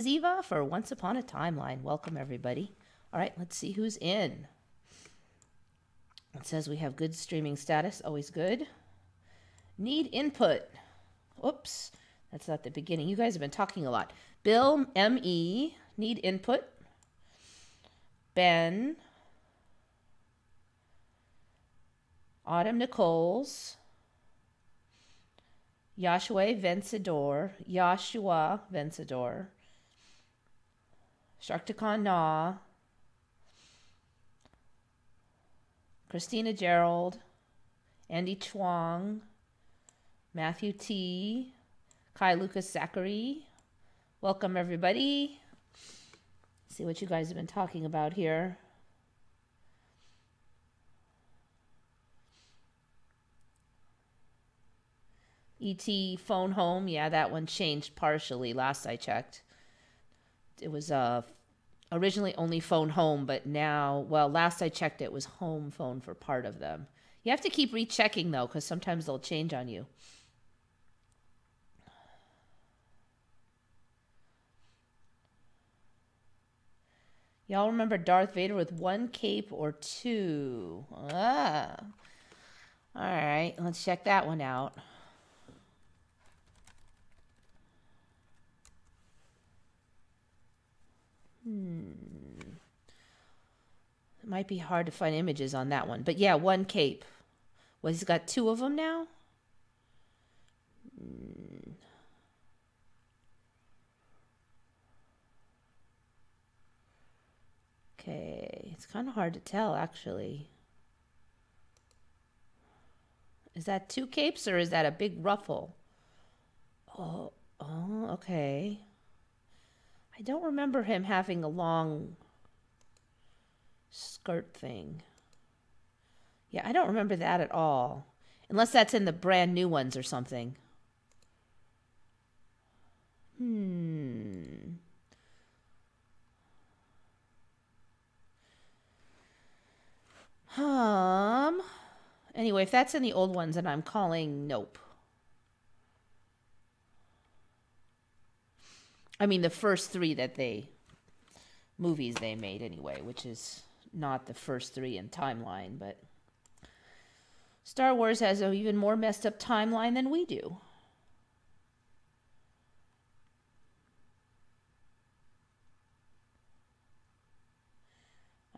Ziva for Once Upon a Timeline. Welcome, everybody. All right, let's see who's in. It says we have good streaming status, always good. Need input. Oops, that's not the beginning. You guys have been talking a lot. Bill M.E., need input. Ben. Autumn Nichols. Yashua Vencedor. Joshua Vencedor. Sharkticon Na, Christina Gerald, Andy Chuang, Matthew T, Kai Lucas Zachary. Welcome, everybody. See what you guys have been talking about here. ET phone home. Yeah, that one changed partially last I checked it was uh, originally only phone home, but now, well, last I checked, it was home phone for part of them. You have to keep rechecking though, because sometimes they'll change on you. Y'all remember Darth Vader with one cape or two? Ah. All right, let's check that one out. Hmm. It might be hard to find images on that one. But yeah, one cape. Well, he's got two of them now? Hmm. Okay, it's kind of hard to tell actually. Is that two capes or is that a big ruffle? Oh, oh, okay. I don't remember him having a long skirt thing. Yeah, I don't remember that at all. Unless that's in the brand new ones or something. Hmm. Um. Anyway, if that's in the old ones, then I'm calling nope. I mean, the first three that they movies they made anyway, which is not the first three in timeline, but Star Wars has an even more messed up timeline than we do.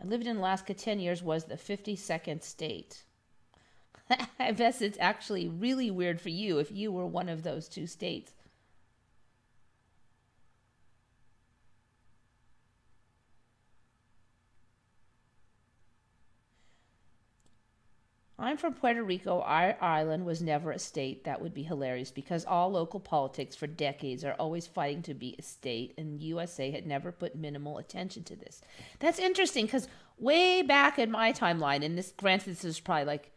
I lived in Alaska 10 years, was the 52nd state. I guess it's actually really weird for you if you were one of those two states. I'm from Puerto Rico. Our island was never a state. That would be hilarious because all local politics for decades are always fighting to be a state, and USA had never put minimal attention to this. That's interesting because way back in my timeline, and this granted this is probably like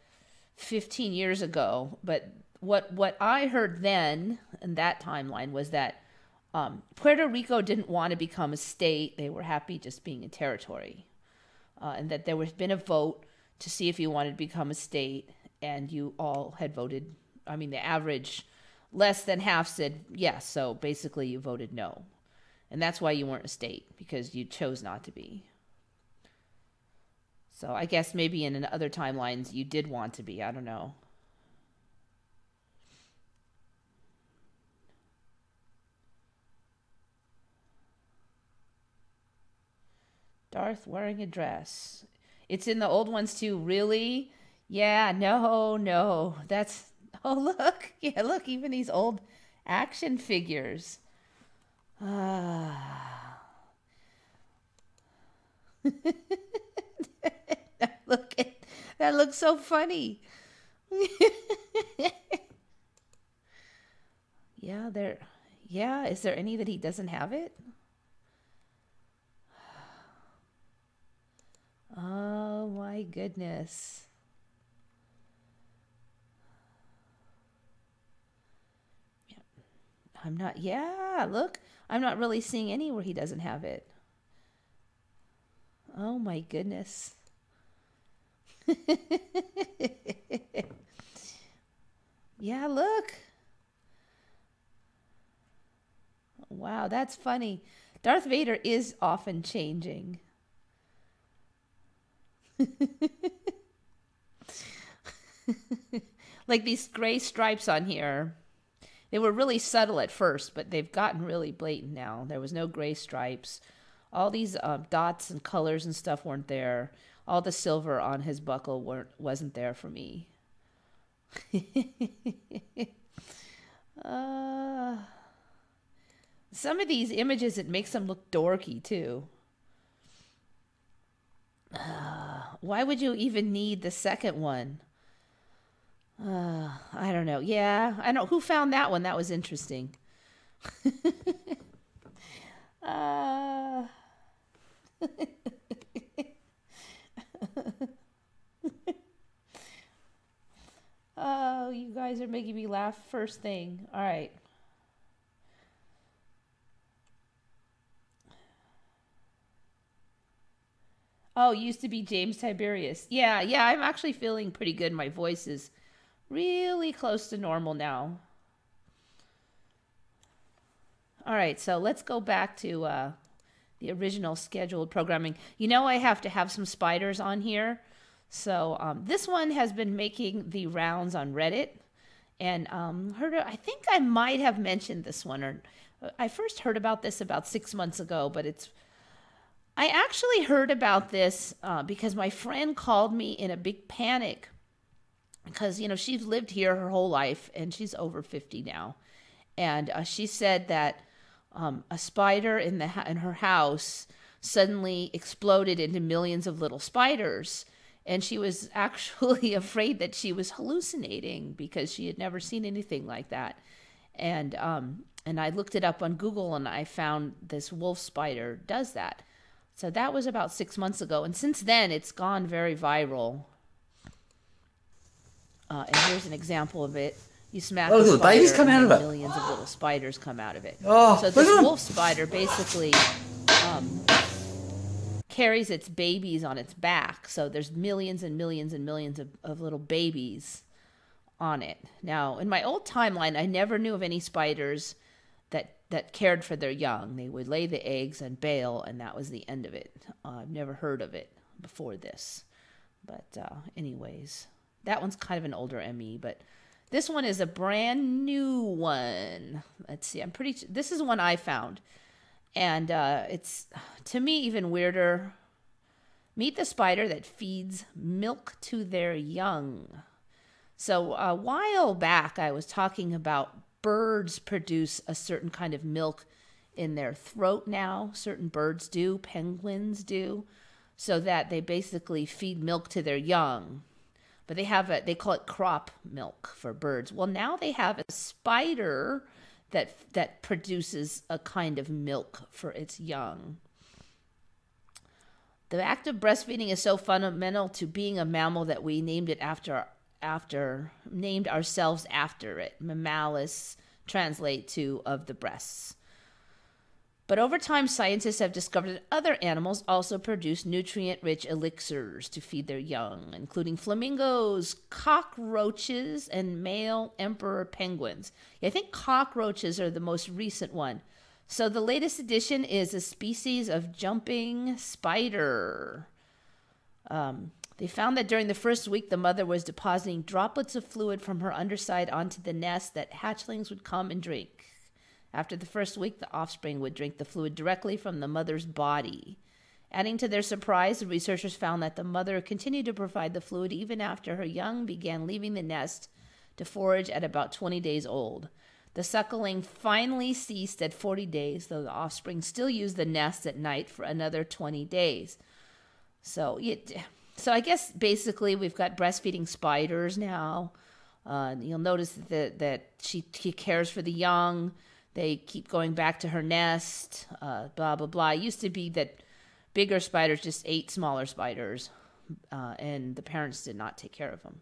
15 years ago, but what what I heard then in that timeline was that um, Puerto Rico didn't want to become a state; they were happy just being a territory, uh, and that there was been a vote to see if you wanted to become a state, and you all had voted. I mean, the average, less than half said yes. So basically, you voted no. And that's why you weren't a state, because you chose not to be. So I guess maybe in other timelines you did want to be. I don't know. Darth wearing a dress. It's in the old ones too. Really? Yeah, no, no. That's oh look. Yeah, look, even these old action figures. Ah. look at that looks so funny. yeah, there yeah, is there any that he doesn't have it? Oh my goodness. Yeah. I'm not, yeah, look, I'm not really seeing any where he doesn't have it. Oh my goodness. yeah, look. Wow, that's funny. Darth Vader is often changing. like these gray stripes on here. They were really subtle at first, but they've gotten really blatant now. There was no gray stripes. All these uh, dots and colors and stuff weren't there. All the silver on his buckle weren't wasn't there for me. uh, some of these images it makes them look dorky too. Uh, why would you even need the second one? Uh, I don't know. Yeah, I know. Who found that one? That was interesting. uh... oh, you guys are making me laugh first thing. All right. Oh, used to be James Tiberius. Yeah, yeah, I'm actually feeling pretty good. My voice is really close to normal now. All right, so let's go back to uh, the original scheduled programming. You know, I have to have some spiders on here. So um, this one has been making the rounds on Reddit, and um, heard. I think I might have mentioned this one, or I first heard about this about six months ago. But it's I actually heard about this uh, because my friend called me in a big panic because you know she's lived here her whole life and she's over 50 now. And uh, she said that um, a spider in the in her house suddenly exploded into millions of little spiders. And she was actually afraid that she was hallucinating because she had never seen anything like that. And um, and I looked it up on Google and I found this wolf spider does that so that was about six months ago and since then it's gone very viral uh, and here's an example of it. You smack oh, the babies come out of it. Millions of little spiders come out of it. Oh, so this wolf spider basically um, carries its babies on its back. So there's millions and millions and millions of, of little babies on it. Now, in my old timeline, I never knew of any spiders that cared for their young. They would lay the eggs and bail, and that was the end of it. Uh, I've never heard of it before this. But uh, anyways, that one's kind of an older ME, but this one is a brand new one. Let's see. I'm pretty. This is one I found, and uh, it's to me even weirder. Meet the spider that feeds milk to their young. So a while back, I was talking about birds produce a certain kind of milk in their throat now. Certain birds do, penguins do, so that they basically feed milk to their young but they have a they call it crop milk for birds. Well, now they have a spider that that produces a kind of milk for its young. The act of breastfeeding is so fundamental to being a mammal that we named it after after named ourselves after it. Mammalis translate to of the breasts. But over time, scientists have discovered that other animals also produce nutrient rich elixirs to feed their young, including flamingos, cockroaches, and male emperor penguins. I think cockroaches are the most recent one. So the latest addition is a species of jumping spider. Um, they found that during the first week, the mother was depositing droplets of fluid from her underside onto the nest that hatchlings would come and drink. After the first week, the offspring would drink the fluid directly from the mother's body. Adding to their surprise, the researchers found that the mother continued to provide the fluid even after her young began leaving the nest to forage at about 20 days old. The suckling finally ceased at 40 days, though the offspring still used the nest at night for another 20 days. So, it, so I guess basically we've got breastfeeding spiders now. Uh, you'll notice that that she, she cares for the young. They keep going back to her nest, uh, blah, blah, blah. It used to be that bigger spiders just ate smaller spiders, uh, and the parents did not take care of them.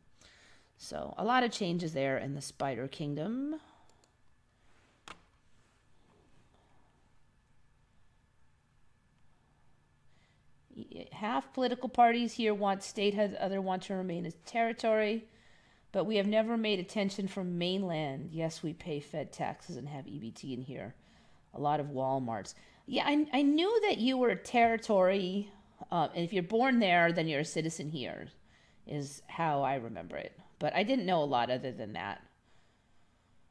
So, a lot of changes there in the spider kingdom. Half political parties here want statehood, other want to remain as territory. But we have never made attention from mainland. Yes, we pay Fed taxes and have EBT in here. A lot of Walmarts. Yeah, I, I knew that you were a territory, uh, and if you're born there, then you're a citizen here, is how I remember it. But I didn't know a lot other than that.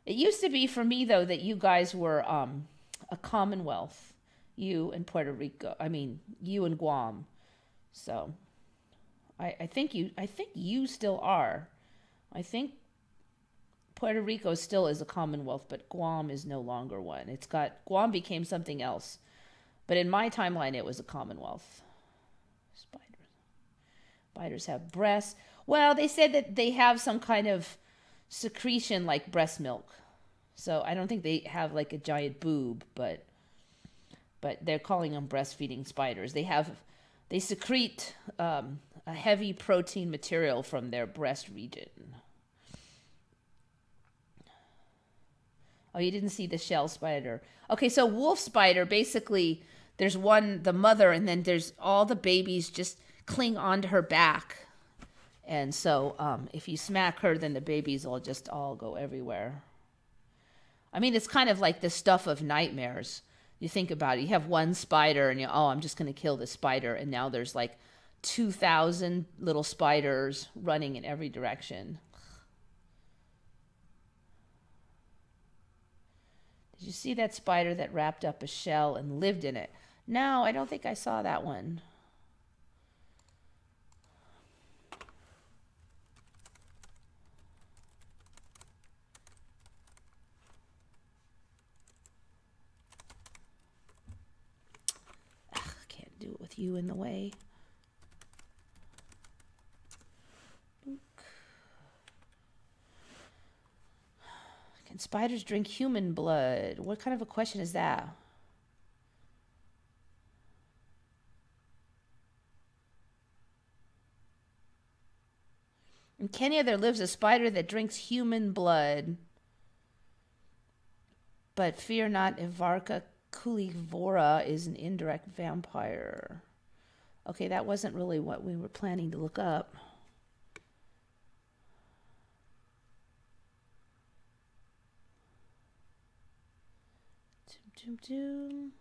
It used to be for me though that you guys were um, a Commonwealth, you and Puerto Rico. I mean, you and Guam. So, I, I think you I think you still are. I think Puerto Rico still is a Commonwealth, but Guam is no longer one. It's got Guam became something else. But in my timeline, it was a Commonwealth. Spiders. Spiders have breasts. Well, they said that they have some kind of secretion like breast milk. So I don't think they have like a giant boob, but but they're calling them breastfeeding spiders. They have they secrete um, a heavy protein material from their breast region. Oh, you didn't see the shell spider. Okay, so wolf spider basically there's one the mother and then there's all the babies just cling onto her back and so um, if you smack her then the babies will just all go everywhere i mean it's kind of like the stuff of nightmares you think about it. You have one spider and you oh i'm just going to kill this spider. And now there's like 2000 little spiders running in every direction. Did you see that spider that wrapped up a shell and lived in it? No, I don't think I saw that one. Ugh, can't do it with you in the way. Can spiders drink human blood? What kind of a question is that? In Kenya, there lives a spider that drinks human blood. But fear not, Evarcha culivora is an indirect vampire. Okay, that wasn't really what we were planning to look up. Doom, doom, doom.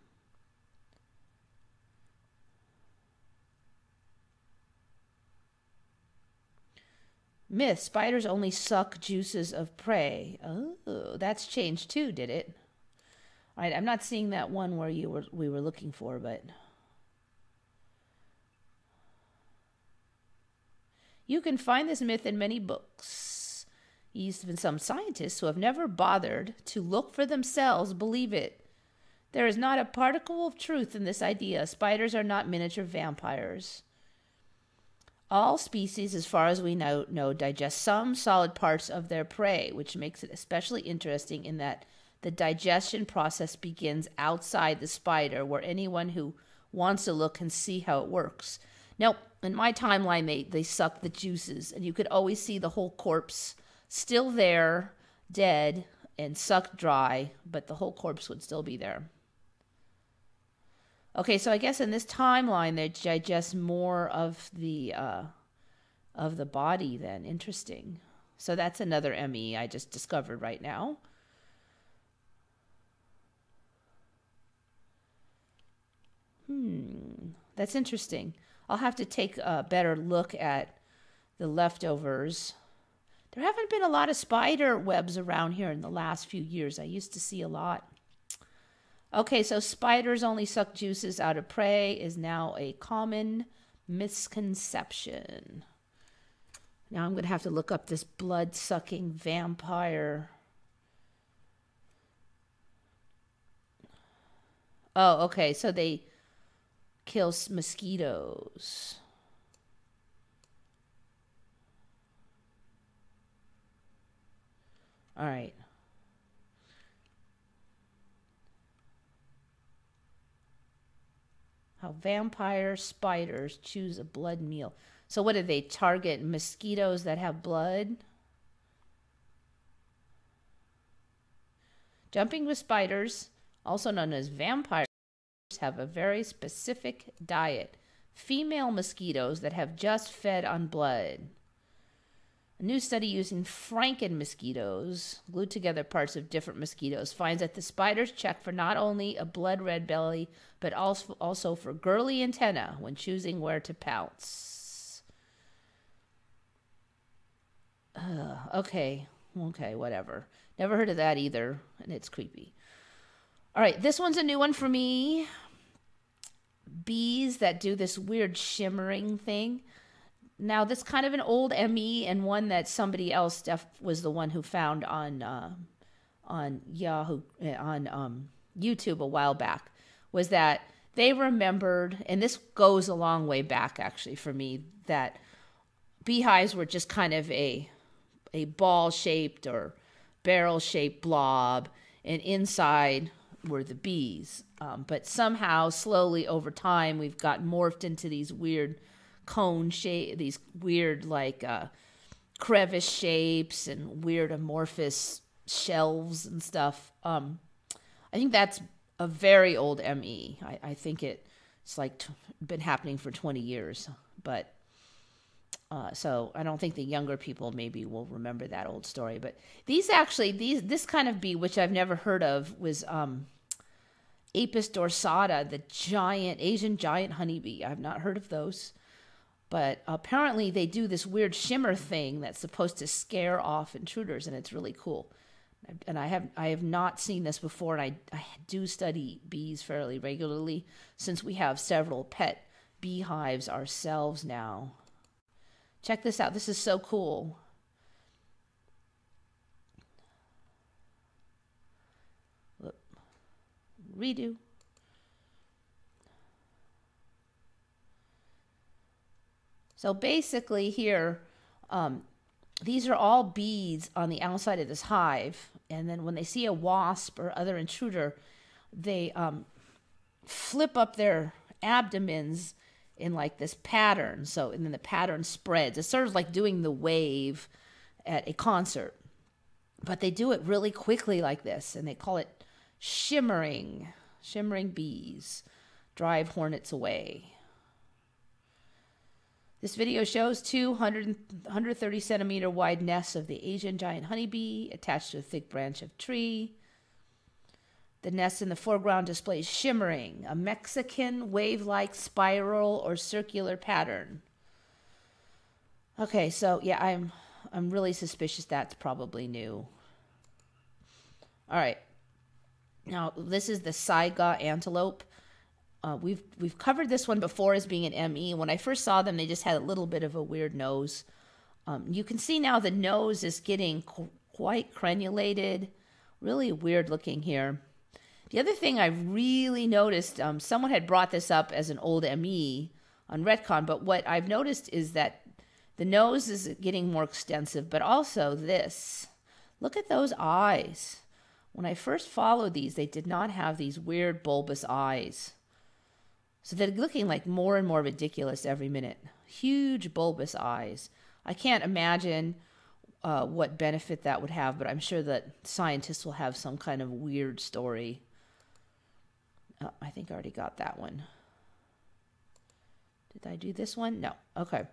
Myth spiders only suck juices of prey. Oh, that's changed too, did it? All right, I'm not seeing that one where you were we were looking for, but you can find this myth in many books. Even some scientists who have never bothered to look for themselves believe it. There is not a particle of truth in this idea. Spiders are not miniature vampires. All species, as far as we know, know, digest some solid parts of their prey, which makes it especially interesting in that the digestion process begins outside the spider, where anyone who wants to look can see how it works. Now, in my timeline, they, they suck the juices, and you could always see the whole corpse still there, dead, and sucked dry, but the whole corpse would still be there. Okay, so I guess in this timeline they digest more of the uh, of the body. Then interesting. So that's another ME I just discovered right now. Hmm, that's interesting. I'll have to take a better look at the leftovers. There haven't been a lot of spider webs around here in the last few years. I used to see a lot. Okay, so spiders only suck juices out of prey is now a common misconception. Now I'm going to have to look up this blood sucking vampire. Oh, okay. So they kill mosquitoes. All right. How vampire spiders choose a blood meal. So, what do they target? Mosquitoes that have blood? Jumping with spiders, also known as have a very specific diet. Female mosquitoes that have just fed on blood. A new study using Franken mosquitoes, glued together parts of different mosquitoes, finds that the spiders check for not only a blood red belly, but also, also for girly antenna when choosing where to pounce. Uh, okay, okay, whatever. Never heard of that either, and it's creepy. All right, this one's a new one for me. Bees that do this weird shimmering thing. Now, this kind of an old ME and one that somebody else def- was the one who found on uh, on Yahoo eh, on um, YouTube a while back was that they remembered, and this goes a long way back actually for me that beehives were just kind of a a ball shaped or barrel shaped blob, and inside were the bees. Um, but somehow, slowly over time, we've got morphed into these weird cone shape, these weird like uh, crevice shapes and weird amorphous shelves and stuff. Um, I think that's a very old ME. I, I think it, it's like been happening for 20 years, but uh, so I don't think the younger people maybe will remember that old story. But these actually, these this kind of bee, which I've never heard of, was um, Apis dorsata, the giant Asian giant honeybee. I've not heard of those. But apparently, they do this weird shimmer thing that's supposed to scare off intruders, and it's really cool. And I have I have not seen this before, and I, I do study bees fairly regularly since we have several pet beehives ourselves now. Check this out. This is so cool. Redo. So basically, here, um, these are all bees on the outside of this hive. And then when they see a wasp or other intruder, they um, flip up their abdomens in like this pattern. So, and then the pattern spreads. It's sort of like doing the wave at a concert. But they do it really quickly like this, and they call it shimmering. Shimmering bees drive hornets away. This video shows two 100, 130 centimeter wide nests of the Asian giant honeybee attached to a thick branch of tree. The nest in the foreground displays shimmering, a Mexican wave like spiral or circular pattern. Okay, so yeah, I'm I'm really suspicious that's probably new. All right. Now, this is the Saiga antelope. Uh, we've we've covered this one before as being an ME. When I first saw them, they just had a little bit of a weird nose. Um, you can see now the nose is getting qu- quite crenulated, really weird looking here. The other thing I really noticed, um, someone had brought this up as an old ME on Retcon, but what I've noticed is that the nose is getting more extensive, but also this. Look at those eyes. When I first followed these, they did not have these weird bulbous eyes. So they're looking like more and more ridiculous every minute. Huge bulbous eyes. I can't imagine uh, what benefit that would have, but I'm sure that scientists will have some kind of weird story. Oh, I think I already got that one. Did I do this one? No. Okay.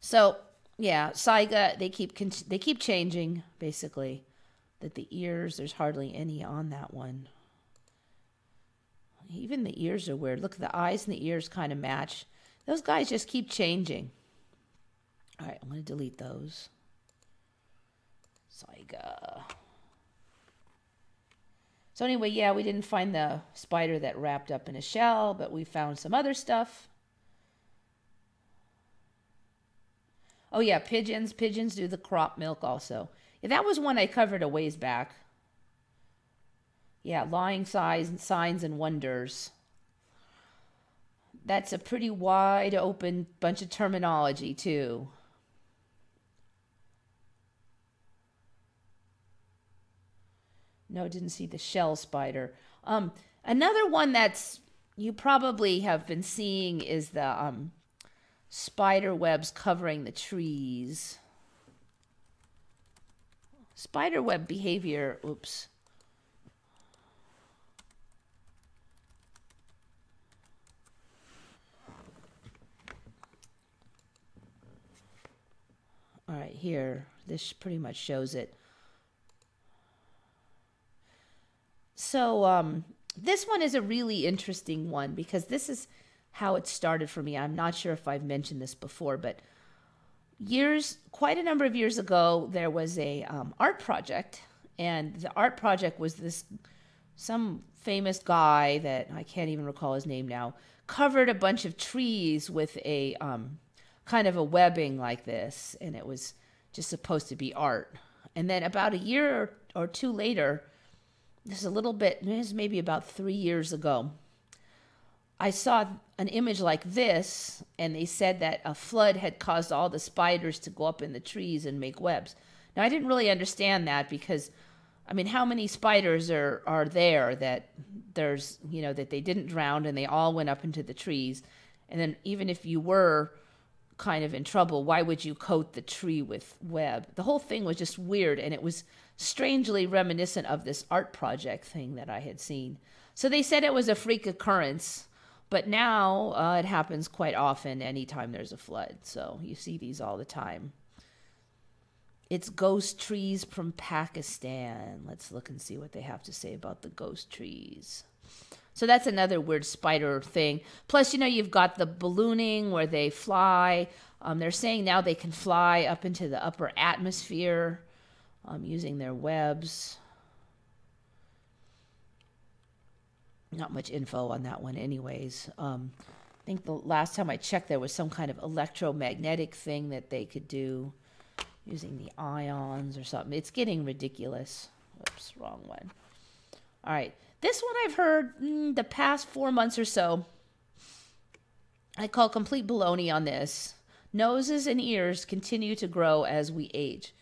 So yeah, Saiga they keep they keep changing basically. That the ears there's hardly any on that one. Even the ears are weird. Look, the eyes and the ears kind of match. Those guys just keep changing. All right, I'm going to delete those. Saiga. So anyway, yeah, we didn't find the spider that wrapped up in a shell, but we found some other stuff. Oh yeah, pigeons. Pigeons do the crop milk also. Yeah, that was one I covered a ways back. Yeah, lying signs, signs and wonders. That's a pretty wide open bunch of terminology, too. No, didn't see the shell spider. Um, another one that's you probably have been seeing is the um, spider webs covering the trees. Spider web behavior, oops, All right, here. This pretty much shows it. So, um, this one is a really interesting one because this is how it started for me. I'm not sure if I've mentioned this before, but years, quite a number of years ago, there was a um, art project, and the art project was this some famous guy that I can't even recall his name now covered a bunch of trees with a um, kind of a webbing like this, and it was just supposed to be art. And then about a year or two later, this is a little bit, this is maybe about three years ago, I saw an image like this, and they said that a flood had caused all the spiders to go up in the trees and make webs. Now, I didn't really understand that because, I mean, how many spiders are, are there that there's, you know, that they didn't drown and they all went up into the trees? And then, even if you were kind of in trouble, why would you coat the tree with web? The whole thing was just weird, and it was strangely reminiscent of this art project thing that I had seen. So they said it was a freak occurrence but now uh, it happens quite often anytime there's a flood. So you see these all the time. It's ghost trees from Pakistan. Let's look and see what they have to say about the ghost trees. So that's another weird spider thing. Plus, you know, you've got the ballooning where they fly. Um, they're saying now they can fly up into the upper atmosphere um, using their webs. not much info on that one, anyways. Um, I think the last time I checked, there was some kind of electromagnetic thing that they could do using the ions or something. It's getting ridiculous. Oops, wrong one. All right. This one I've heard mm, the past four months or so. I call complete baloney on this. Noses and ears continue to grow as we age.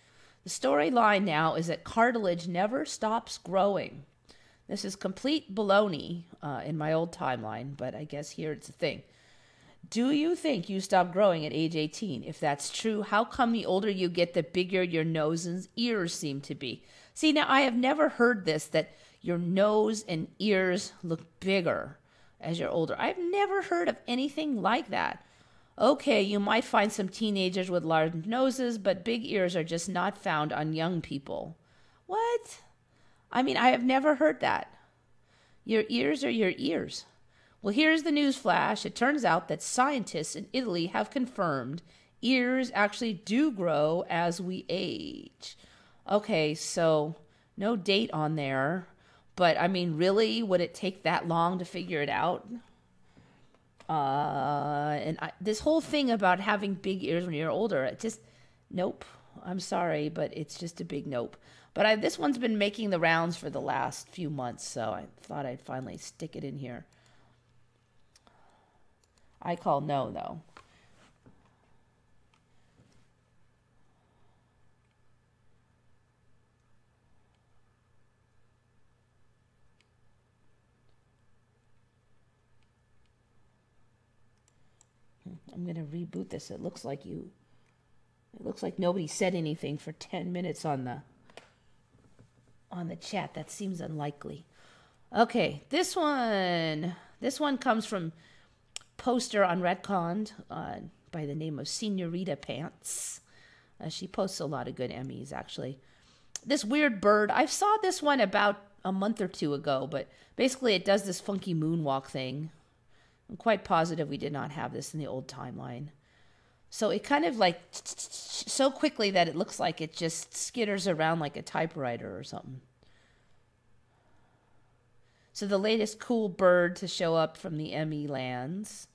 The storyline now is that cartilage never stops growing. This is complete baloney uh, in my old timeline, but I guess here it's a thing. Do you think you stop growing at age 18? If that's true, how come the older you get, the bigger your nose and ears seem to be? See, now I have never heard this that your nose and ears look bigger as you're older. I've never heard of anything like that. Okay, you might find some teenagers with large noses, but big ears are just not found on young people. What? I mean, I have never heard that. Your ears are your ears. Well, here's the news flash. It turns out that scientists in Italy have confirmed ears actually do grow as we age. Okay, so no date on there, but I mean, really, would it take that long to figure it out? Uh, and I, this whole thing about having big ears when you're older, it just, nope. I'm sorry, but it's just a big nope. But I, this one's been making the rounds for the last few months, so I thought I'd finally stick it in here. I call no, though. I'm going to reboot this. It looks like you it looks like nobody said anything for 10 minutes on the on the chat. That seems unlikely. Okay, this one. This one comes from poster on Retconned uh, by the name of Senorita Pants. Uh, she posts a lot of good MEs, actually. This weird bird. I saw this one about a month or two ago, but basically it does this funky moonwalk thing. I'm quite positive we did not have this in the old timeline. So it kind of like so quickly that it looks like it just skitters around like a typewriter or something. So the latest cool bird to show up from the ME lands.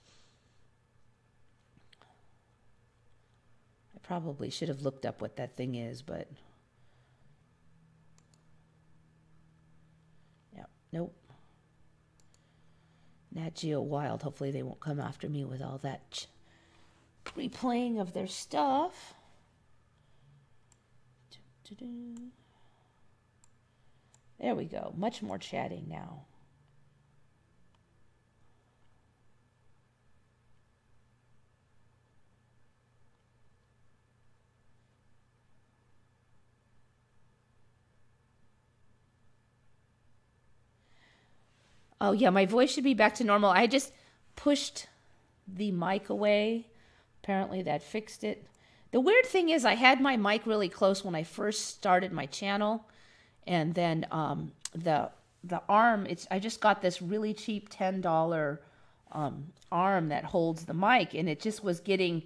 I probably should have looked up what that thing is, but yeah, nope. Nat Geo Wild. Hopefully they won't come after me with all that replaying of their stuff. There we go. Much more chatting now. Oh, yeah, my voice should be back to normal. I just pushed the mic away Apparently that fixed it. The weird thing is, I had my mic really close when I first started my channel, and then um, the the arm. It's I just got this really cheap ten dollar um, arm that holds the mic, and it just was getting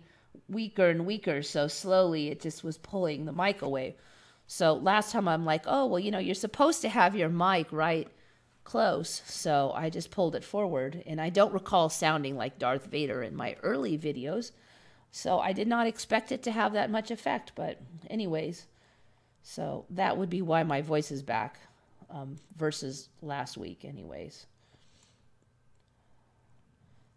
weaker and weaker. So slowly, it just was pulling the mic away. So last time, I'm like, oh well, you know, you're supposed to have your mic right close. So I just pulled it forward, and I don't recall sounding like Darth Vader in my early videos. So I did not expect it to have that much effect, but anyways, so that would be why my voice is back um, versus last week, anyways.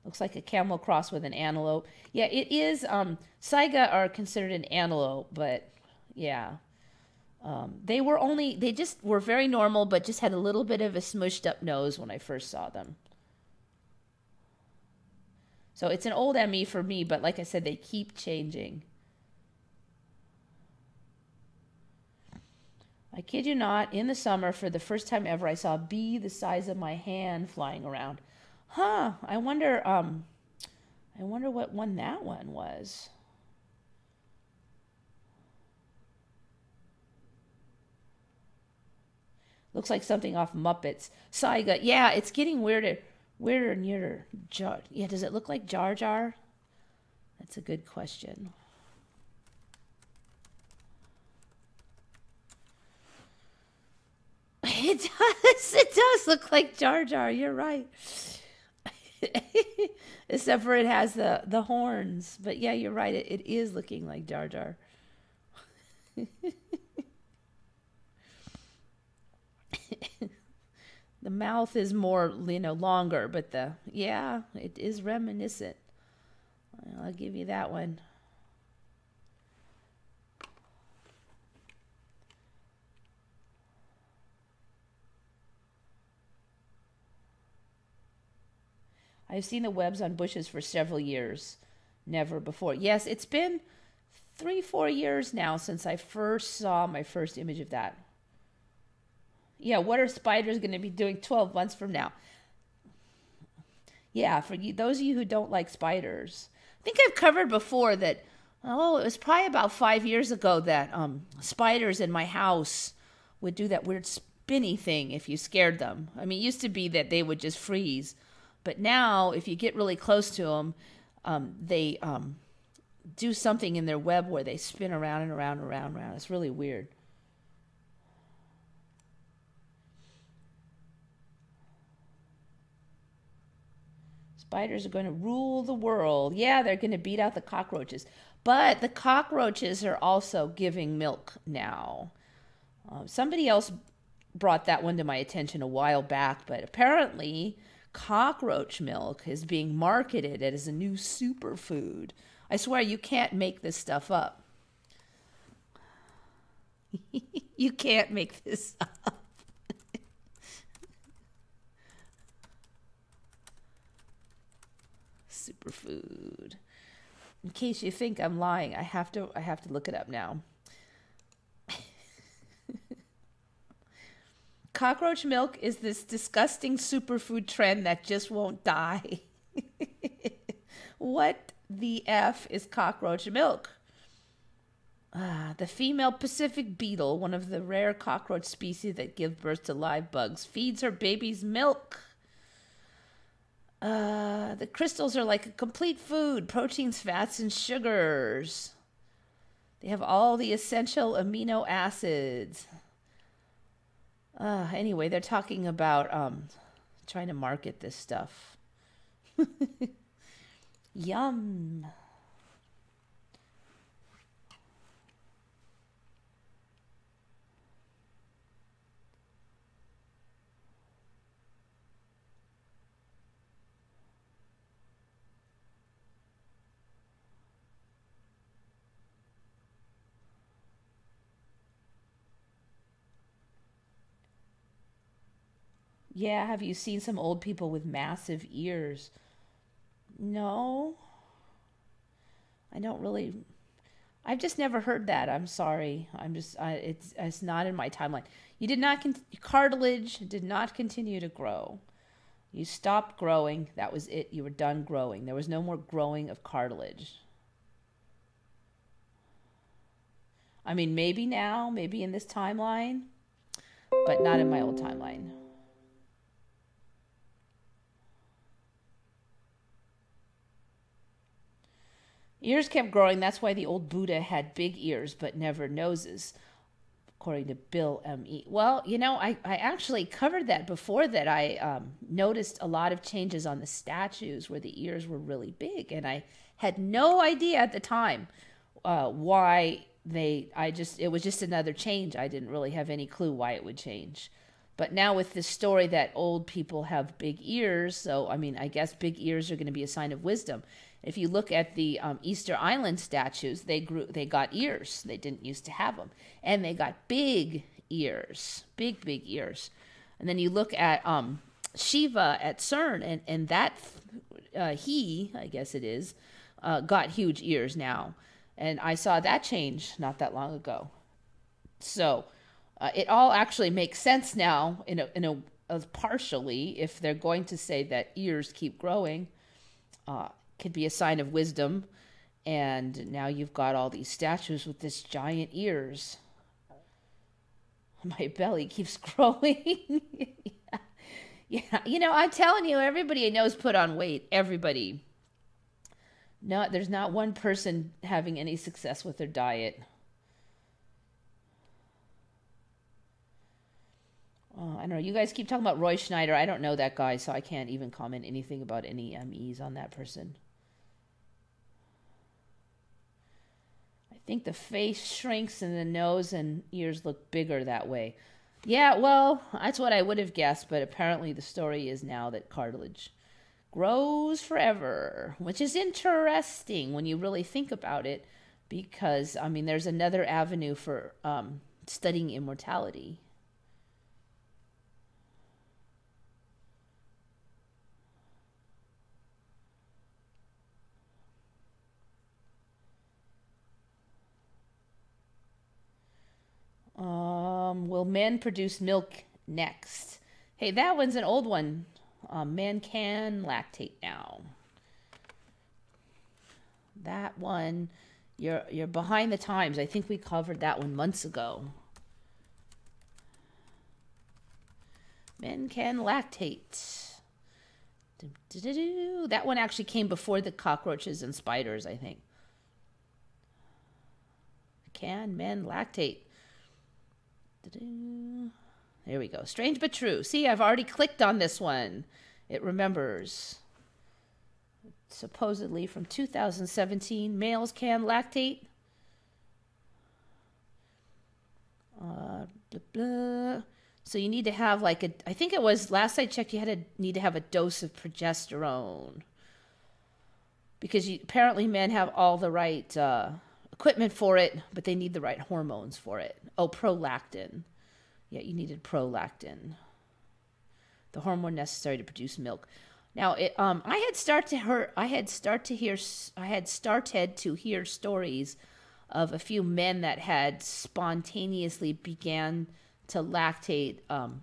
Looks like a camel cross with an antelope. Yeah, it is. Um, Saiga are considered an antelope, but yeah. Um, they were only, they just were very normal, but just had a little bit of a smushed up nose when I first saw them. So it's an old ME for me, but like I said, they keep changing. I kid you not, in the summer, for the first time ever, I saw a bee the size of my hand flying around. Huh, I wonder, um, I wonder what one that one was. Looks like something off Muppets. Saiga, yeah, it's getting weirder. Where near Jar? Yeah, does it look like Jar Jar? That's a good question. It does. It does look like Jar Jar. You're right. Except for it has the the horns. But yeah, you're right. It, it is looking like Jar Jar. the mouth is more you know longer but the yeah it is reminiscent i'll give you that one I've seen the webs on bushes for several years, never before. Yes, it's been three, four years now since I first saw my first image of that. Yeah, what are spiders going to be doing 12 months from now? Yeah, for you, those of you who don't like spiders, I think I've covered before that. Oh, it was probably about five years ago that um, spiders in my house would do that weird spinny thing if you scared them. I mean, it used to be that they would just freeze, but now if you get really close to them, um, they um, do something in their web where they spin around and around and around and around. It's really weird. Spiders are going to rule the world. Yeah, they're going to beat out the cockroaches. But the cockroaches are also giving milk now. Um, somebody else brought that one to my attention a while back, but apparently cockroach milk is being marketed as a new superfood. I swear you can't make this stuff up. you can't make this up. Superfood. In case you think I'm lying, I have to I have to look it up now. Cockroach milk is this disgusting superfood trend that just won't die. what the F is cockroach milk? Ah, the female Pacific beetle, one of the rare cockroach species that give birth to live bugs, feeds her babies milk. Uh, the crystals are like a complete food proteins, fats, and sugars. They have all the essential amino acids. Uh, anyway, they're talking about um, trying to market this stuff. Yum. Yeah, have you seen some old people with massive ears? No. I don't really I've just never heard that. I'm sorry. I'm just I, it's it's not in my timeline. You did not cartilage did not continue to grow. You stopped growing. That was it. You were done growing. There was no more growing of cartilage. I mean, maybe now, maybe in this timeline, but not in my old timeline. Ears kept growing. That's why the old Buddha had big ears but never noses, according to Bill M.E. Well, you know, I, I actually covered that before that. I um, noticed a lot of changes on the statues where the ears were really big. And I had no idea at the time uh, why they, I just, it was just another change. I didn't really have any clue why it would change. But now with this story that old people have big ears, so I mean, I guess big ears are going to be a sign of wisdom. If you look at the um, Easter Island statues, they grew, they got ears. They didn't used to have them, and they got big ears, big big ears. And then you look at um, Shiva at CERN, and and that uh, he, I guess it is, uh, got huge ears now, and I saw that change not that long ago. So uh, it all actually makes sense now in a in a partially if they're going to say that ears keep growing. Uh, could be a sign of wisdom. And now you've got all these statues with this giant ears. My belly keeps growing. yeah. yeah. You know, I'm telling you, everybody knows put on weight. Everybody. No, there's not one person having any success with their diet. Oh, I don't know. You guys keep talking about Roy Schneider. I don't know that guy, so I can't even comment anything about any MEs on that person. Think the face shrinks and the nose and ears look bigger that way. Yeah, well, that's what I would have guessed, but apparently the story is now that cartilage grows forever, which is interesting when you really think about it, because, I mean, there's another avenue for um, studying immortality. Um, will men produce milk next? Hey, that one's an old one. Um, men can lactate now. That one, you're you're behind the times. I think we covered that one months ago. Men can lactate. That one actually came before the cockroaches and spiders, I think. Can men lactate? There we go. Strange but true. See, I've already clicked on this one. It remembers. Supposedly from 2017, males can lactate. Uh, blah, blah. So you need to have like a. I think it was last I checked. You had to need to have a dose of progesterone because you, apparently men have all the right uh, equipment for it, but they need the right hormones for it. Oh, prolactin. Yeah, you needed prolactin, the hormone necessary to produce milk. Now, it, um, I had start to hear, I had start to hear, I had started to hear stories of a few men that had spontaneously began to lactate. Um,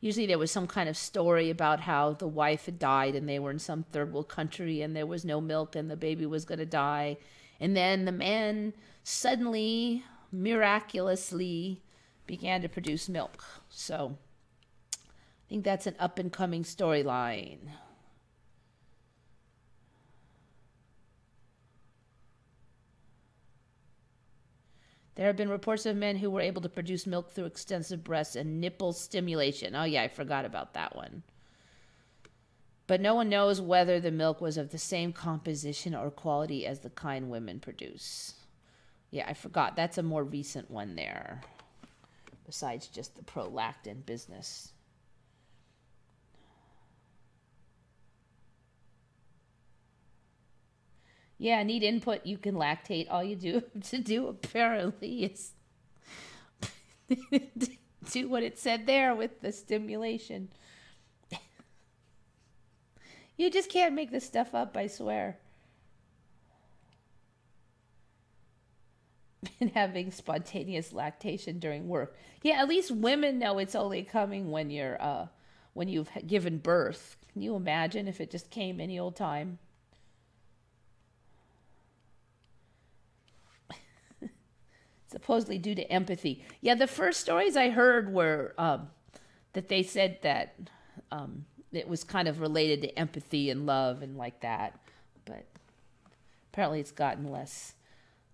usually, there was some kind of story about how the wife had died and they were in some third world country and there was no milk and the baby was going to die and then the man suddenly, miraculously, began to produce milk. So I think that's an up and coming storyline. There have been reports of men who were able to produce milk through extensive breast and nipple stimulation. Oh, yeah, I forgot about that one but no one knows whether the milk was of the same composition or quality as the kind women produce. Yeah, I forgot. That's a more recent one there, besides just the prolactin business. Yeah, need input. You can lactate. All you do to do apparently is do what it said there with the stimulation. You just can't make this stuff up, I swear. And having spontaneous lactation during work. Yeah, at least women know it's only coming when you're uh when you've given birth. Can you imagine if it just came any old time? supposedly due to empathy. Yeah, the first stories I heard were um, that they said that um, it was kind of related to empathy and love and like that, but apparently it's gotten less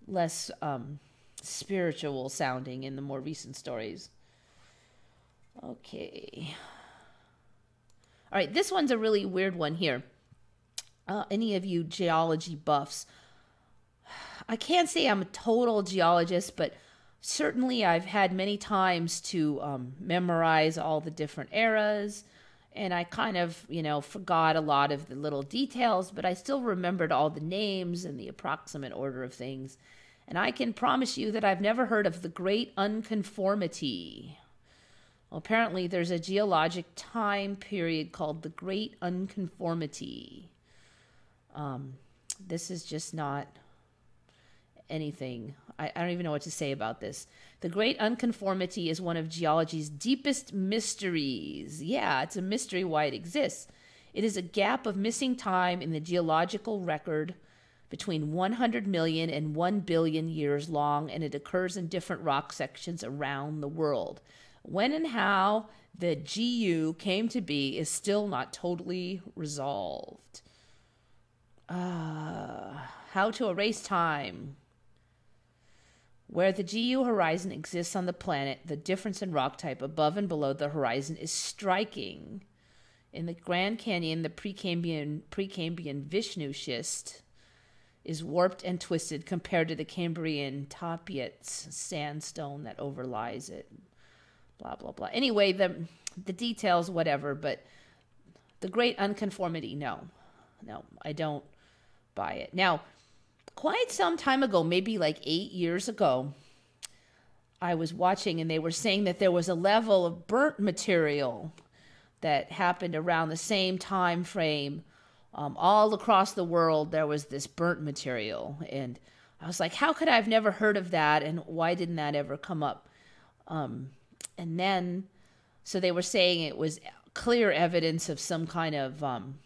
less um, spiritual sounding in the more recent stories. Okay. All right, this one's a really weird one here. Uh, any of you geology buffs, I can't say I'm a total geologist, but certainly I've had many times to um, memorize all the different eras. And I kind of, you know, forgot a lot of the little details, but I still remembered all the names and the approximate order of things. And I can promise you that I've never heard of the Great Unconformity. Well, apparently, there's a geologic time period called the Great Unconformity. Um, this is just not anything. I, I, don't even know what to say about this. The Great Unconformity is one of geology's deepest mysteries. Yeah, it's a mystery why it exists. It is a gap of missing time in the geological record between 100 million and 1 billion years long, and it occurs in different rock sections around the world. When and how the GU came to be is still not totally resolved. Uh, how to erase time. Where the GU horizon exists on the planet, the difference in rock type above and below the horizon is striking. In the Grand Canyon, the Precambrian, Precambrian Vishnu schist is warped and twisted compared to the Cambrian Tapeats sandstone that overlies it blah blah blah. Anyway, the the details, whatever, but the great unconformity, no, no, I don't buy it. Now, quite some time ago, maybe like eight years ago, I was watching and they were saying that there was a level of burnt material that happened around the same time frame. Um, all across the world, there was this burnt material. And I was like, how could I have never heard of that? And why didn't that ever come up? Um, and then so they were saying it was clear evidence of some kind of um,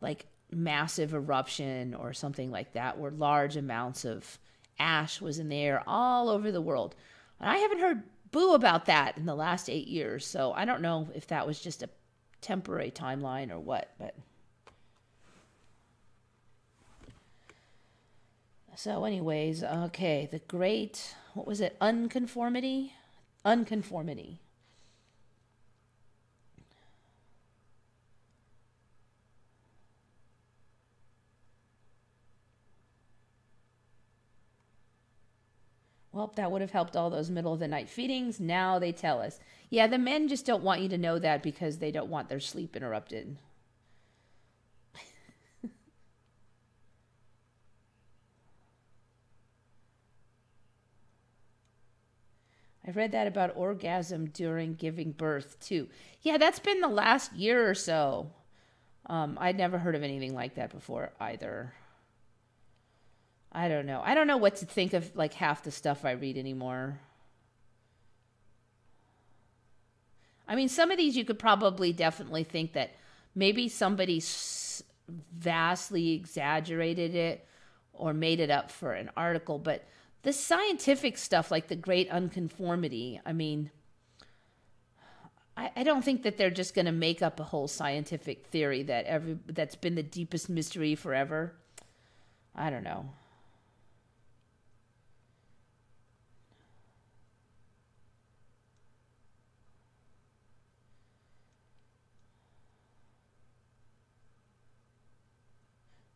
like massive eruption or something like that where large amounts of ash was in the air all over the world. And i haven't heard boo about that in the last eight years so i don't know if that was just a temporary timeline or what but. So anyways okay the great what was it? Unconformity? Unconformity. Well, that would have helped all those middle of the night feedings. Now they tell us. Yeah, the men just don't want you to know that because they don't want their sleep interrupted. I've read that about orgasm during giving birth too. Yeah, that's been the last year or so. Um, I'd never heard of anything like that before either. I don't know. I don't know what to think of like half the stuff I read anymore. I mean, some of these you could probably definitely think that maybe somebody vastly exaggerated it or made it up for an article, but the scientific stuff like the great unconformity i mean i, don't think that they're just going to make up a whole scientific theory that every that's been the deepest mystery forever i don't know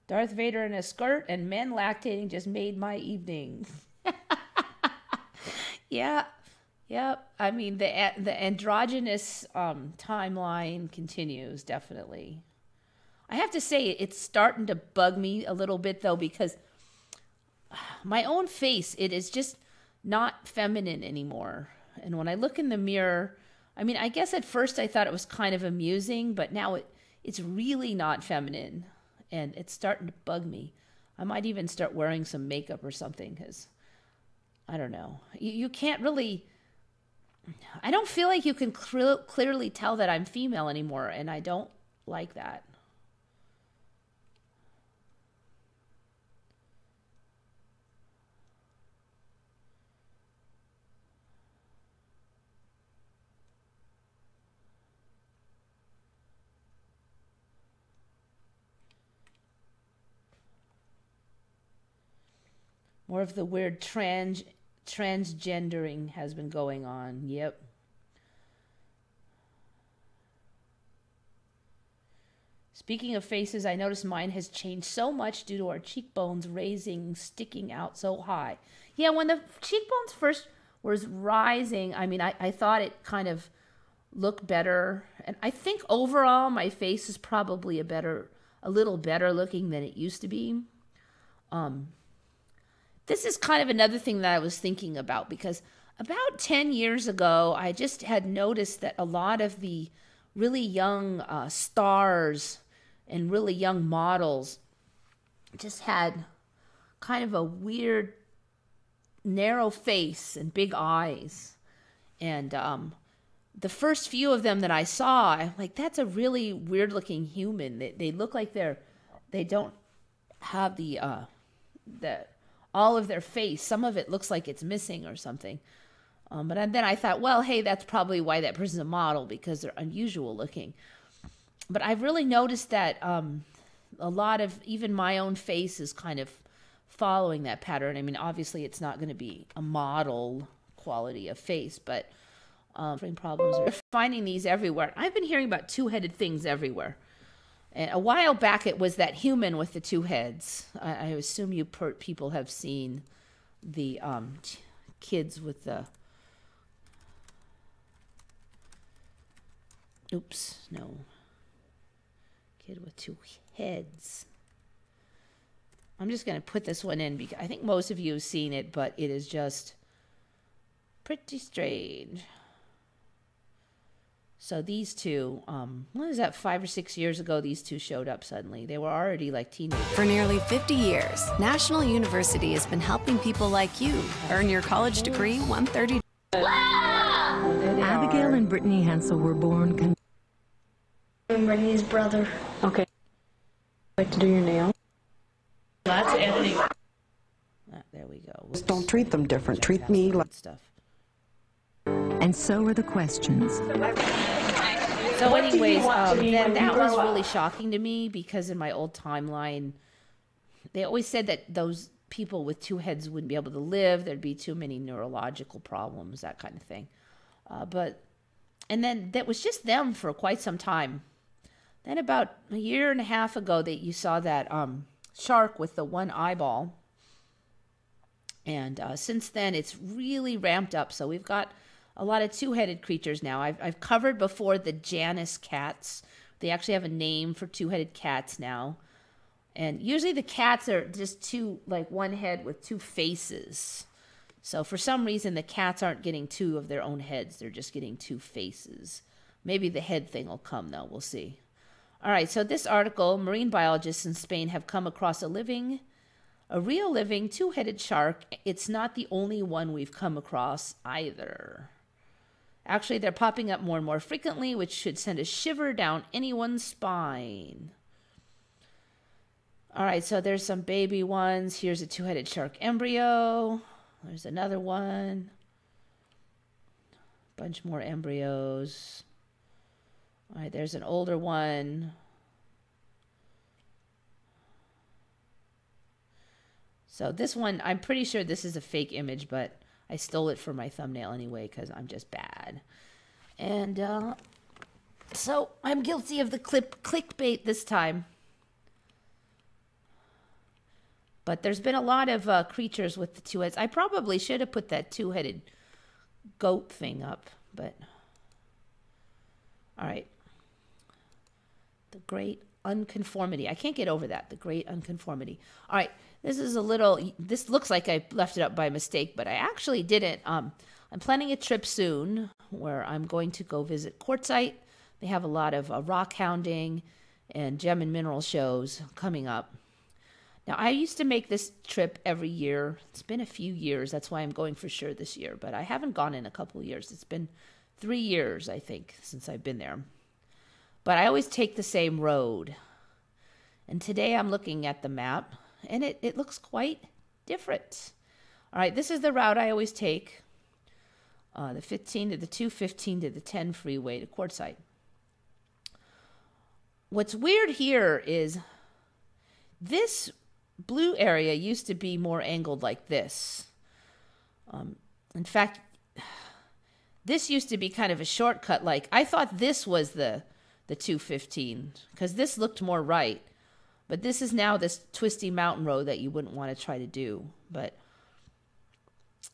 Darth Vader in a skirt and men lactating just made my evening. yeah. Yep. I mean the the androgynous um, timeline continues definitely. I have to say it's starting to bug me a little bit though because my own face it is just not feminine anymore. And when I look in the mirror, I mean, I guess at first I thought it was kind of amusing, but now it it's really not feminine and it's starting to bug me. I might even start wearing some makeup or something cuz I don't know. You, you can't really. I don't feel like you can cl- clearly tell that I'm female anymore, and I don't like that. More of the weird trans transgendering has been going on. Yep. Speaking of faces, I noticed mine has changed so much due to our cheekbones raising, sticking out so high. Yeah, when the cheekbones first was rising, I mean, I, I thought it kind of looked better. And I think overall my face is probably a better, a little better looking than it used to be. Um, this is kind of another thing that I was thinking about because about 10 years ago, I just had noticed that a lot of the really young uh, stars and really young models just had kind of a weird, narrow face and big eyes. And um, the first few of them that I saw, I'm like, that's a really weird looking human. They, they look like they're, they don't have the, uh, the, all of their face. Some of it looks like it's missing or something. Um, but then I thought, well, hey, that's probably why that person's a model because they're unusual looking. But I've really noticed that um, a lot of even my own face is kind of following that pattern. I mean, obviously, it's not going to be a model quality of face, but um, problems are finding these everywhere. I've been hearing about two-headed things everywhere. And a while back, it was that human with the two heads. I, I assume you people have seen the um, kids with the. Oops, no. Kid with two heads. I'm just going to put this one in because I think most of you have seen it, but it is just pretty strange. So these two, um, what is that, five or six years ago, these two showed up suddenly. They were already like teenagers. For nearly 50 years, National University has been helping people like you earn your college degree 130. Abigail are. and Brittany Hensel were born. Con- I'm Brittany's brother. Okay. Like to do your nails? That's Anthony. Ah, there we go. Just don't treat them different. Treat me like. Stuff. And so are the questions. So, anyways, um, then that was really shocking to me because in my old timeline, they always said that those people with two heads wouldn't be able to live. There'd be too many neurological problems, that kind of thing. Uh, but, and then that was just them for quite some time. Then about a year and a half ago, that you saw that um, shark with the one eyeball. And uh, since then, it's really ramped up. So we've got a lot of two-headed creatures now. I've, I've covered before the Janus cats. They actually have a name for two-headed cats now. And usually the cats are just two, like one head with two faces. So for some reason, the cats aren't getting two of their own heads. They're just getting two faces. Maybe the head thing will come, though. We'll see. All right, so this article marine biologists in Spain have come across a living, a real living two headed shark. It's not the only one we've come across either. Actually, they're popping up more and more frequently, which should send a shiver down anyone's spine. All right, so there's some baby ones. Here's a two headed shark embryo. There's another one. Bunch more embryos. All right, there's an older one. So this one, I'm pretty sure this is a fake image, but I stole it for my thumbnail anyway because I'm just bad. And uh, so I'm guilty of the clip clickbait this time. But there's been a lot of uh, creatures with the two heads. I probably should have put that two-headed goat thing up, but all right. The great unconformity. I can't get over that. The great unconformity. All right. This is a little. This looks like I left it up by mistake, but I actually didn't. Um, I'm planning a trip soon where I'm going to go visit Quartzsite. They have a lot of uh, rock hounding and gem and mineral shows coming up. Now, I used to make this trip every year. It's been a few years. That's why I'm going for sure this year, but I haven't gone in a couple years. It's been three years, I think, since I've been there. But I always take the same road. And today I'm looking at the map, and it, it looks quite different. All right, this is the route I always take uh, the 15 to the 215 to the 10 freeway to Quartzsite. What's weird here is this blue area used to be more angled like this. Um, in fact, this used to be kind of a shortcut. Like I thought this was the the 215 because this looked more right, but this is now this twisty mountain road that you wouldn't want to try to do. But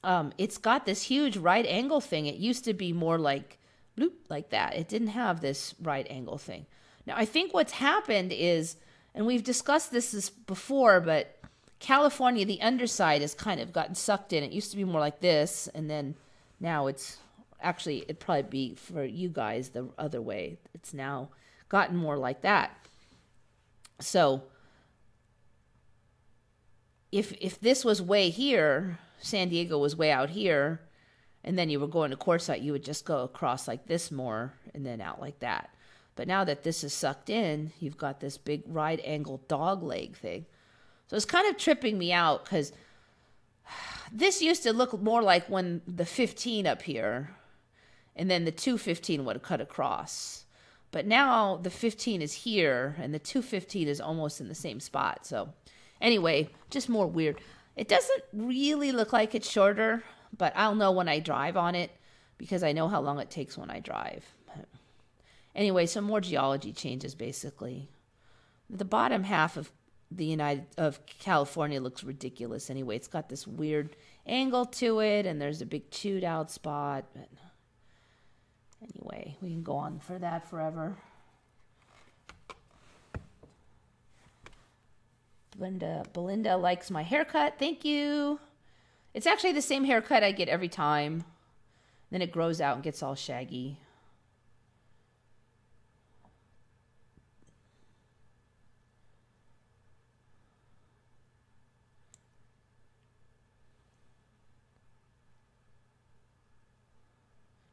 um, it's got this huge right angle thing. It used to be more like bloop like that. It didn't have this right angle thing. Now I think what's happened is, and we've discussed this before, but California, the underside has kind of gotten sucked in. It used to be more like this, and then now it's actually it'd probably be for you guys the other way. It's now gotten more like that. So if if this was way here, San Diego was way out here, and then you were going to Quartzsite, you would just go across like this more and then out like that. But now that this is sucked in, you've got this big right angle dog leg thing. So it's kind of tripping me out because this used to look more like when the 15 up here and then the 215 would cut across. But now the 15 is here and the 215 is almost in the same spot. So anyway, just more weird. It doesn't really look like it's shorter, but I'll know when I drive on it because I know how long it takes when I drive. Anyway, some more geology changes basically. The bottom half of the United of California looks ridiculous anyway. It's got this weird angle to it, and there's a big chewed out spot. But anyway, we can go on for that forever. Belinda, Belinda likes my haircut. Thank you. It's actually the same haircut I get every time. Then it grows out and gets all shaggy.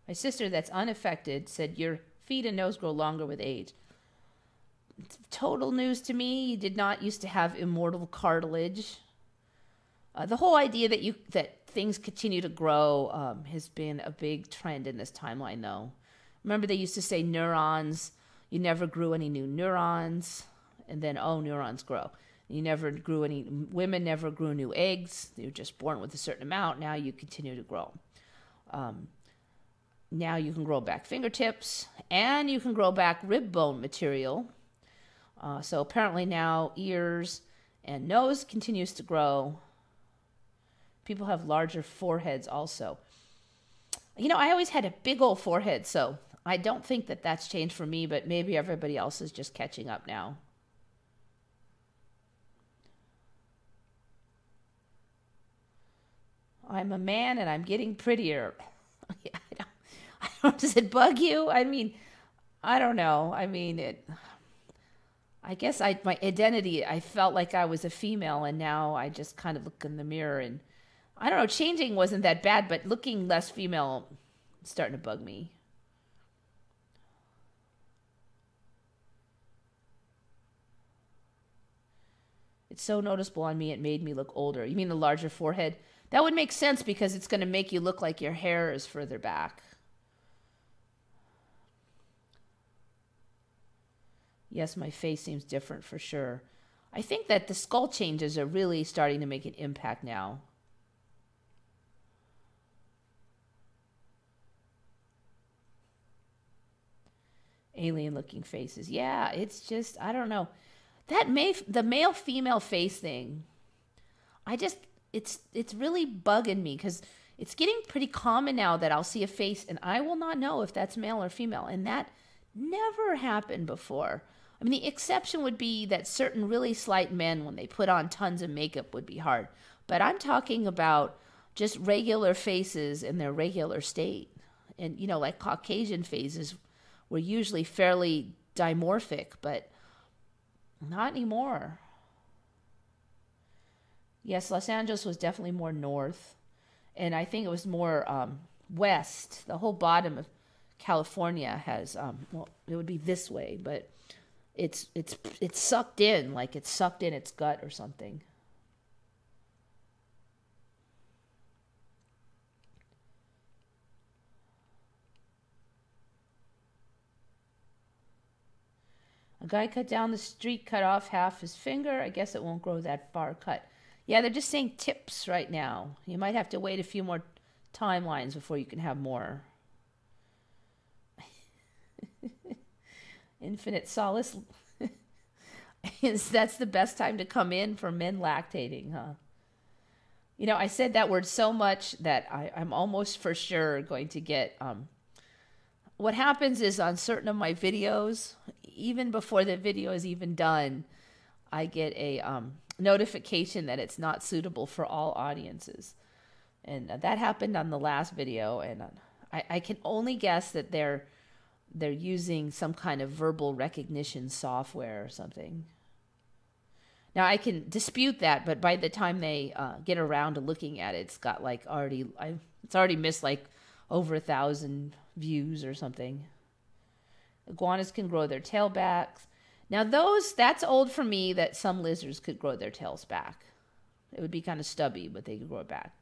My sister, that's unaffected, said your feet and nose grow longer with age. total news to me. You did not used to have immortal cartilage. Uh, the whole idea that you that things continue to grow um, has been a big trend in this timeline, though. Remember, they used to say neurons. You never grew any new neurons, and then oh, neurons grow. You never grew any. Women never grew new eggs. Were just born with a certain amount. Now you continue to grow. Um, now you can grow back fingertips and you can grow back rib bone material. Uh, so apparently now ears and nose continues to grow. People have larger foreheads also. You know, I always had a big old forehead, so I don't think that that's changed for me, but maybe everybody else is just catching up now. I'm a man and I'm getting prettier. I don't, Does it bug you? I mean, I don't know. I mean, it. I guess I my identity. I felt like I was a female, and now I just kind of look in the mirror and I don't know. Changing wasn't that bad, but looking less female starting to bug me. It's so noticeable on me. It made me look older. You mean the larger forehead? That would make sense because it's going to make you look like your hair is further back. Yes, my face seems different for sure. I think that the skull changes are really starting to make an impact now. Alien looking faces. Yeah, it's just, I don't know. That may, the male female face thing, I just, it's, it's really bugging me because it's getting pretty common now that I'll see a face and I will not know if that's male or female. And that never happened before. I mean, the exception would be that certain really slight men, when they put on tons of makeup, would be hard. But I'm talking about just regular faces in their regular state. And, you know, like Caucasian faces were usually fairly dimorphic, but not anymore. Yes, Los Angeles was definitely more north. And I think it was more um, west. The whole bottom of California has, um, well, it would be this way, but it's it's it's sucked in like it's sucked in its gut or something. A guy cut down the street, cut off half his finger. I guess it won't grow that far cut. Yeah, they're just saying tips right now. You might have to wait a few more timelines before you can have more. Infinite solace is that's the best time to come in for men lactating, huh? You know, I said that word so much that I, I'm almost for sure going to get. Um, what happens is on certain of my videos, even before the video is even done, I get a um, notification that it's not suitable for all audiences. And that happened on the last video, and I, I can only guess that they're they're using some kind of verbal recognition software or something. Now I can dispute that, but by the time they uh, get around to looking at it, it's got like already I it's already missed like over a thousand views or something. Iguanas can grow their tail backs. Now those that's old for me that some lizards could grow their tails back. It would be kind of stubby, but they could grow it back.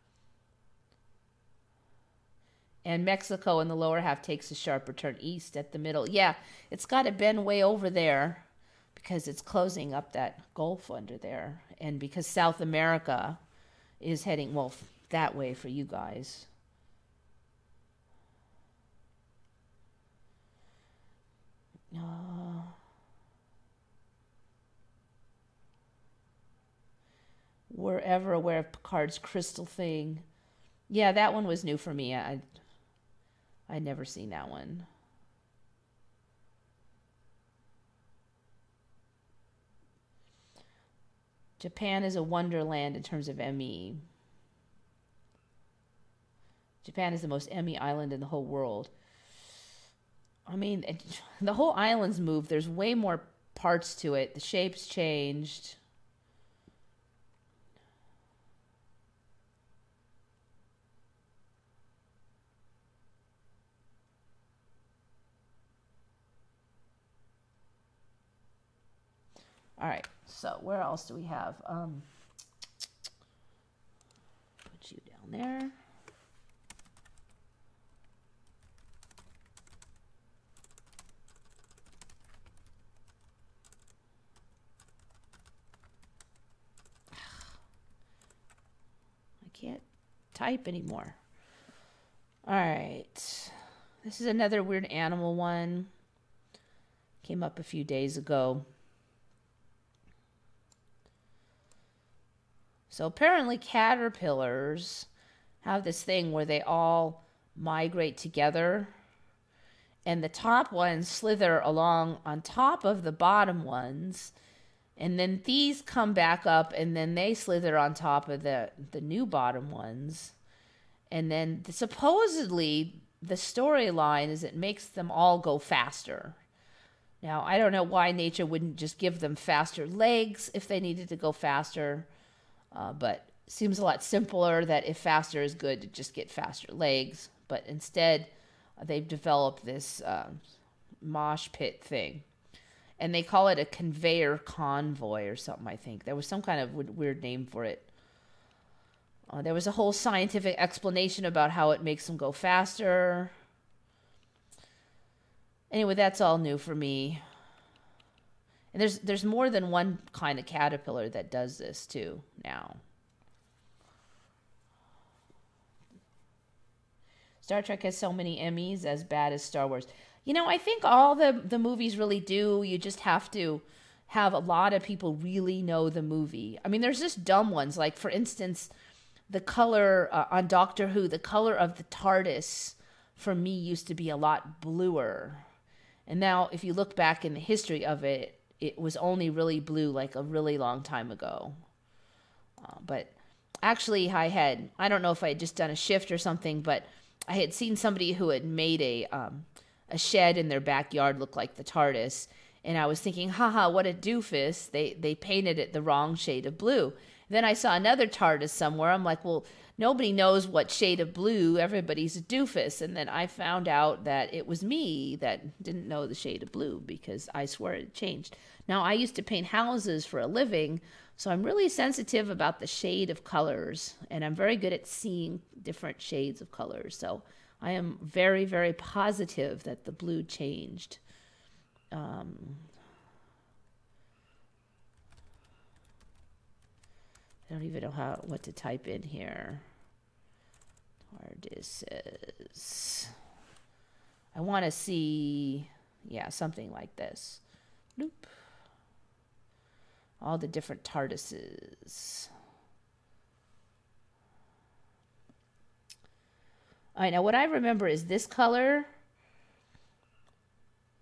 And Mexico in the lower half takes a sharper turn east at the middle. Yeah, it's got to bend way over there because it's closing up that Gulf under there. And because South America is heading, well, that way for you guys. Uh, we're ever aware of Picard's crystal thing. Yeah, that one was new for me. I I'd never seen that one. Japan is a wonderland in terms of ME. Japan is the most ME island in the whole world. I mean, it, the whole island's moved. There's way more parts to it. The shape's changed. All right. So where else do we have? Um, put you down there. I can't type anymore. All right. This is another weird animal one. Came up a few days ago. So apparently, caterpillars have this thing where they all migrate together, and the top ones slither along on top of the bottom ones, and then these come back up, and then they slither on top of the the new bottom ones, and then the, supposedly the storyline is it makes them all go faster. Now I don't know why nature wouldn't just give them faster legs if they needed to go faster uh, but seems a lot simpler that if faster is good, to just get faster legs. But instead, they've developed this uh, mosh pit thing. And they call it a conveyor convoy or something, I think. There was some kind of weird name for it. Uh, there was a whole scientific explanation about how it makes them go faster. Anyway, that's all new for me. And there's there's more than one kind of caterpillar that does this too now. Star Trek has so many MEs as bad as Star Wars. You know, I think all the the movies really do. You just have to have a lot of people really know the movie. I mean, there's just dumb ones like for instance, the color uh, on Doctor Who, the color of the TARDIS for me used to be a lot bluer. And now if you look back in the history of it, it was only really blue like a really long time ago. Uh, but actually, I had, I don't know if I had just done a shift or something, but I had seen somebody who had made a, um, a shed in their backyard look like the TARDIS. And I was thinking, haha, what a doofus. They, they painted it the wrong shade of blue. Then I saw another TARDIS somewhere. I'm like, well, nobody knows what shade of blue. Everybody's a doofus. And then I found out that it was me that didn't know the shade of blue because I swear it changed. Now, I used to paint houses for a living, so I'm really sensitive about the shade of colors, and I'm very good at seeing different shades of colors. So I am very, very positive that the blue changed. Um, I don't even know how what to type in here. Tardises. I want to see, yeah, something like this. Nope. All the different TARDISes. All right, now what I remember is this color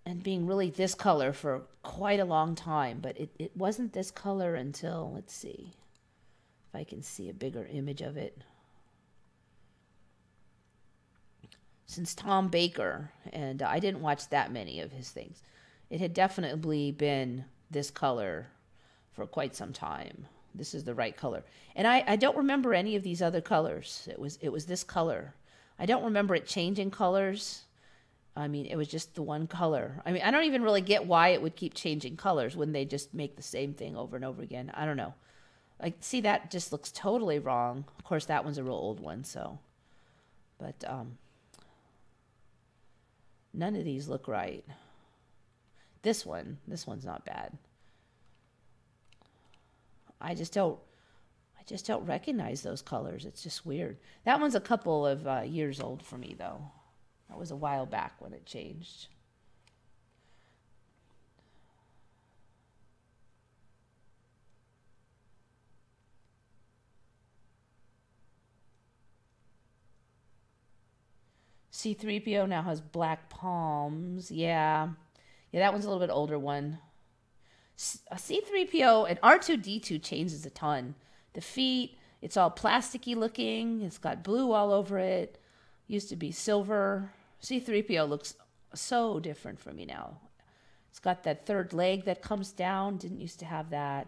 and being really this color for quite a long time, but it, it wasn't this color until, let's see if I can see a bigger image of it. Since Tom Baker, and I didn't watch that many of his things, it had definitely been this color for quite some time. This is the right color. And I, I don't remember any of these other colors. It was it was this color. I don't remember it changing colors. I mean, it was just the one color. I mean, I don't even really get why it would keep changing colors when they just make the same thing over and over again. I don't know. Like, see, that just looks totally wrong. Of course, that one's a real old one, so. But um, none of these look right. This one, this one's not bad. I just don't, I just don't recognize those colors. It's just weird. That one's a couple of uh, years old for me, though. That was a while back when it changed. C3PO now has black palms. Yeah. Yeah, that one's a little bit older one. C3PO and R2D2 changes a ton. The feet, it's all plasticky looking. It's got blue all over it. Used to be silver. C3PO looks so different for me now. It's got that third leg that comes down. Didn't used to have that.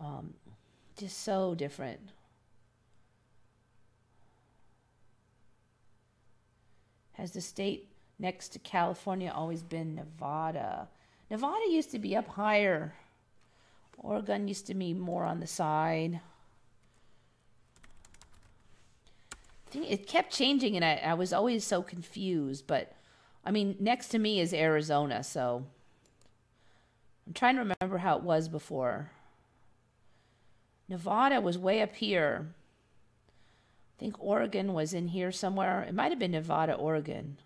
Um, just so different. Has the state next to California always been Nevada? Nevada used to be up higher. Oregon used to be more on the side. it kept changing, and I, I was always so confused. But I mean, next to me is Arizona, so I'm trying to remember how it was before. Nevada was way up here. I think Oregon was in here somewhere. It might have been Nevada, Oregon.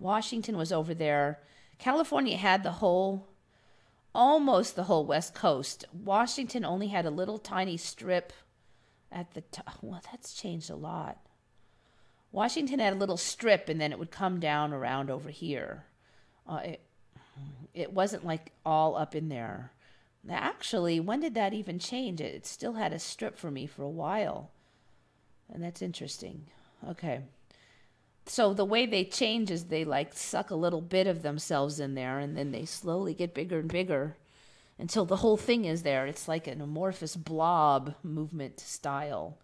Washington was over there. California had the whole, almost the whole West Coast. Washington only had a little tiny strip at the top. Well, that's changed a lot. Washington had a little strip, and then it would come down around over here. Uh, it, it wasn't like all up in there. Actually, when did that even change? It, it still had a strip for me for a while. And that's interesting. Okay. So the way they change is they like suck a little bit of themselves in there and then they slowly get bigger and bigger until the whole thing is there. It's like an amorphous blob movement style.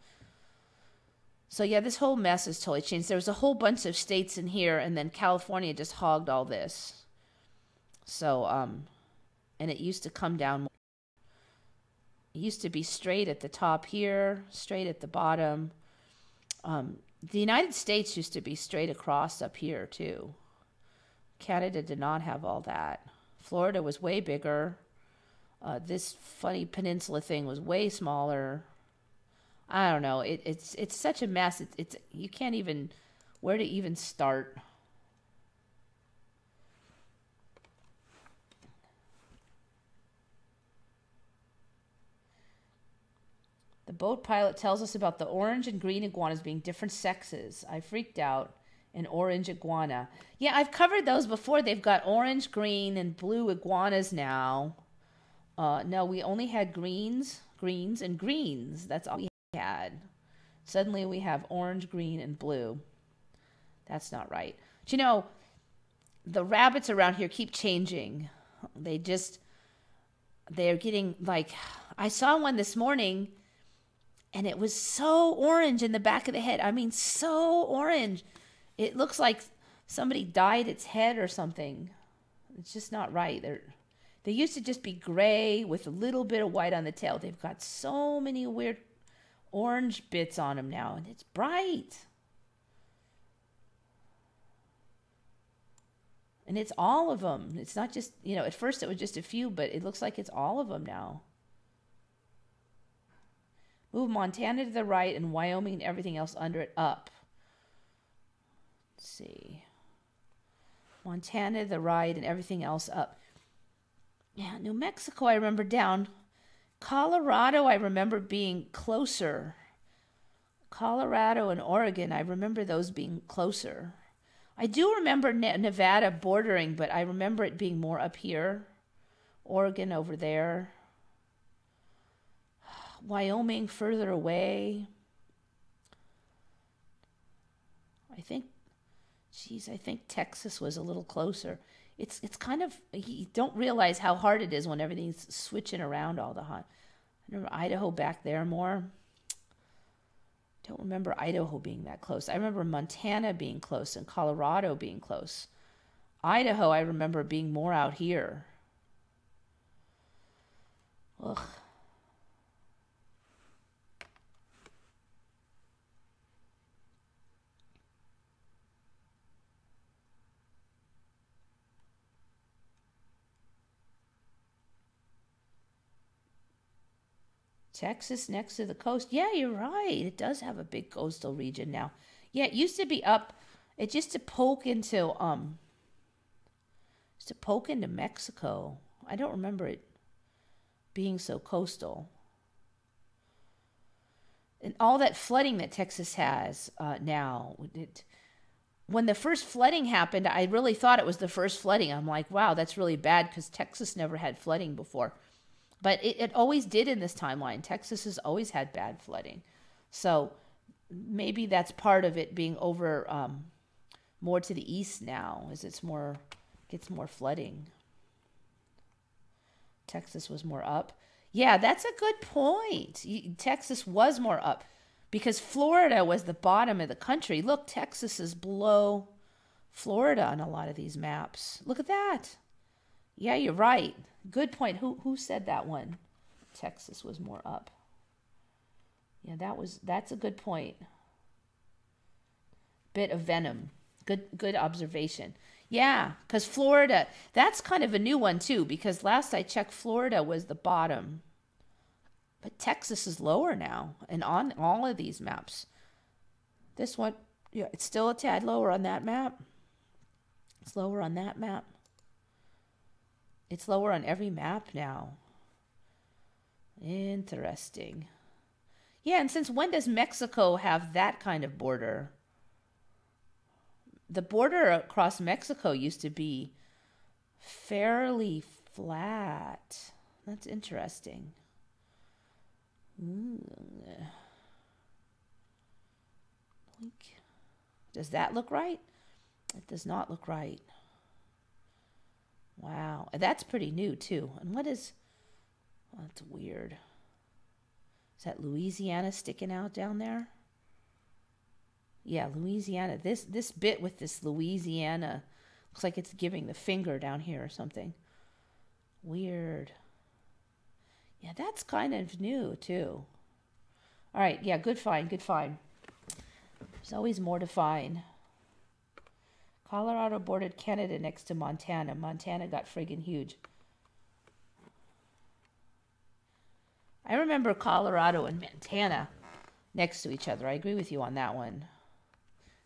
So yeah, this whole mess has totally changed. There was a whole bunch of states in here, and then California just hogged all this. So um, and it used to come down. It used to be straight at the top here, straight at the bottom. Um, the United States used to be straight across up here too. Canada did not have all that. Florida was way bigger. Uh, this funny peninsula thing was way smaller. I don't know. It, it's it's such a mess. It's it's you can't even where to even start. Boat pilot tells us about the orange and green iguanas being different sexes. I freaked out. An orange iguana. Yeah, I've covered those before. They've got orange, green, and blue iguanas now. Uh, no, we only had greens, greens, and greens. That's all we had. Suddenly we have orange, green, and blue. That's not right. But you know, the rabbits around here keep changing. They just, they're getting like, I saw one this morning and it was so orange in the back of the head. I mean, so orange. It looks like somebody dyed its head or something. It's just not right. They're, they used to just be gray with a little bit of white on the tail. They've got so many weird orange bits on them now, and it's bright. And it's all of them. It's not just, you know, at first it was just a few, but it looks like it's all of them now. Move Montana to the right and Wyoming and everything else under it up. Let's see. Montana to the right and everything else up. Yeah, New Mexico, I remember down. Colorado, I remember being closer. Colorado and Oregon, I remember those being closer. I do remember Nevada bordering, but I remember it being more up here. Oregon over there. Wyoming further away. I think, geez, I think Texas was a little closer. It's it's kind of you don't realize how hard it is when everything's switching around all the time. I remember Idaho back there more. Don't remember Idaho being that close. I remember Montana being close and Colorado being close. Idaho, I remember being more out here. Ugh. Texas next to the coast. Yeah, you're right. It does have a big coastal region now. Yeah, it used to be up. It used to poke into um. Used to poke into Mexico. I don't remember it being so coastal. And all that flooding that Texas has uh, now. It, when the first flooding happened, I really thought it was the first flooding. I'm like, wow, that's really bad because Texas never had flooding before. But it, it always did in this timeline. Texas has always had bad flooding. So maybe that's part of it being over um, more to the east now as it's more gets more flooding. Texas was more up. Yeah, that's a good point. Texas was more up because Florida was the bottom of the country. Look, Texas is below Florida on a lot of these maps. Look at that. Yeah, you're right. Good point. Who who said that one? Texas was more up. Yeah, that was that's a good point. Bit of venom. Good good observation. Yeah, cuz Florida, that's kind of a new one too because last I checked Florida was the bottom. But Texas is lower now and on all of these maps. This one, yeah, it's still a tad lower on that map. It's lower on that map. It's lower on every map now. Interesting. Yeah, and since when does Mexico have that kind of border? The border across Mexico used to be fairly flat. That's interesting. Does that look right? It does not look right. Wow, that's pretty new too. And what is? Oh, that's weird. Is that Louisiana sticking out down there? Yeah, Louisiana. This this bit with this Louisiana looks like it's giving the finger down here or something. Weird. Yeah, that's kind of new too. All right, yeah, good find, good find. There's always more to find. Colorado bordered Canada next to Montana. Montana got friggin' huge. I remember Colorado and Montana next to each other. I agree with you on that one.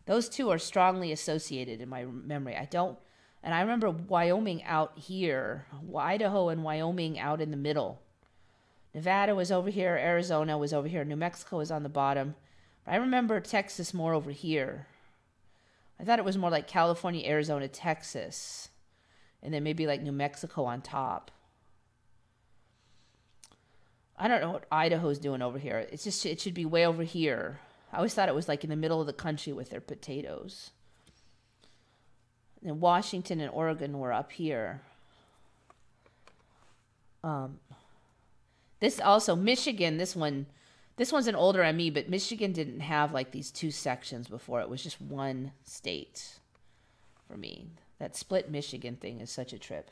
Those two are strongly associated in my memory. I don't, and I remember Wyoming out here, Idaho and Wyoming out in the middle. Nevada was over here, Arizona was over here, New Mexico was on the bottom. I remember Texas more over here. I thought it was more like California, Arizona, Texas, and then maybe like New Mexico on top. I don't know what Idaho's doing over here. It's just it should be way over here. I always thought it was like in the middle of the country with their potatoes. And Washington and Oregon were up here. Um, this also Michigan. This one this one's an older ME, but Michigan didn't have like these two sections before. It was just one state for me. That split Michigan thing is such a trip.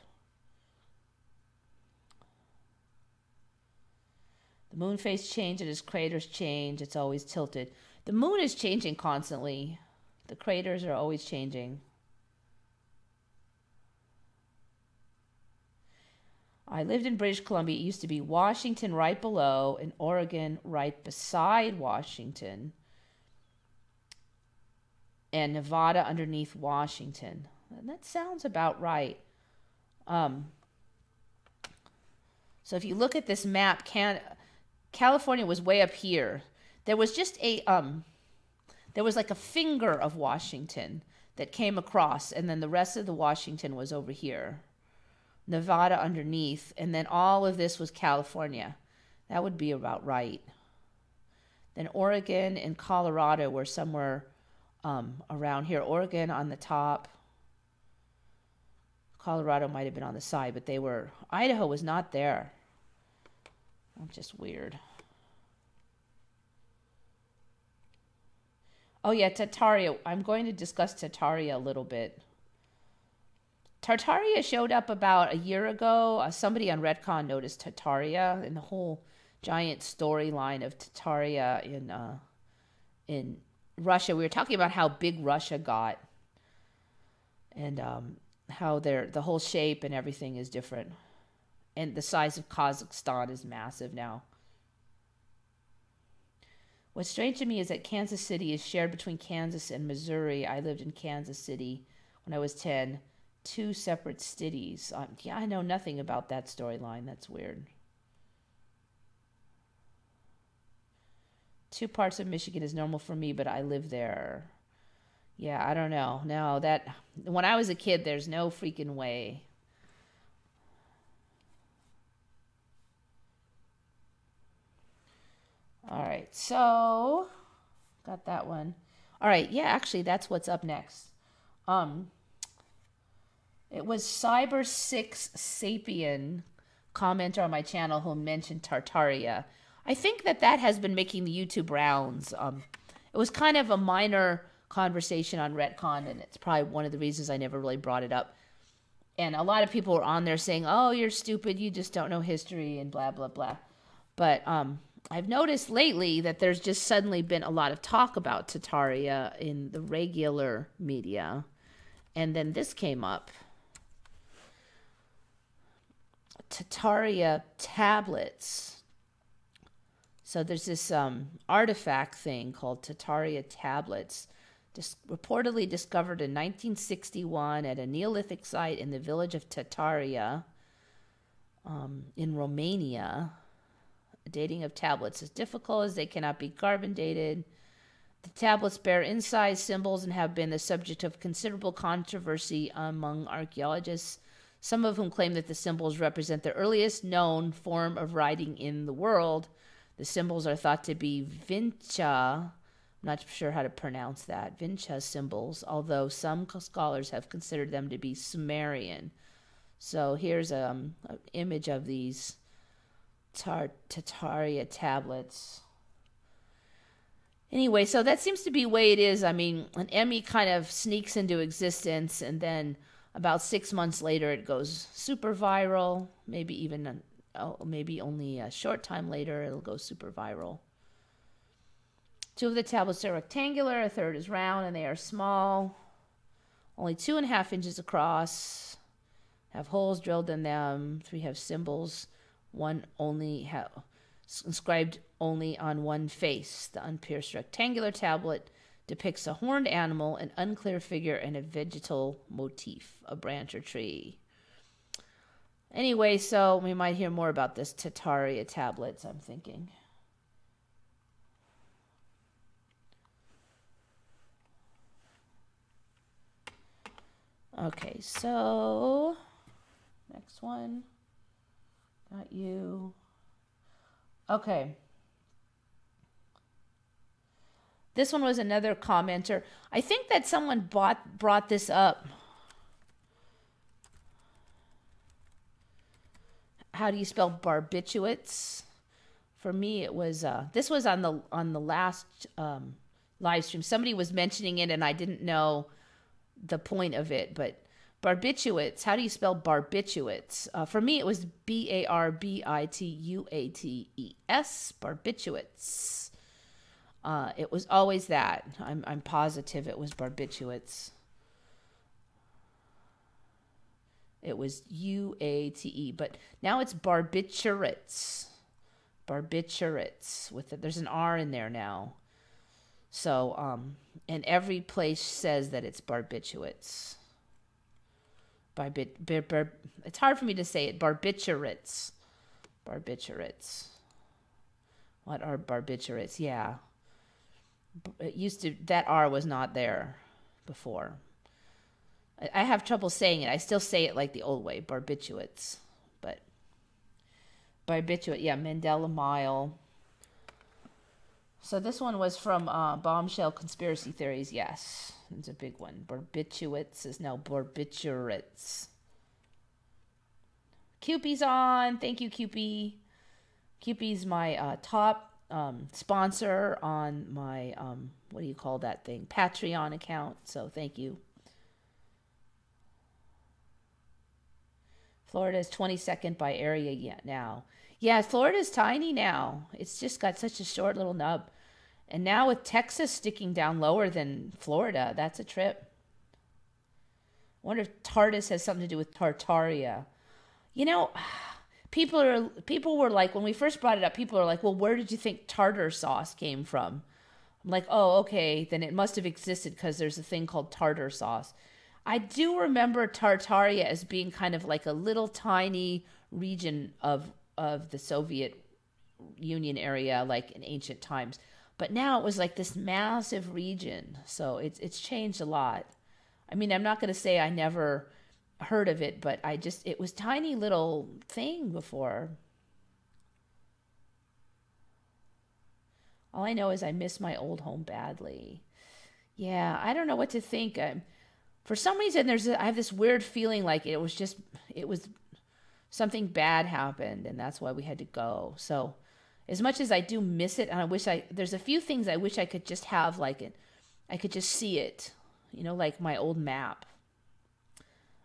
The moon phase change and its craters change. It's always tilted. The moon is changing constantly. The craters are always changing. I lived in British Columbia. It used to be Washington right below and Oregon right beside Washington and Nevada underneath Washington. And that sounds about right. Um, so if you look at this map, can California was way up here. There was just a um, there was like a finger of Washington that came across, and then the rest of the Washington was over here. Nevada underneath, and then all of this was California. That would be about right. Then Oregon and Colorado were somewhere um, around here. Oregon on the top. Colorado might have been on the side, but they were. Idaho was not there. I'm Just weird. Oh, yeah, Tartaria. I'm going to discuss Tartaria a little bit. Tartaria showed up about a year ago. Uh, somebody on Retcon noticed Tartaria and the whole giant storyline of Tartaria in uh, in Russia. We were talking about how big Russia got, and um, how their the whole shape and everything is different, and the size of Kazakhstan is massive now. What's strange to me is that Kansas City is shared between Kansas and Missouri. I lived in Kansas City when I was 10, two separate cities. Yeah, I know nothing about that storyline. That's weird. Two parts of Michigan is normal for me, but I live there. Yeah, I don't know. No, that when I was a kid, there's no freaking way. All right, so got that one. All right, yeah, actually, that's what's up next. Um, it was Cyber Six Sapien commenter on my channel who mentioned Tartaria. I think that that has been making the YouTube rounds. Um, it was kind of a minor conversation on retcon, and it's probably one of the reasons I never really brought it up. And a lot of people were on there saying, "Oh, you're stupid. You just don't know history," and blah blah blah. But um, I've noticed lately that there's just suddenly been a lot of talk about Tartaria in the regular media. And then this came up. Tartaria tablets. So there's this um, artifact thing called Tartaria tablets, dis- reportedly discovered in 1961 at a Neolithic site in the village of Tartaria um, in Romania dating of tablets is difficult as they cannot be carbon dated. The tablets bear incised symbols and have been the subject of considerable controversy among archaeologists, some of whom claim that the symbols represent the earliest known form of writing in the world. The symbols are thought to be Vincha, I'm not sure how to pronounce that, Vinca symbols, although some scholars have considered them to be Sumerian. So here's um, an image of these Tar- Tartaria tablets. Anyway, so that seems to be way it is. I mean, an ME kind of sneaks into existence, and then about six months later, it goes super viral. Maybe even, uh, oh, maybe only a short time later, it'll go super viral. Two of the tablets are rectangular, a third is round, and they are small, only two and a half inches across, have holes drilled in them. Three have symbols one only ha- inscribed only on one face. The unpierced rectangular tablet depicts a horned animal, an unclear figure, and a vegetal motif, a branch or tree. Anyway, so we might hear more about this Tartaria tablets, I'm thinking. Okay, so next one. Got you. Okay. This one was another commenter. I think that someone bought brought this up. How do you spell barbiturates? For me, it was uh, this was on the on the last um, live stream. Somebody was mentioning it, and I didn't know the point of it, but Barbiturates. How do you spell barbiturates? Uh, for me, it was B A R B I T U A T E S. Barbiturates. Uh, it was always that. I'm, I'm positive it was barbiturates. It was U A T E, but now it's barbiturates. Barbiturates with it. There's an R in there now. So, um, and every place says that it's barbiturates. Barbit, bar, bar, it's hard for me to say it. Barbiturates. Barbiturates. What are barbiturates? Yeah. It used to, that R was not there before. I, I have trouble saying it. I still say it like the old way, barbiturates. But barbiturate, yeah, Mandela Mile. So this one was from uh, Bombshell Conspiracy Theories. Yes, it's a big one. Barbiturates is now barbiturates. Cupie's on. Thank you, Cupie. Cupie's my uh, top um, sponsor on my um, what do you call that thing? Patreon account. So thank you. Florida is 22nd by area yet now. Yeah, Florida's tiny now. It's just got such a short little nub. And now with Texas sticking down lower than Florida, that's a trip. I wonder if TARDIS has something to do with Tartaria. You know, people are people were like when we first brought it up, people are like, "Well, where did you think tartar sauce came from?" I'm like, "Oh, okay, then it must have existed because there's a thing called tartar sauce." I do remember Tartaria as being kind of like a little tiny region of of the Soviet Union area, like in ancient times. But now it was like this massive region, so it's it's changed a lot. I mean, I'm not going to say I never heard of it, but I just it was tiny little thing before. All I know is I miss my old home badly. Yeah, I don't know what to think. I'm, for some reason, there's a, I have this weird feeling like it was just it was something bad happened, and that's why we had to go. So, as much as I do miss it, and I wish I there's a few things I wish I could just have like it, I could just see it, you know, like my old map.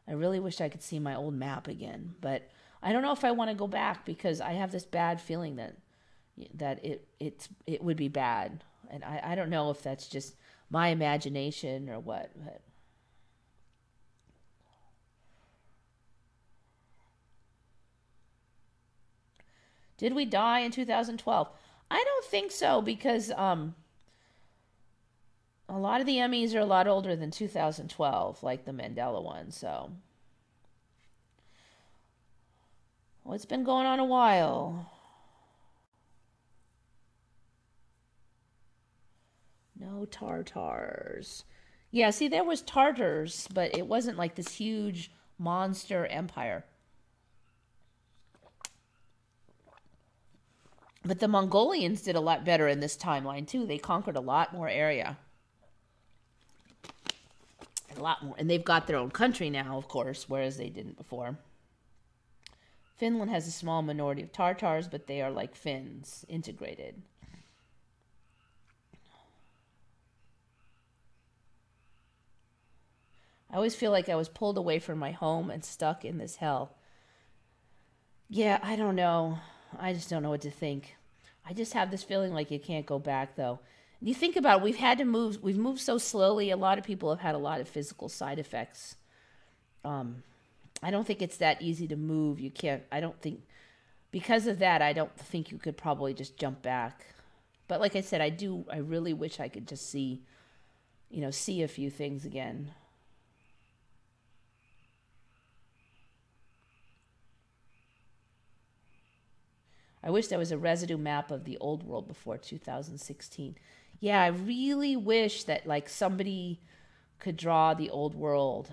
I really wish I could see my old map again, but I don't know if I want to go back because I have this bad feeling that that it it's it would be bad, and I I don't know if that's just my imagination or what, but. Did we die in 2012? I don't think so because um, a lot of the MEs are a lot older than 2012, like the Mandela one. So, well, it's been going on a while. No Tartars. Yeah, see, there was Tartars, but it wasn't like this huge monster empire. But the Mongolians did a lot better in this timeline too. They conquered a lot more area. A lot more. And they've got their own country now, of course, whereas they didn't before. Finland has a small minority of Tartars, but they are like Finns, integrated. I always feel like I was pulled away from my home and stuck in this hell. Yeah, I don't know. I just don't know what to think. I just have this feeling like you can't go back though. You think about it, we've had to move we've moved so slowly. A lot of people have had a lot of physical side effects. Um I don't think it's that easy to move. You can't I don't think because of that I don't think you could probably just jump back. But like I said, I do I really wish I could just see you know, see a few things again. I wish there was a residue map of the old world before 2016. Yeah, I really wish that like somebody could draw the old world.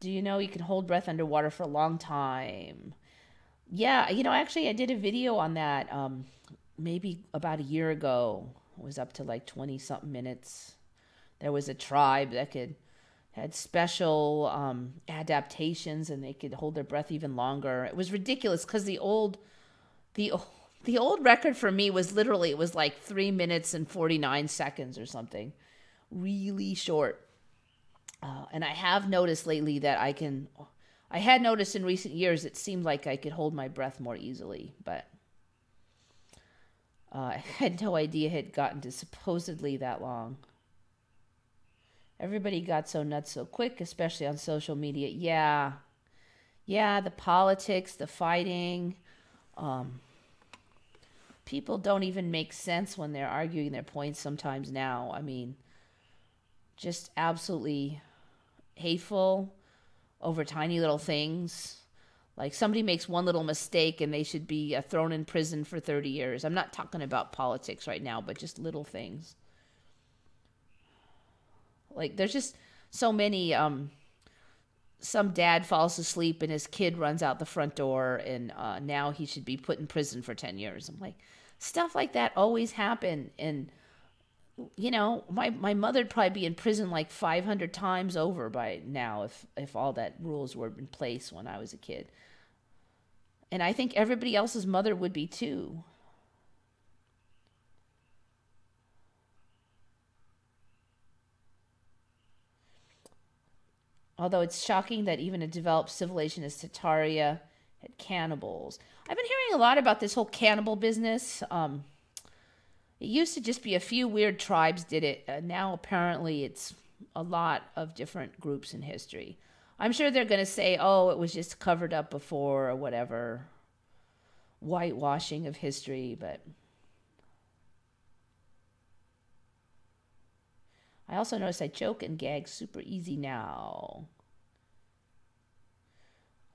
Do you know you can hold breath underwater for a long time? Yeah, you know, actually, I did a video on that um, maybe about a year ago. It was up to like 20 something minutes. There was a tribe that could had special um, adaptations and they could hold their breath even longer. It was ridiculous because the old, the the old record for me was literally it was like three minutes and forty nine seconds or something, really short. Uh, and I have noticed lately that I can. I had noticed in recent years it seemed like I could hold my breath more easily, but uh, I had no idea it had gotten to supposedly that long. Everybody got so nuts so quick, especially on social media. Yeah. Yeah, the politics, the fighting. Um, people don't even make sense when they're arguing their points sometimes now. I mean, just absolutely hateful over tiny little things. Like somebody makes one little mistake and they should be uh, thrown in prison for 30 years. I'm not talking about politics right now, but just little things. Like there's just so many um some dad falls asleep and his kid runs out the front door and uh, now he should be put in prison for 10 years. I'm like stuff like that always happen and you know, my my mother'd probably be in prison like 500 times over by now if if all that rules were in place when I was a kid. And I think everybody else's mother would be too. Although it's shocking that even a developed civilization as Tartaria had cannibals. I've been hearing a lot about this whole cannibal business. Um, it used to just be a few weird tribes did it. Uh, now apparently it's a lot of different groups in history. I'm sure they're going to say, "Oh, it was just covered up before or whatever." Whitewashing of history, but I also notice I choke and gag super easy now.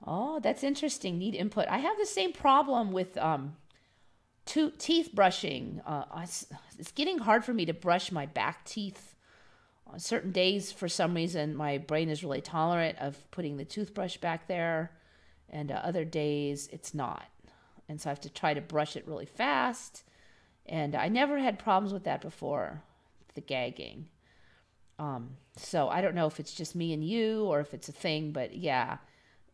Oh, that's interesting. Need input. I have the same problem with um, to- teeth brushing. Uh, it's, getting hard for me to brush my back teeth. On certain days, for some reason, my brain is really tolerant of putting the toothbrush back there, and uh, other days it's not. And so I have to try to brush it really fast. And I never had problems with that before, the gagging. Um, so I don't know if it's just me and you or if it's a thing, but yeah,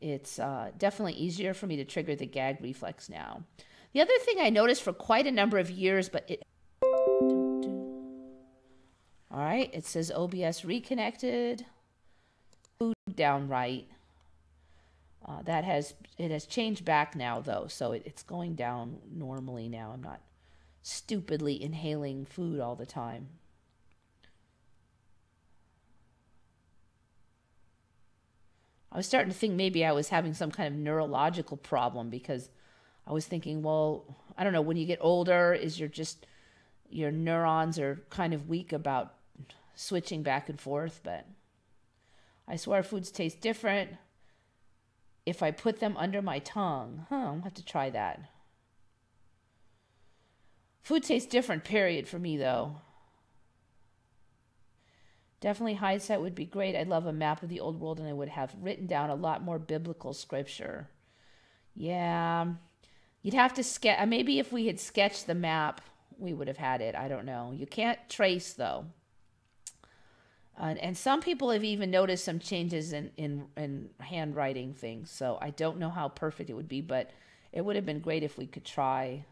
it's uh, definitely easier for me to trigger the gag reflex now. The other thing I noticed for quite a number of years, but it. All right, it says OBS reconnected. Food down right. Uh, that has it has changed back now though, so it, it's going down normally now. I'm not stupidly inhaling food all the time. I was starting to think maybe I was having some kind of neurological problem because I was thinking, well, I don't know, when you get older, is your just your neurons are kind of weak about switching back and forth, but I swear foods taste different if I put them under my tongue. Huh, I'll have to try that. Food tastes different, period, for me though. Definitely hindsight would be great. I'd love a map of the old world and I would have written down a lot more biblical scripture. Yeah. You'd have to sketch. Maybe if we had sketched the map, we would have had it. I don't know. You can't trace, though. Uh, and some people have even noticed some changes in, in, in handwriting things. So I don't know how perfect it would be, but it would have been great if we could try.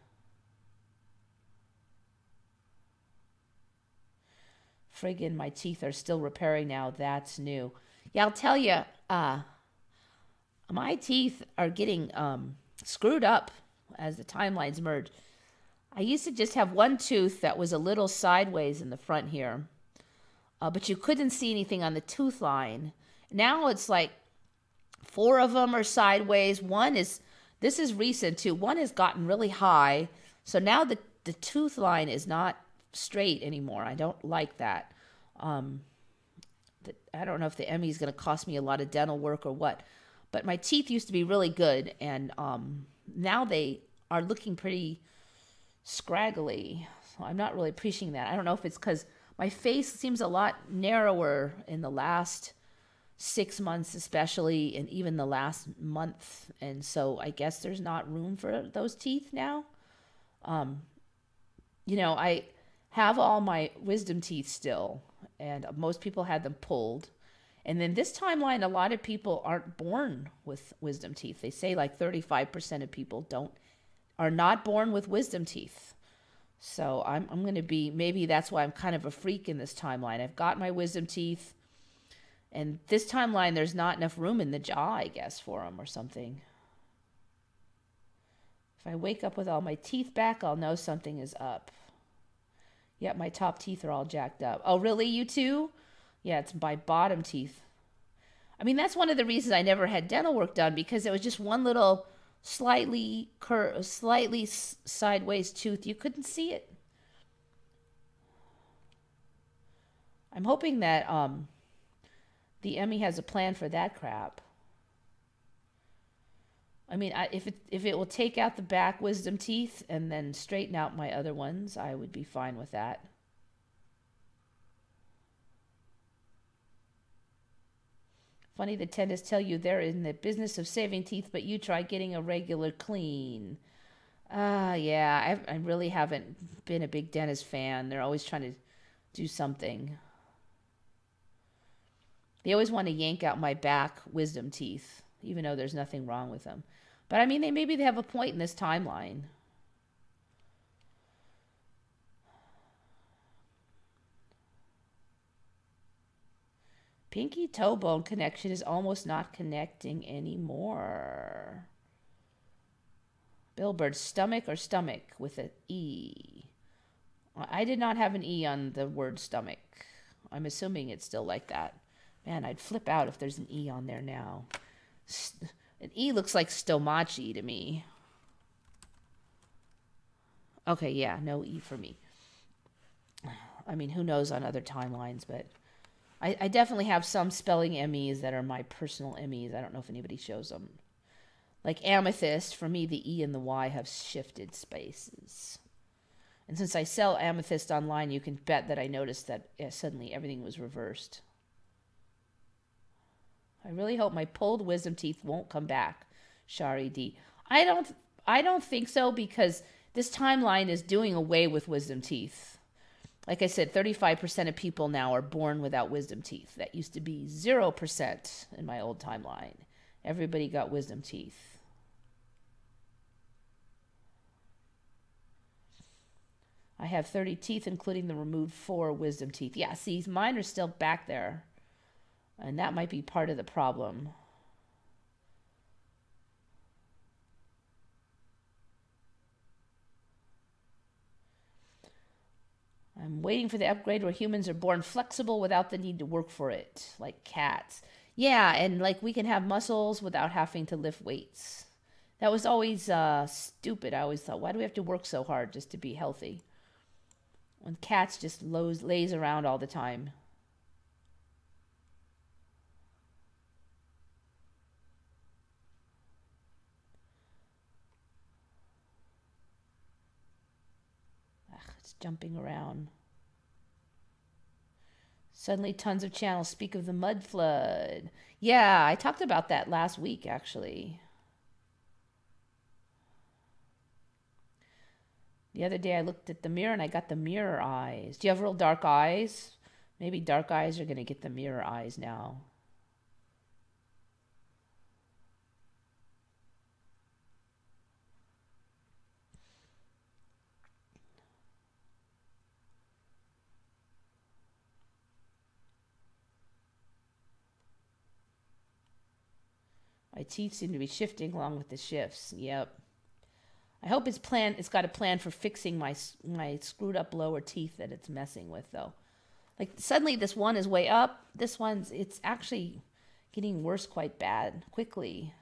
Friggin' my teeth are still repairing now. That's new. Yeah, I'll tell you, uh, my teeth are getting um, screwed up as the timelines merge. I used to just have one tooth that was a little sideways in the front here, uh, but you couldn't see anything on the tooth line. Now it's like four of them are sideways. One is, this is recent too, one has gotten really high. So now the, the tooth line is not straight anymore. I don't like that. Um, I don't know if the ME is going to cost me a lot of dental work or what, but my teeth used to be really good, and um, now they are looking pretty scraggly. So I'm not really appreciating that. I don't know if it's because my face seems a lot narrower in the last six months, especially, and even the last month. And so I guess there's not room for those teeth now. Um, you know, I have all my wisdom teeth still, and most people had them pulled. And then this timeline, a lot of people aren't born with wisdom teeth. They say like 35% of people don't are not born with wisdom teeth. So I'm I'm going to be maybe that's why I'm kind of a freak in this timeline. I've got my wisdom teeth. And this timeline there's not enough room in the jaw, I guess, for them or something. If I wake up with all my teeth back, I'll know something is up. Yep, my top teeth are all jacked up. Oh, really? You too? Yeah, it's my bottom teeth. I mean, that's one of the reasons I never had dental work done because it was just one little slightly cur- slightly sideways tooth. You couldn't see it. I'm hoping that um, the ME has a plan for that crap. I mean, I, if it if it will take out the back wisdom teeth and then straighten out my other ones, I would be fine with that. Funny the dentists tell you they're in the business of saving teeth, but you try getting a regular clean. Ah, uh, yeah, I, I really haven't been a big dentist fan. They're always trying to do something. They always want to yank out my back wisdom teeth, even though there's nothing wrong with them. But I mean, they maybe they have a point in this timeline. Pinky toe bone connection is almost not connecting anymore. Billboard, stomach or stomach with an E. I did not have an E on the word stomach. I'm assuming it's still like that. Man, I'd flip out if there's an E on there now. An E looks like stomachi to me. Okay, yeah, no E for me. I mean, who knows on other timelines, but I, I definitely have some spelling MEs that are my personal MEs. I don't know if anybody shows them. Like amethyst, for me, the E and the Y have shifted spaces. And since I sell amethyst online, you can bet that I noticed that yeah, suddenly everything was reversed. I really hope my pulled wisdom teeth won't come back, Shari D. I don't I don't think so because this timeline is doing away with wisdom teeth. Like I said, 35% of people now are born without wisdom teeth. That used to be 0% in my old timeline. Everybody got wisdom teeth. I have 30 teeth, including the removed four wisdom teeth. Yeah, see, mine are still back there. And that might be part of the problem. I'm waiting for the upgrade where humans are born flexible without the need to work for it, like cats. Yeah, and like we can have muscles without having to lift weights. That was always uh, stupid. I always thought, why do we have to work so hard just to be healthy? When cats just lays around all the time. Jumping around. Suddenly, tons of channels speak of the mud flood. Yeah, I talked about that last week, actually. The other day, I looked at the mirror and I got the mirror eyes. Do you have real dark eyes? Maybe dark eyes are going to get the mirror eyes now. My teeth seem to be shifting along with the shifts. Yep. I hope it's plan. It's got a plan for fixing my my screwed up lower teeth that it's messing with, though. Like suddenly, this one is way up. This one's it's actually getting worse quite bad quickly.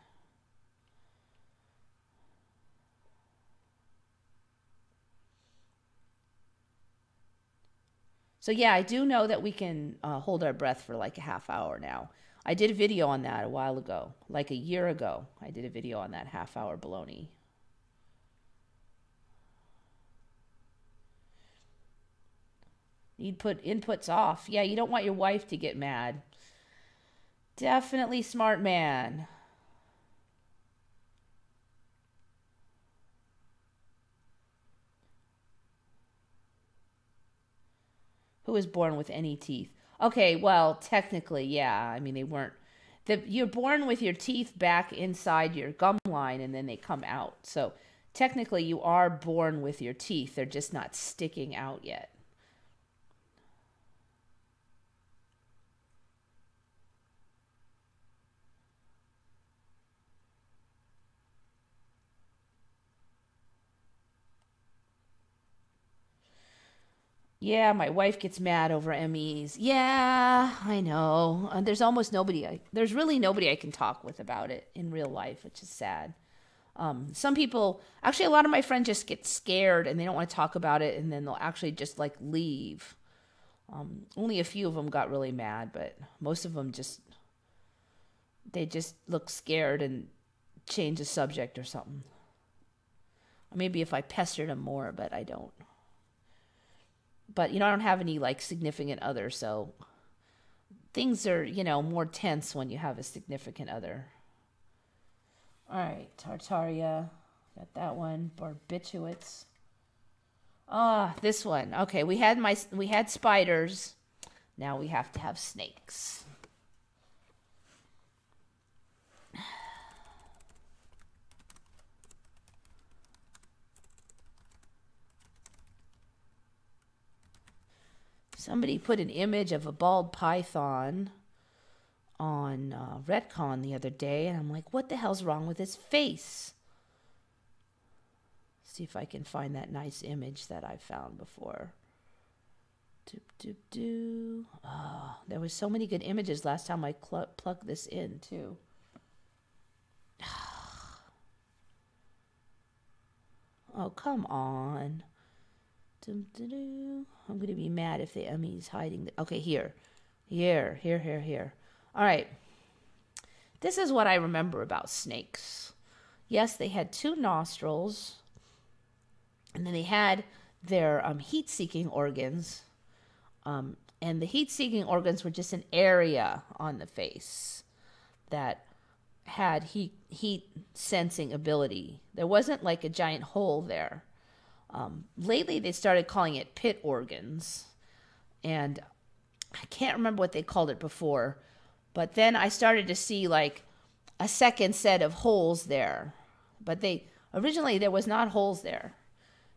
So yeah, I do know that we can uh, hold our breath for like a half hour now. I did a video on that a while ago, like a year ago. I did a video on that half hour baloney. Need put inputs off. Yeah, you don't want your wife to get mad. Definitely smart man. Who is born with any teeth? Okay, well, technically, yeah. I mean, they weren't. The, you're born with your teeth back inside your gum line and then they come out. So technically, you are born with your teeth. They're just not sticking out yet. Yeah, my wife gets mad over MEs. Yeah, I know. Uh, there's almost nobody. I, there's really nobody I can talk with about it in real life, which is sad. Um, some people, actually, a lot of my friends just get scared and they don't want to talk about it, and then they'll actually just like leave. Um, only a few of them got really mad, but most of them just they just look scared and change the subject or something. Maybe if I pestered them more, but I don't. But you know, I don't have any like significant other, so things are you know more tense when you have a significant other. All right, Tartaria, got that one. Barbiturates. Ah, this one. Okay, we had my we had spiders. Now we have to have snakes. Somebody put an image of a bald python on uh, Retcon the other day, and I'm like, what the hell's wrong with his face? See if I can find that nice image that I found before. Doop, doop, doo. Oh, there was so many good images last time I cl- plugged this in, too. Oh, come on. I'm going to be mad if the ME's hiding. The- okay, here. Here, here, here, here. All right. This is what I remember about snakes. Yes, they had two nostrils, and then they had their um, heat seeking organs. Um, and the heat seeking organs were just an area on the face that had heat, heat sensing ability. There wasn't like a giant hole there. Um, lately, they started calling it pit organs. And I can't remember what they called it before, but then I started to see like a second set of holes there. But they originally there was not holes there.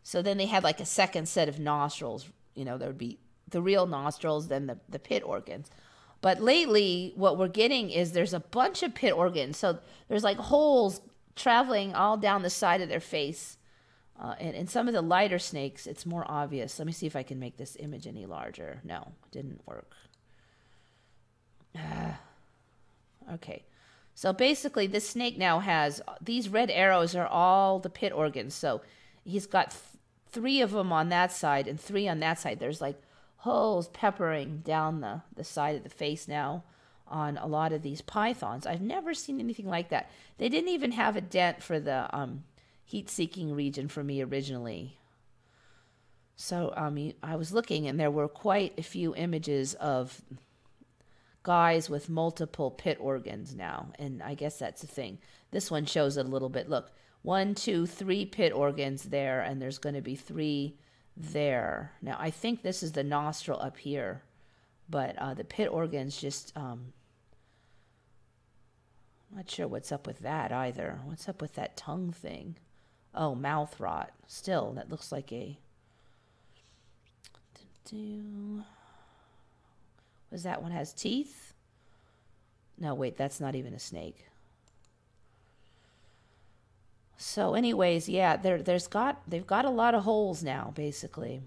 So then they had like a second set of nostrils. You know, there would be the real nostrils, then the, the pit organs. But lately, what we're getting is there's a bunch of pit organs. So there's like holes traveling all down the side of their face. Uh, and in some of the lighter snakes, it's more obvious. Let me see if I can make this image any larger. No, didn't work. Uh, okay. So basically, this snake now has these red arrows are all the pit organs. So he's got th- three of them on that side and three on that side. There's like holes peppering down the, the side of the face now on a lot of these pythons. I've never seen anything like that. They didn't even have a dent for the um, heat seeking region for me originally. So um, I was looking, and there were quite a few images of guys with multiple pit organs now, and I guess that's the thing. This one shows a little bit. Look, one, two, three pit organs there, and there's going to be three there. Now, I think this is the nostril up here, but uh, the pit organs just. Um, not sure what's up with that either. What's up with that tongue thing? Oh, mouth rot. Still, that looks like a. Was that one has teeth? No, wait, that's not even a snake. So, anyways, yeah, there, there's got they've got a lot of holes now, basically.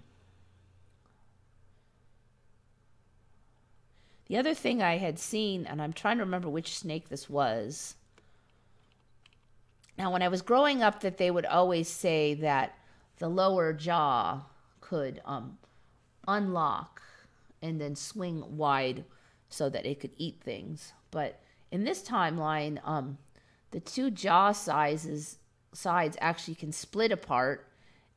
The other thing I had seen, and I'm trying to remember which snake this was. Now, when I was growing up, that they would always say that the lower jaw could um, unlock and then swing wide so that it could eat things. But in this timeline, um, the two jaw sizes sides actually can split apart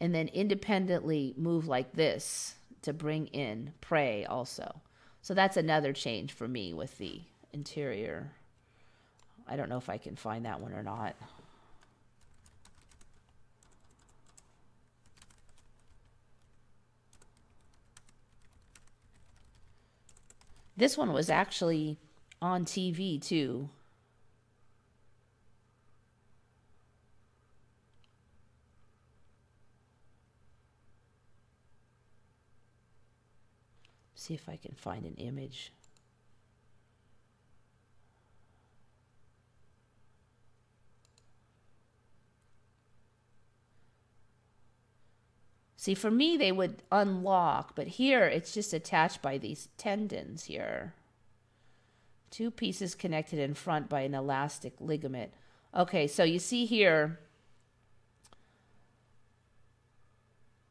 and then independently move like this to bring in prey also. So that's another change for me with the interior. I don't know if I can find that one or not. This one was actually on TV too. See if I can find an image. See, for me, they would unlock, but here it's just attached by these tendons here. Two pieces connected in front by an elastic ligament. Okay, so you see here,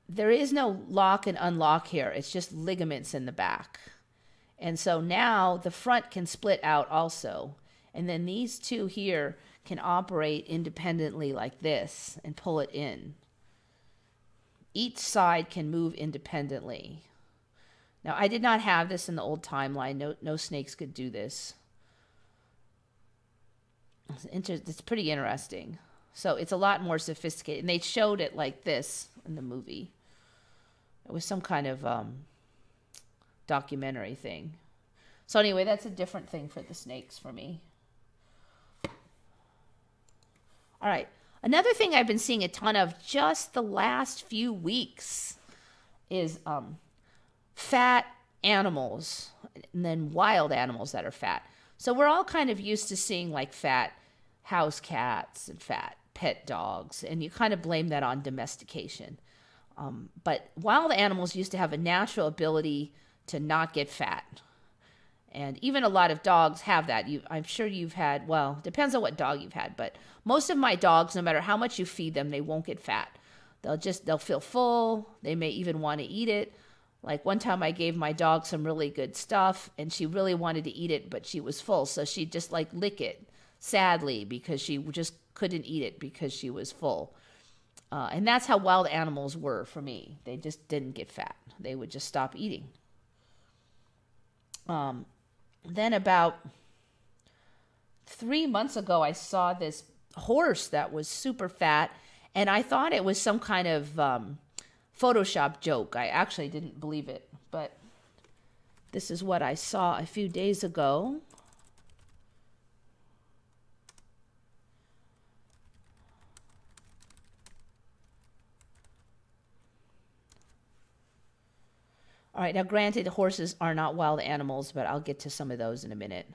there is no lock and unlock here. It's just ligaments in the back. And so now the front can split out also. And then these two here can operate independently like this and pull it in. Each side can move independently. Now, I did not have this in the old timeline. No, no snakes could do this. It's, inter- it's pretty interesting. So it's a lot more sophisticated. And they showed it like this in the movie. It was some kind of um, documentary thing. So anyway, that's a different thing for the snakes for me. All right. Another thing I've been seeing a ton of just the last few weeks is um, fat animals and then wild animals that are fat. So we're all kind of used to seeing like fat house cats and fat pet dogs, and you kind of blame that on domestication. Um, but wild animals used to have a natural ability to not get fat. And even a lot of dogs have that. You, I'm sure you've had, well, depends on what dog you've had, but most of my dogs, no matter how much you feed them, they won't get fat. They'll just, they'll feel full. They may even want to eat it. Like one time I gave my dog some really good stuff and she really wanted to eat it, but she was full. So she'd just like lick it sadly because she just couldn't eat it because she was full. Uh, and that's how wild animals were for me. They just didn't get fat. They would just stop eating. Um, then about three months ago, I saw this horse that was super fat, and I thought it was some kind of um, Photoshop joke. I actually didn't believe it, but this is what I saw a few days ago. All right, now granted, horses are not wild animals, but I'll get to some of those in a minute.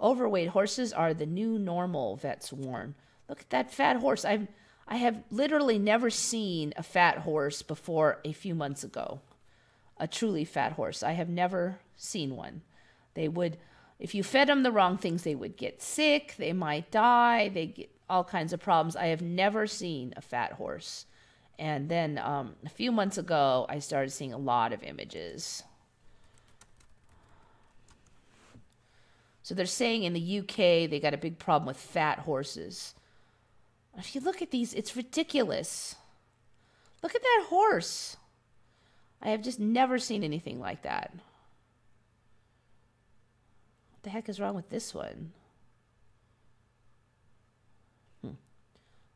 Overweight horses are the new normal, vets warn. Look at that fat horse. I've I have literally never seen a fat horse before a few months ago. A truly fat horse. I have never seen one. They would if you fed them the wrong things, they would get sick, they might die, they get all kinds of problems. I have never seen a fat horse. And then um, a few months ago, I started seeing a lot of images. So they're saying in the UK they got a big problem with fat horses. If you look at these, it's ridiculous. Look at that horse. I have just never seen anything like that. What the heck is wrong with this one? Hmm.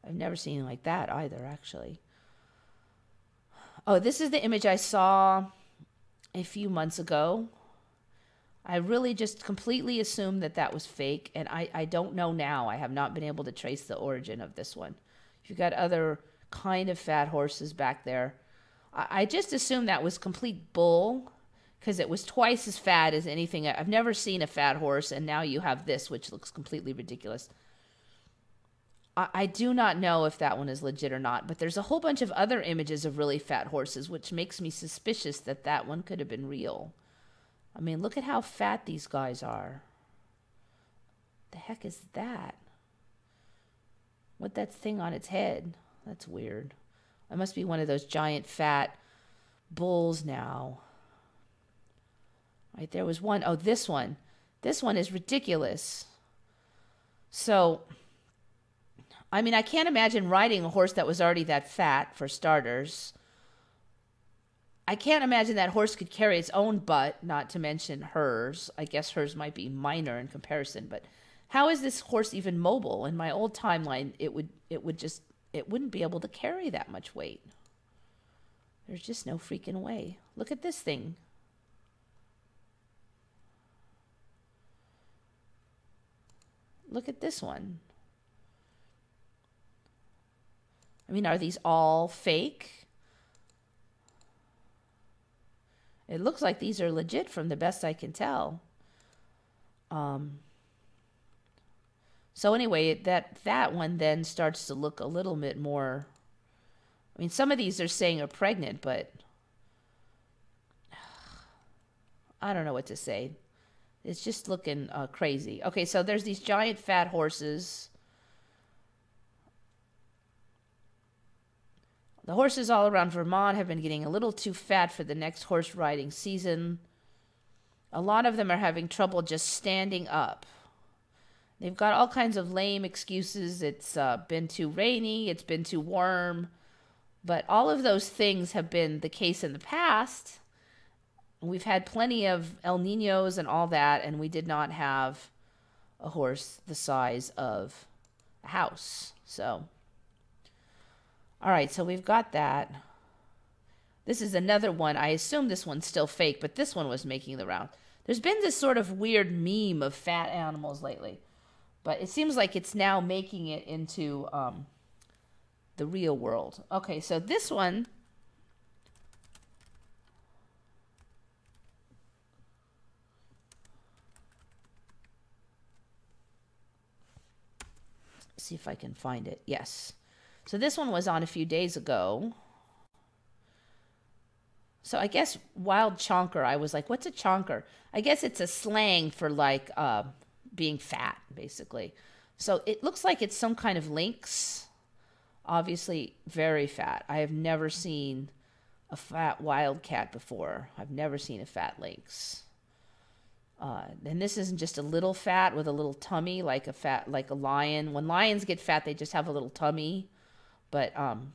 I've never seen like that either, actually. Oh, this is the image I saw a few months ago. I really just completely assumed that that was fake, and I, I don't know now. I have not been able to trace the origin of this one. You've got other kind of fat horses back there. I, I just assumed that was complete bull because it was twice as fat as anything. I've never seen a fat horse, and now you have this, which looks completely ridiculous. I, do not know if that one is legit or not, but there's a whole bunch of other images of really fat horses, which makes me suspicious that that one could have been real. I mean, look at how fat these guys are. The heck is that? What that thing on its head? That's weird. It must be one of those giant fat bulls now. Right, there was one. Oh, this one. This one is ridiculous. So, I mean, I can't imagine riding a horse that was already that fat, for starters. I can't imagine that horse could carry its own butt, not to mention hers. I guess hers might be minor in comparison, but how is this horse even mobile? In my old timeline, it would it would just it wouldn't be able to carry that much weight. There's just no freaking way. Look at this thing. Look at this one. I mean, are these all fake? It looks like these are legit from the best I can tell. Um, so anyway, that that one then starts to look a little bit more I mean, some of these are saying are pregnant, but I don't know what to say. It's just looking uh, crazy. Okay, so there's these giant fat horses. The horses all around Vermont have been getting a little too fat for the next horse riding season. A lot of them are having trouble just standing up. They've got all kinds of lame excuses. It's uh, been too rainy, it's been too warm. But all of those things have been the case in the past. We've had plenty of El Ninos and all that, and we did not have a horse the size of a house. So, all right, so we've got that. This is another one. I assume this one's still fake, but this one was making the round. There's been this sort of weird meme of fat animals lately, but it seems like it's now making it into um, the real world. Okay, so this one. See if I can find it. Yes. So this one was on a few days ago. So I guess wild chonker. I was like, what's a chonker? I guess it's a slang for like uh, being fat, basically. So it looks like it's some kind of lynx obviously very fat. I have never seen a fat wildcat before. I've never seen a fat lynx. Uh, and this isn't just a little fat with a little tummy like a fat like a lion. When lions get fat, they just have a little tummy. But um,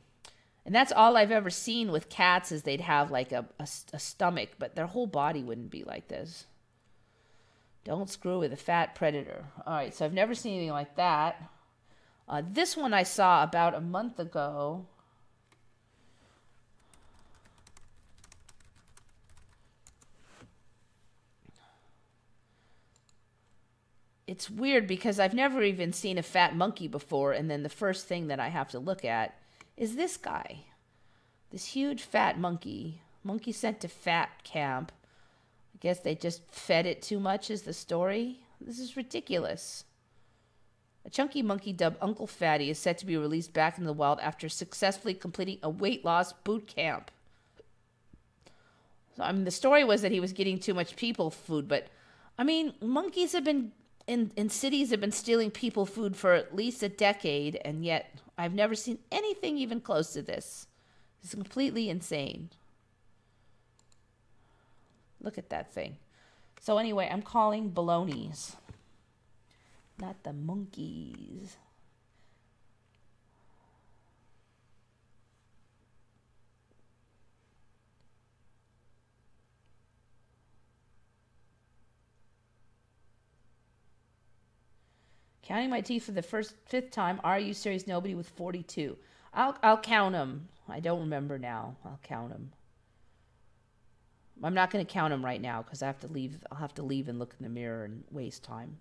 and that's all I've ever seen with cats is they'd have like a, a, a stomach, but their whole body wouldn't be like this. Don't screw with a fat predator. All right, so I've never seen anything like that. Uh, this one I saw about a month ago. It's weird because I've never even seen a fat monkey before, and then the first thing that I have to look at is this guy. This huge fat monkey. Monkey sent to fat camp. I guess they just fed it too much, is the story. This is ridiculous. A chunky monkey dubbed Uncle Fatty is set to be released back in the wild after successfully completing a weight loss boot camp. So, I mean, the story was that he was getting too much people food, but I mean, monkeys have been in, in cities have been stealing people food for at least a decade, and yet I've never seen anything even close to this. It's completely insane. Look at that thing. So anyway, I'm calling balonies not the monkeys. Counting my teeth for the first fifth time. Are you serious? Nobody with 42. I'll I'll count them. I don't remember now. I'll count them. I'm not going to count them right now because I have to leave. I'll have to leave and look in the mirror and waste time.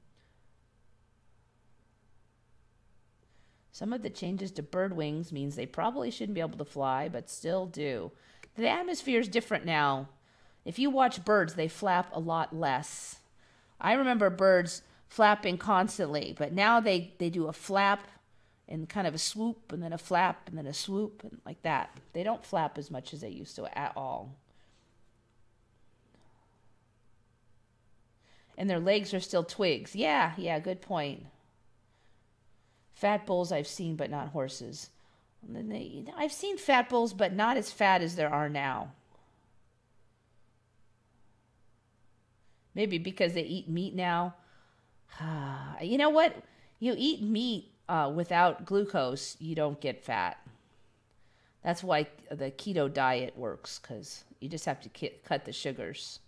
Some of the changes to bird wings means they probably shouldn't be able to fly, but still do. The atmosphere is different now. If you watch birds, they flap a lot less. I remember birds flapping constantly, but now they, they do a flap and kind of a swoop and then a flap and then a swoop and like that. They don't flap as much as they used to at all. And their legs are still twigs. Yeah, yeah, good point. Fat bulls I've seen, but not horses. I've seen fat bulls, but not as fat as there are now. Maybe because they eat meat now. you know what? You eat meat uh, without glucose, you don't get fat. That's why the keto diet works, because you just have to cut the sugars.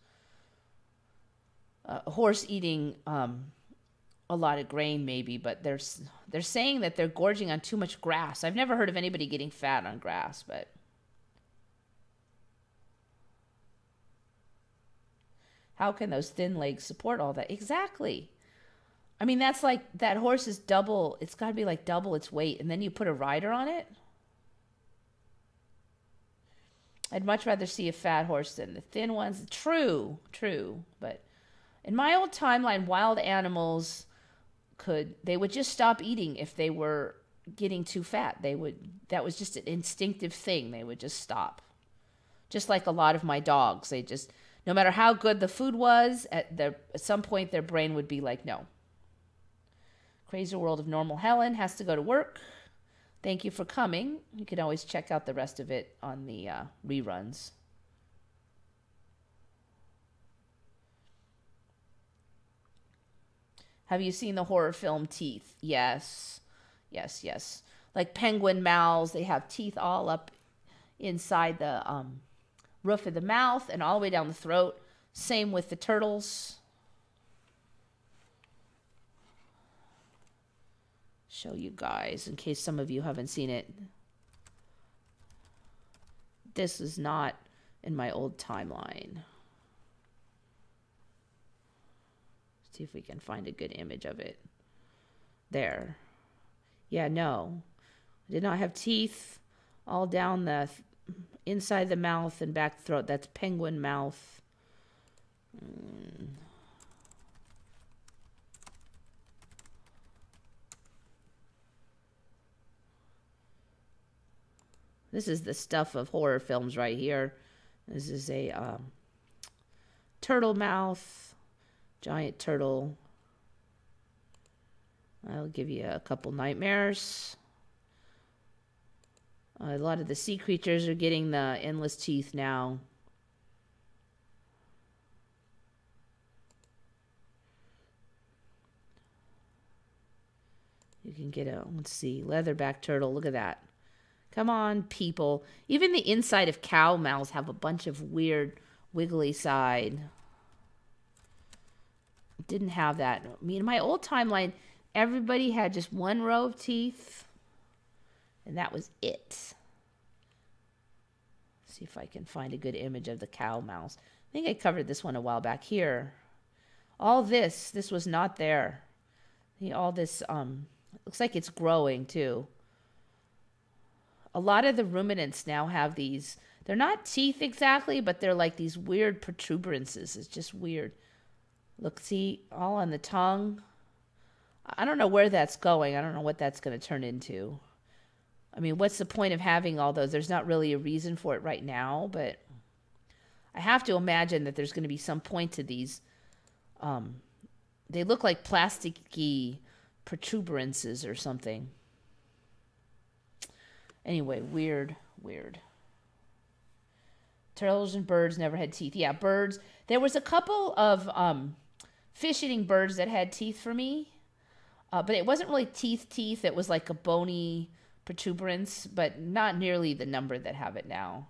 Uh, horse eating um, a lot of grain maybe but they're they're saying that they're gorging on too much grass i've never heard of anybody getting fat on grass but how can those thin legs support all that exactly i mean that's like that horse is double it's got to be like double its weight and then you put a rider on it i'd much rather see a fat horse than the thin ones true true but in my old timeline wild animals could they would just stop eating if they were getting too fat. They would that was just an instinctive thing. They would just stop. Just like a lot of my dogs, they just no matter how good the food was, at the at some point their brain would be like, no. Crazy World of Normal Helen has to go to work. Thank you for coming. You can always check out the rest of it on the uh, reruns. Have you seen the horror film Teeth? Yes. Yes, yes. Like penguin mouths, they have teeth all up inside the um, roof of the mouth and all the way down the throat. Same with the turtles. Show you guys in case some of you haven't seen it. This is not in my old timeline. See if we can find a good image of it. There. Yeah, no. I did not have teeth all down the inside the mouth and back throat. That's penguin mouth. Mm. This is the stuff of horror films right here. This is a um, turtle mouth, giant turtle. I'll give you a couple nightmares. A lot of the sea creatures are getting the endless teeth now. You can get a, let's see, leatherback turtle. Look at that. Come on, people. Even the inside of cow mouths have a bunch of weird wiggly side. Didn't have that. I mean, in my old timeline, everybody had just one row of teeth, and that was it. see if I can find a good image of the cow mouths. I think I covered this one a while back here. All this, this was not there. All this, um, looks like it's growing too a lot of the ruminants now have these they're not teeth exactly but they're like these weird protuberances. It's just weird. Look see all on the tongue. I don't know where that's going. I don't know what that's going to turn into. I mean what's the point of having all those? There's not really a reason for it right now but i have to imagine that there's going to be some point to these um they look like plasticky protuberances or something Anyway, weird, weird. Turtles and birds never had teeth. Yeah, birds. There was a couple of um, fish-eating birds that had teeth for me, uh, but it wasn't really teeth teeth. It was like a bony protuberance, but not nearly the number that have it now.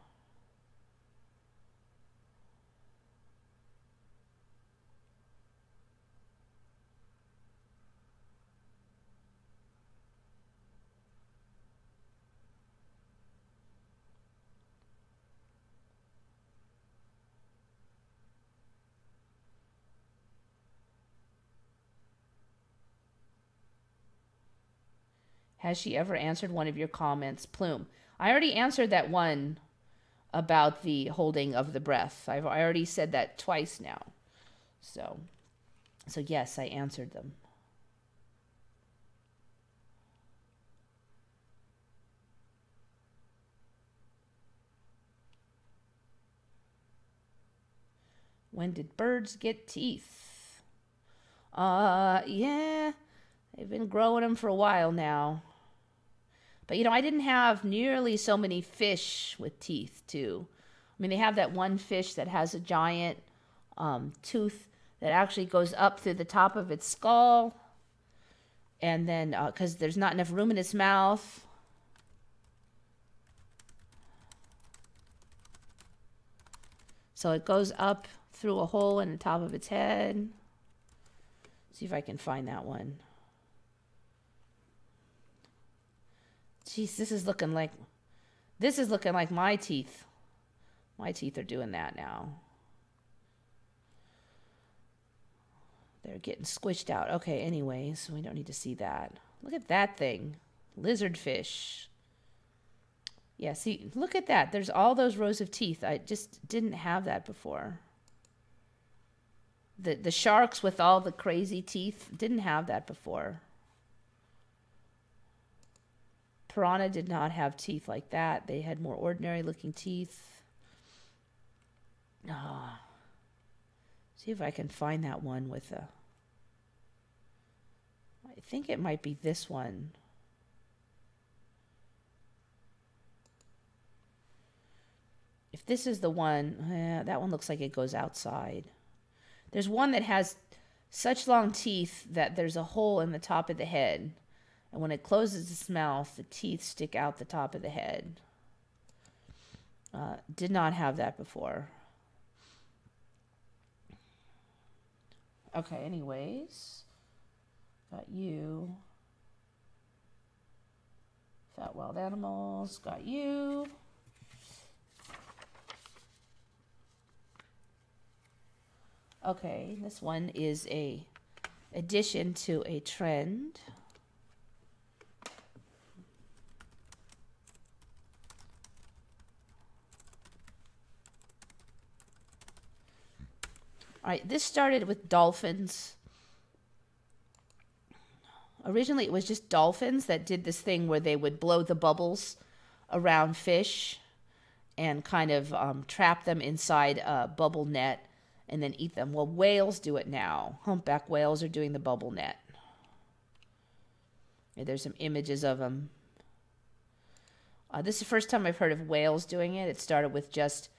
Has she ever answered one of your comments, Plume? I already answered that one about the holding of the breath. I've already said that twice now. So so yes, I answered them. When did birds get teeth? Uh, yeah, they've been growing them for a while now. But you know, I didn't have nearly so many fish with teeth too. I mean, they have that one fish that has a giant um, tooth that actually goes up through the top of its skull, and then because uh, there's not enough room in its mouth. So it goes up through a hole in the top of its head. See if I can find that one. Jeez, this is looking like this is looking like my teeth. My teeth are doing that now. They're getting squished out. Okay, anyways, we don't need to see that. Look at that thing. Lizard fish. Yeah, see, look at that. There's all those rows of teeth. I just didn't have that before. The the sharks with all the crazy teeth didn't have that before. Piranha did not have teeth like that. They had more ordinary looking teeth. Ah. See if I can find that one with a. I think it might be this one. If this is the one, eh, that one looks like it goes outside. There's one that has such long teeth that there's a hole in the top of the head. And when it closes its mouth, the teeth stick out the top of the head. Uh, did not have that before. Okay, anyways. Got you. Fat wild animals. Got you. Okay, this one is a addition to a trend. All right, this started with dolphins. Originally, it was just dolphins that did this thing where they would blow the bubbles around fish and kind of um, trap them inside a bubble net and then eat them. Well, whales do it now. Humpback whales are doing the bubble net. there's some images of them. Uh, this is the first time I've heard of whales doing it. It started with just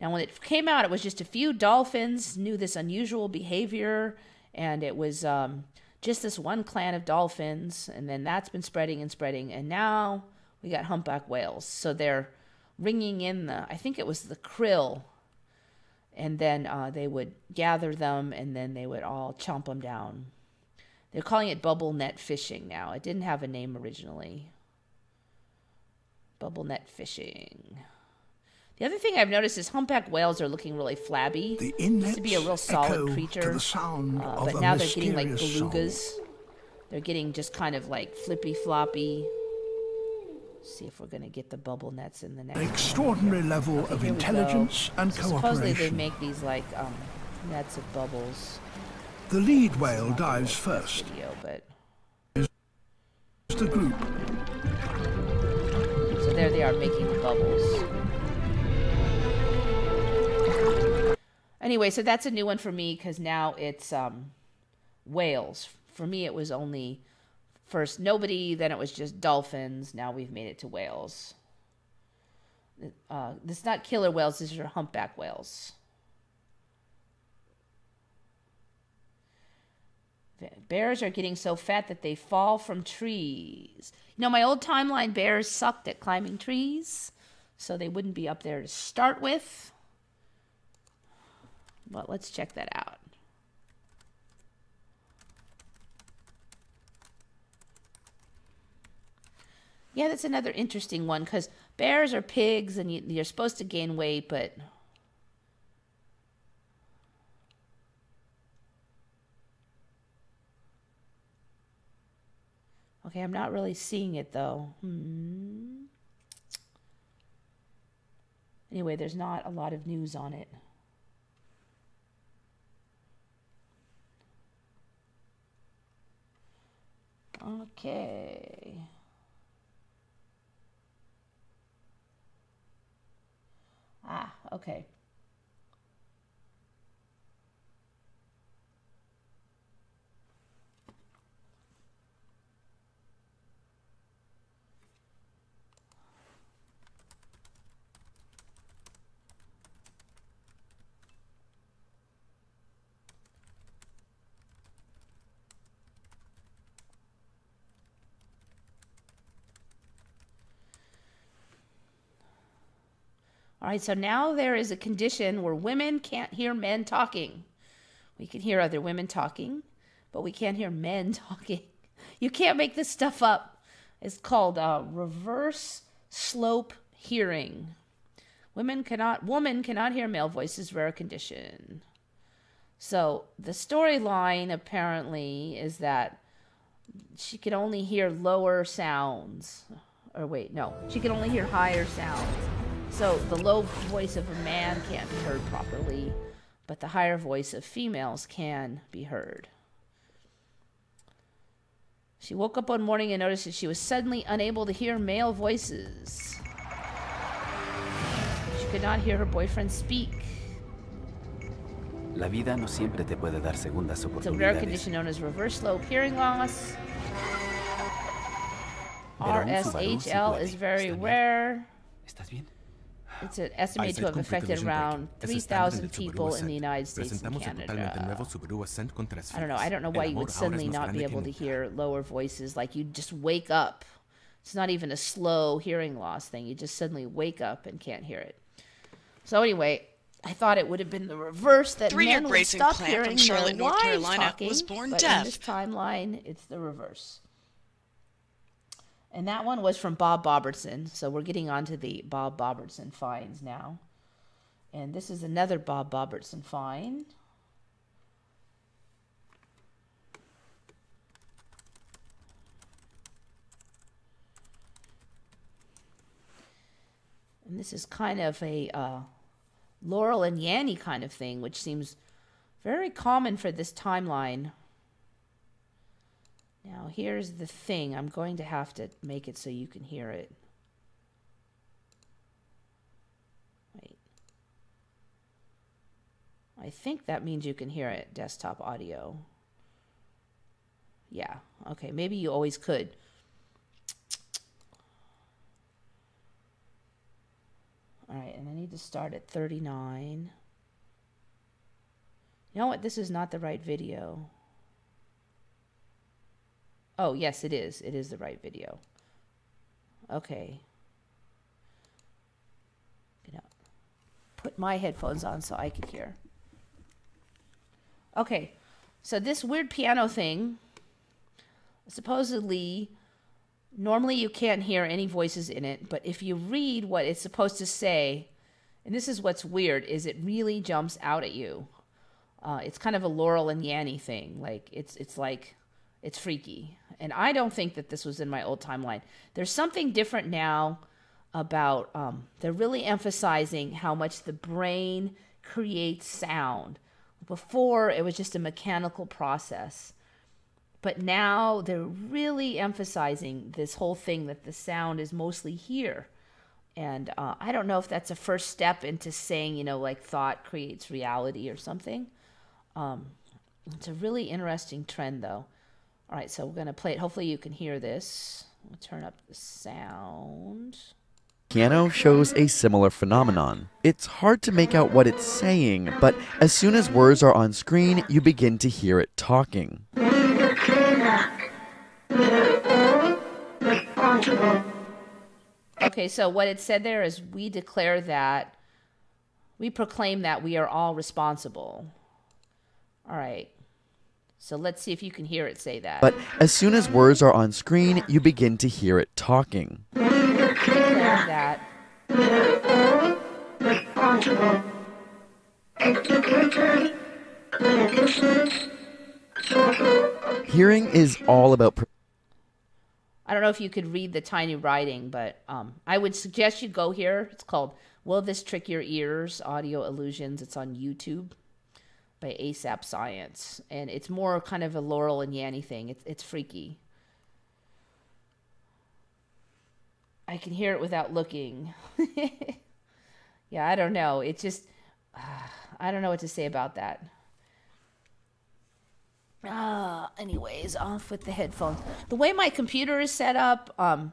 now, when it came out, it was just a few dolphins knew this unusual behavior, and it was um, just this one clan of dolphins, and then that's been spreading and spreading, and now we got humpback whales. So they're ringing in the, I think it was the krill, and then uh, they would gather them, and then they would all chomp them down. They're calling it bubble net fishing now. It didn't have a name originally. Bubble net fishing. The other thing I've noticed is humpback whales are looking really flabby. The used to be a real solid creature, uh, but now they're getting like belugas. Song. They're getting just kind of like flippy floppy. see if we're going to get the bubble nets in the next. Extraordinary level okay, of intelligence and so cooperation. Supposedly they make these like um, nets of bubbles. The lead whale dives first. Video, but the group. So there they are making the bubbles. Anyway, so that's a new one for me because now it's um, whales. For me, it was only first nobody, then it was just dolphins. Now we've made it to whales. Uh, this is not killer whales, these are humpback whales. Bears are getting so fat that they fall from trees. You know, my old timeline bears sucked at climbing trees, so they wouldn't be up there to start with. But let's check that out. Yeah, that's another interesting one because bears are pigs and you, you're supposed to gain weight, but Okay, I'm not really seeing it though. Hmm. Anyway, there's not a lot of news on it. Okay. Ah, okay. Right, so now there is a condition where women can't hear men talking. We can hear other women talking, but we can't hear men talking. You can't make this stuff up. It's called uh, reverse slope hearing. Women cannot, woman cannot hear male voices, rare condition. So the storyline apparently is that she can only hear lower sounds. Or wait, no, she can only hear higher sounds. So the low voice of a man can't be heard properly, but the higher voice of females can be heard. She woke up one morning and noticed that she was suddenly unable to hear male voices. She could not hear her boyfriend speak. La vida no siempre te puede dar segundas oportunidades. It's a rare condition known as reverse slope hearing loss. Pero un Subaru sí RSHL is very rare. ¿Estás bien? It's an estimated to have affected around 3,000 people in the United States and Canada. I don't know. I don't know why you would suddenly not be able to hear lower voices. Like you just wake up. It's not even a slow hearing loss thing. You just suddenly wake up and can't hear it. So anyway, I thought it would have been the reverse that Three-year men would stop hearing from Charlotte, their North wives Carolina, talking, was born but deaf. in this timeline, it's the reverse. And that one was from Bob Bobertson. So we're getting on to the Bob Bobertson finds now. And this is another Bob Bobertson find. And this is kind of a uh, Laurel and Yanny kind of thing, which seems very common for this timeline. Now, here's the thing. I'm going to have to make it so you can hear it. Wait. I think that means you can hear it, desktop audio. Yeah, okay. Maybe you always could. All right, and I need to start at 39. You know what? This is not the right video. Oh, yes, it is. It is the right video. Okay. Put my headphones on so I can hear. Okay, so this weird piano thing, supposedly, normally you can't hear any voices in it, but if you read what it's supposed to say, and this is what's weird, is it really jumps out at you. Uh, it's kind of a Laurel and Yanny thing. Like it's it's like it's freaky. And I don't think that this was in my old timeline. There's something different now about um, they're really emphasizing how much the brain creates sound. Before it was just a mechanical process. But now they're really emphasizing this whole thing that the sound is mostly here. And uh, I don't know if that's a first step into saying, you know, like thought creates reality or something. Um, it's a really interesting trend, though. All right, so we're going to play it. Hopefully, you can hear this. We'll turn up the sound. Piano shows a similar phenomenon. It's hard to make out what it's saying, but as soon as words are on screen, you begin to hear it talking. Okay, so what it said there is we declare that, we proclaim that we are all responsible. All right. So let's see if you can hear it say that. But as soon as words are on screen, you begin to hear it talking. that. Hearing is all about. I don't know if you could read the tiny writing, but um, I would suggest you go here. It's called Will This Trick Your Ears? Audio Illusions. It's on YouTube by ASAP Science. And it's more kind of a Laurel and Yanny thing. It's, it's freaky. I can hear it without looking. yeah, I don't know. It just, uh, I don't know what to say about that. Uh, anyways, off with the headphones. The way my computer is set up, um,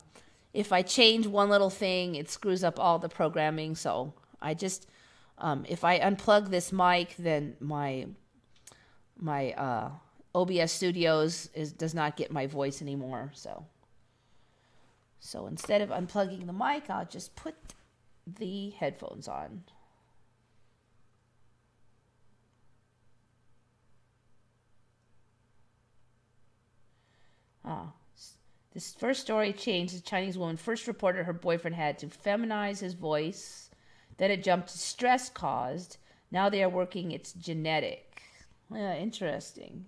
if I change one little thing, it screws up all the programming. So I just, um, if I unplug this mic, then my my uh, OBS Studios is does not get my voice anymore. So so instead of unplugging the mic, I'll just put the headphones on. Ah, this first story changed. The Chinese woman first reported her boyfriend had to feminize his voice. Then it jumped to stress caused. Now they are working it's genetic. Yeah, interesting.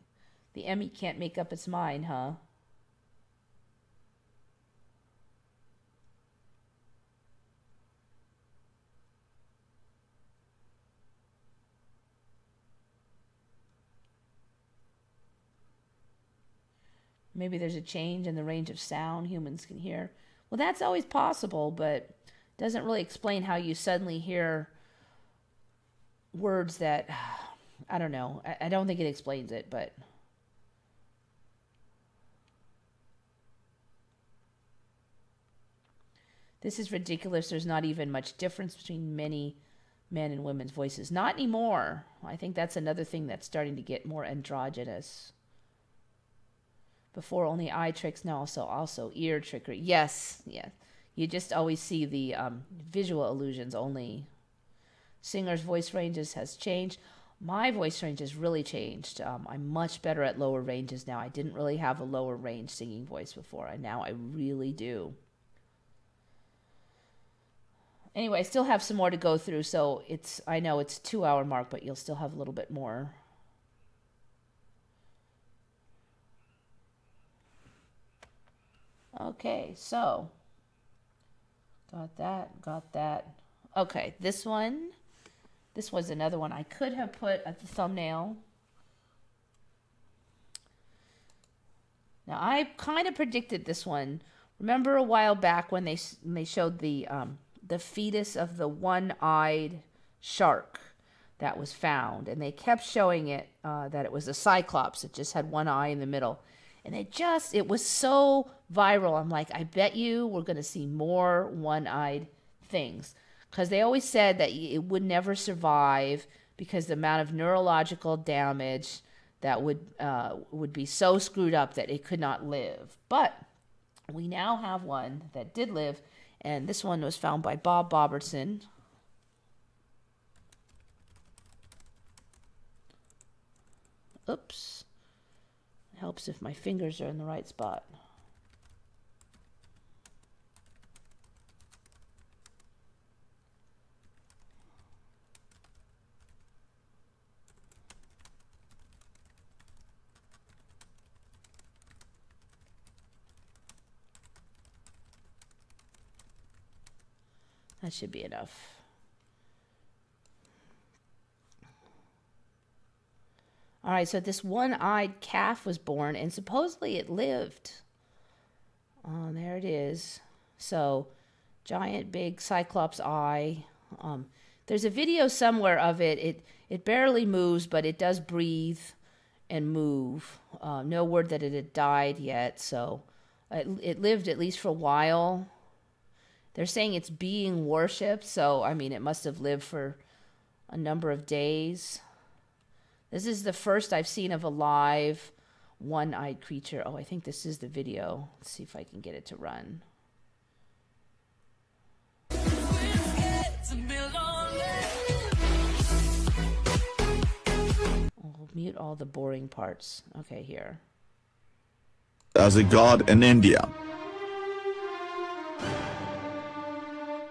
The ME can't make up its mind, huh? maybe there's a change in the range of sound humans can hear. Well, that's always possible, but doesn't really explain how you suddenly hear words that I don't know. I, I don't think it explains it, but This is ridiculous. There's not even much difference between many men and women's voices. Not anymore. I think that's another thing that's starting to get more androgynous. Before only eye tricks, now also also ear trickery. Yes, yes. You just always see the um, visual illusions only. Singer's voice ranges has changed. My voice range has really changed. Um, I'm much better at lower ranges now. I didn't really have a lower range singing voice before, and now I really do anyway, I still have some more to go through, so it's I know it's two hour mark, but you'll still have a little bit more. Okay, so got that, got that. Okay, this one, this was another one I could have put at the thumbnail. Now I kind of predicted this one. Remember a while back when they when they showed the um, the fetus of the one eyed shark that was found. And they kept showing it uh, that it was a cyclops. It just had one eye in the middle. And it just, it was so viral. I'm like, I bet you we're going to see more one eyed things. Because they always said that it would never survive because the amount of neurological damage that would uh, would be so screwed up that it could not live. But we now have one that did live, and this one was found by Bob Bobertson. Oops. Helps if my fingers are in the right spot. That should be enough. All right, so this one eyed calf was born, and supposedly it lived. Oh, there it is. So, giant, big cyclops eye. Um, there's a video somewhere of it. It it barely moves, but it does breathe and move. Uh, no word that it had died yet, so it, it lived at least for a while. They're saying it's being worshipped, so I mean, it must have lived for a number of days. This is the first I've seen of a live one eyed creature. Oh, I think this is the video. Let's see if I can get it to run. I'll mute all the boring parts. Okay, here. As a god in India.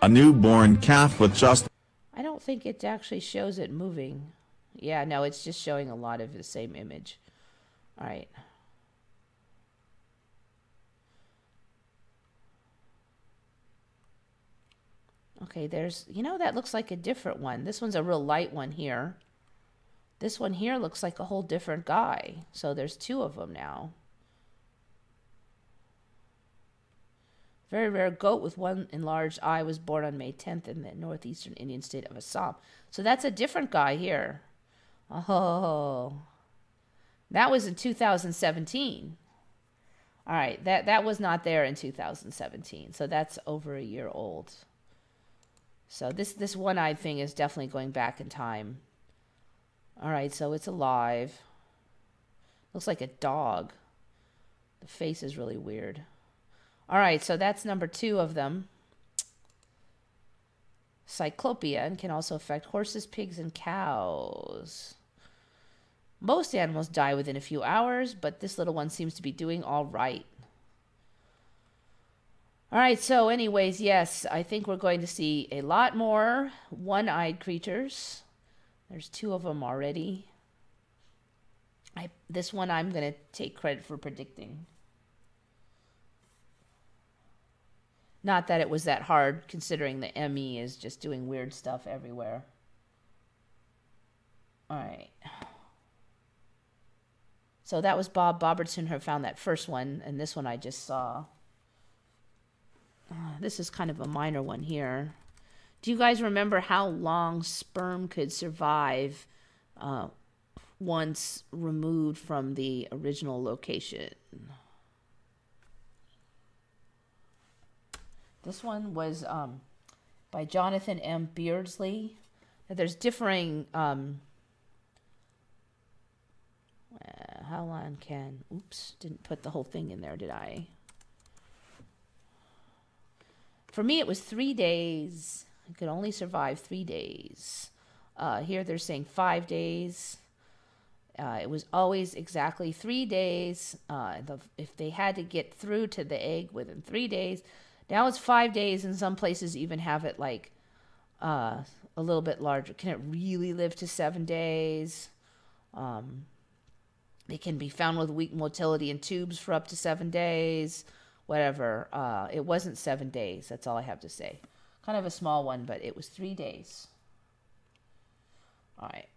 A newborn calf with just. I don't think it actually shows it moving. Yeah, no, it's just showing a lot of the same image. All right. Okay, there's, you know, that looks like a different one. This one's a real light one here. This one here looks like a whole different guy. So there's two of them now. Very rare goat with one enlarged eye was born on May 10th in the northeastern Indian state of Assam. So that's a different guy here. Oh, that was in 2017. All right, that that was not there in 2017. So that's over a year old. So this this one-eyed thing is definitely going back in time. All right, so it's alive. Looks like a dog. The face is really weird. All right, so that's number two of them. Cyclopia and can also affect horses, pigs, and cows. Most animals die within a few hours, but this little one seems to be doing all right. All right, so, anyways, yes, I think we're going to see a lot more one eyed creatures. There's two of them already. I, this one I'm going to take credit for predicting. Not that it was that hard, considering the ME is just doing weird stuff everywhere. All right. So that was Bob Bobertson who found that first one, and this one I just saw. Uh, this is kind of a minor one here. Do you guys remember how long sperm could survive uh, once removed from the original location? This one was um, by Jonathan M. Beardsley. There's differing. Um, how long can. Oops, didn't put the whole thing in there, did I? For me, it was three days. I could only survive three days. Uh, here they're saying five days. Uh, it was always exactly three days. Uh, the, if they had to get through to the egg within three days, now it's five days, and some places even have it like uh, a little bit larger. Can it really live to seven days? Um, they can be found with weak motility in tubes for up to seven days, whatever. Uh, it wasn't seven days. That's all I have to say. Kind of a small one, but it was three days. All right.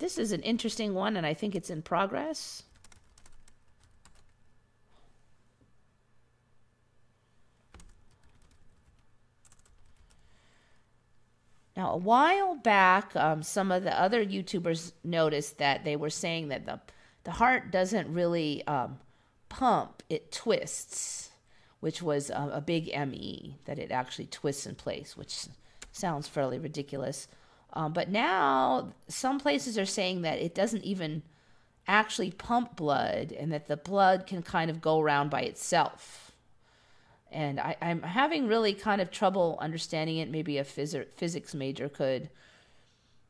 This is an interesting one, and I think it's in progress. Now, a while back, um, some of the other YouTubers noticed that they were saying that the the heart doesn't really um, pump; it twists, which was a, big ME that it actually twists in place, which sounds fairly ridiculous. Um, but now some places are saying that it doesn't even actually pump blood, and that the blood can kind of go around by itself and I, am having really kind of trouble understanding it. Maybe a phys- physics major could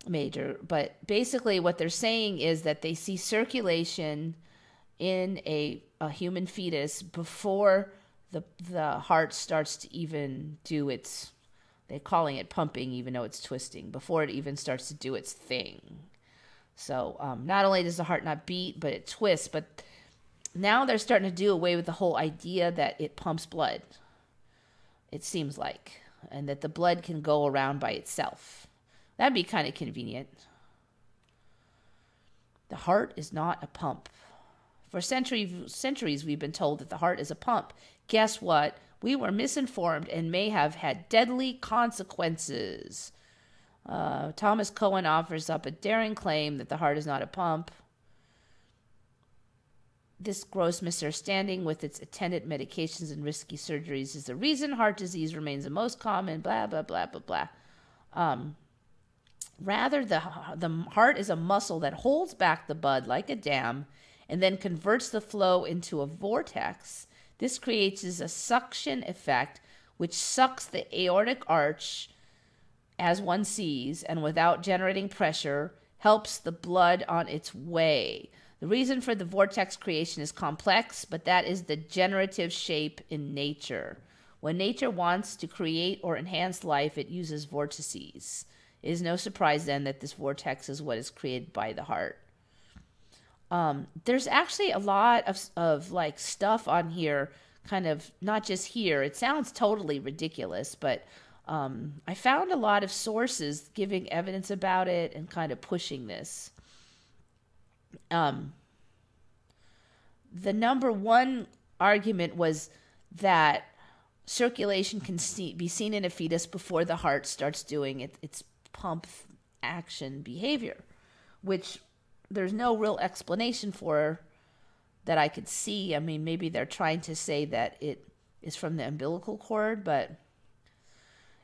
major, but basically what they're saying is that they see circulation in a, a human fetus before the the heart starts to even do its they're calling it pumping even though it's twisting before it even starts to do its thing so um, not only does the heart not beat but it twists but now they're starting to do away with the whole idea that it pumps blood. It seems like, and that the blood can go around by itself. That'd be kind of convenient. The heart is not a pump. For centuries, centuries, we've been told that the heart is a pump. Guess what? We were misinformed and may have had deadly consequences. Uh, Thomas Cowan offers up a daring claim that the heart is not a pump. This gross misunderstanding with its attendant medications and risky surgeries is the reason heart disease remains the most common, blah, blah, blah, blah, blah. Um, rather, the, the heart is a muscle that holds back the blood like a dam and then converts the flow into a vortex. This creates a suction effect which sucks the aortic arch as one sees and without generating pressure helps the blood on its way. The reason for the vortex creation is complex, but that is the generative shape in nature. When nature wants to create or enhance life, it uses vortices. It is no surprise then that this vortex is what is created by the heart. Um, there's actually a lot of, of like stuff on here, kind of not just here. It sounds totally ridiculous, but um, I found a lot of sources giving evidence about it and kind of pushing this. Um, the number one argument was that circulation can see, be seen in a fetus before the heart starts doing it, its pump action behavior, which there's no real explanation for that I could see. I mean, maybe they're trying to say that it is from the umbilical cord, but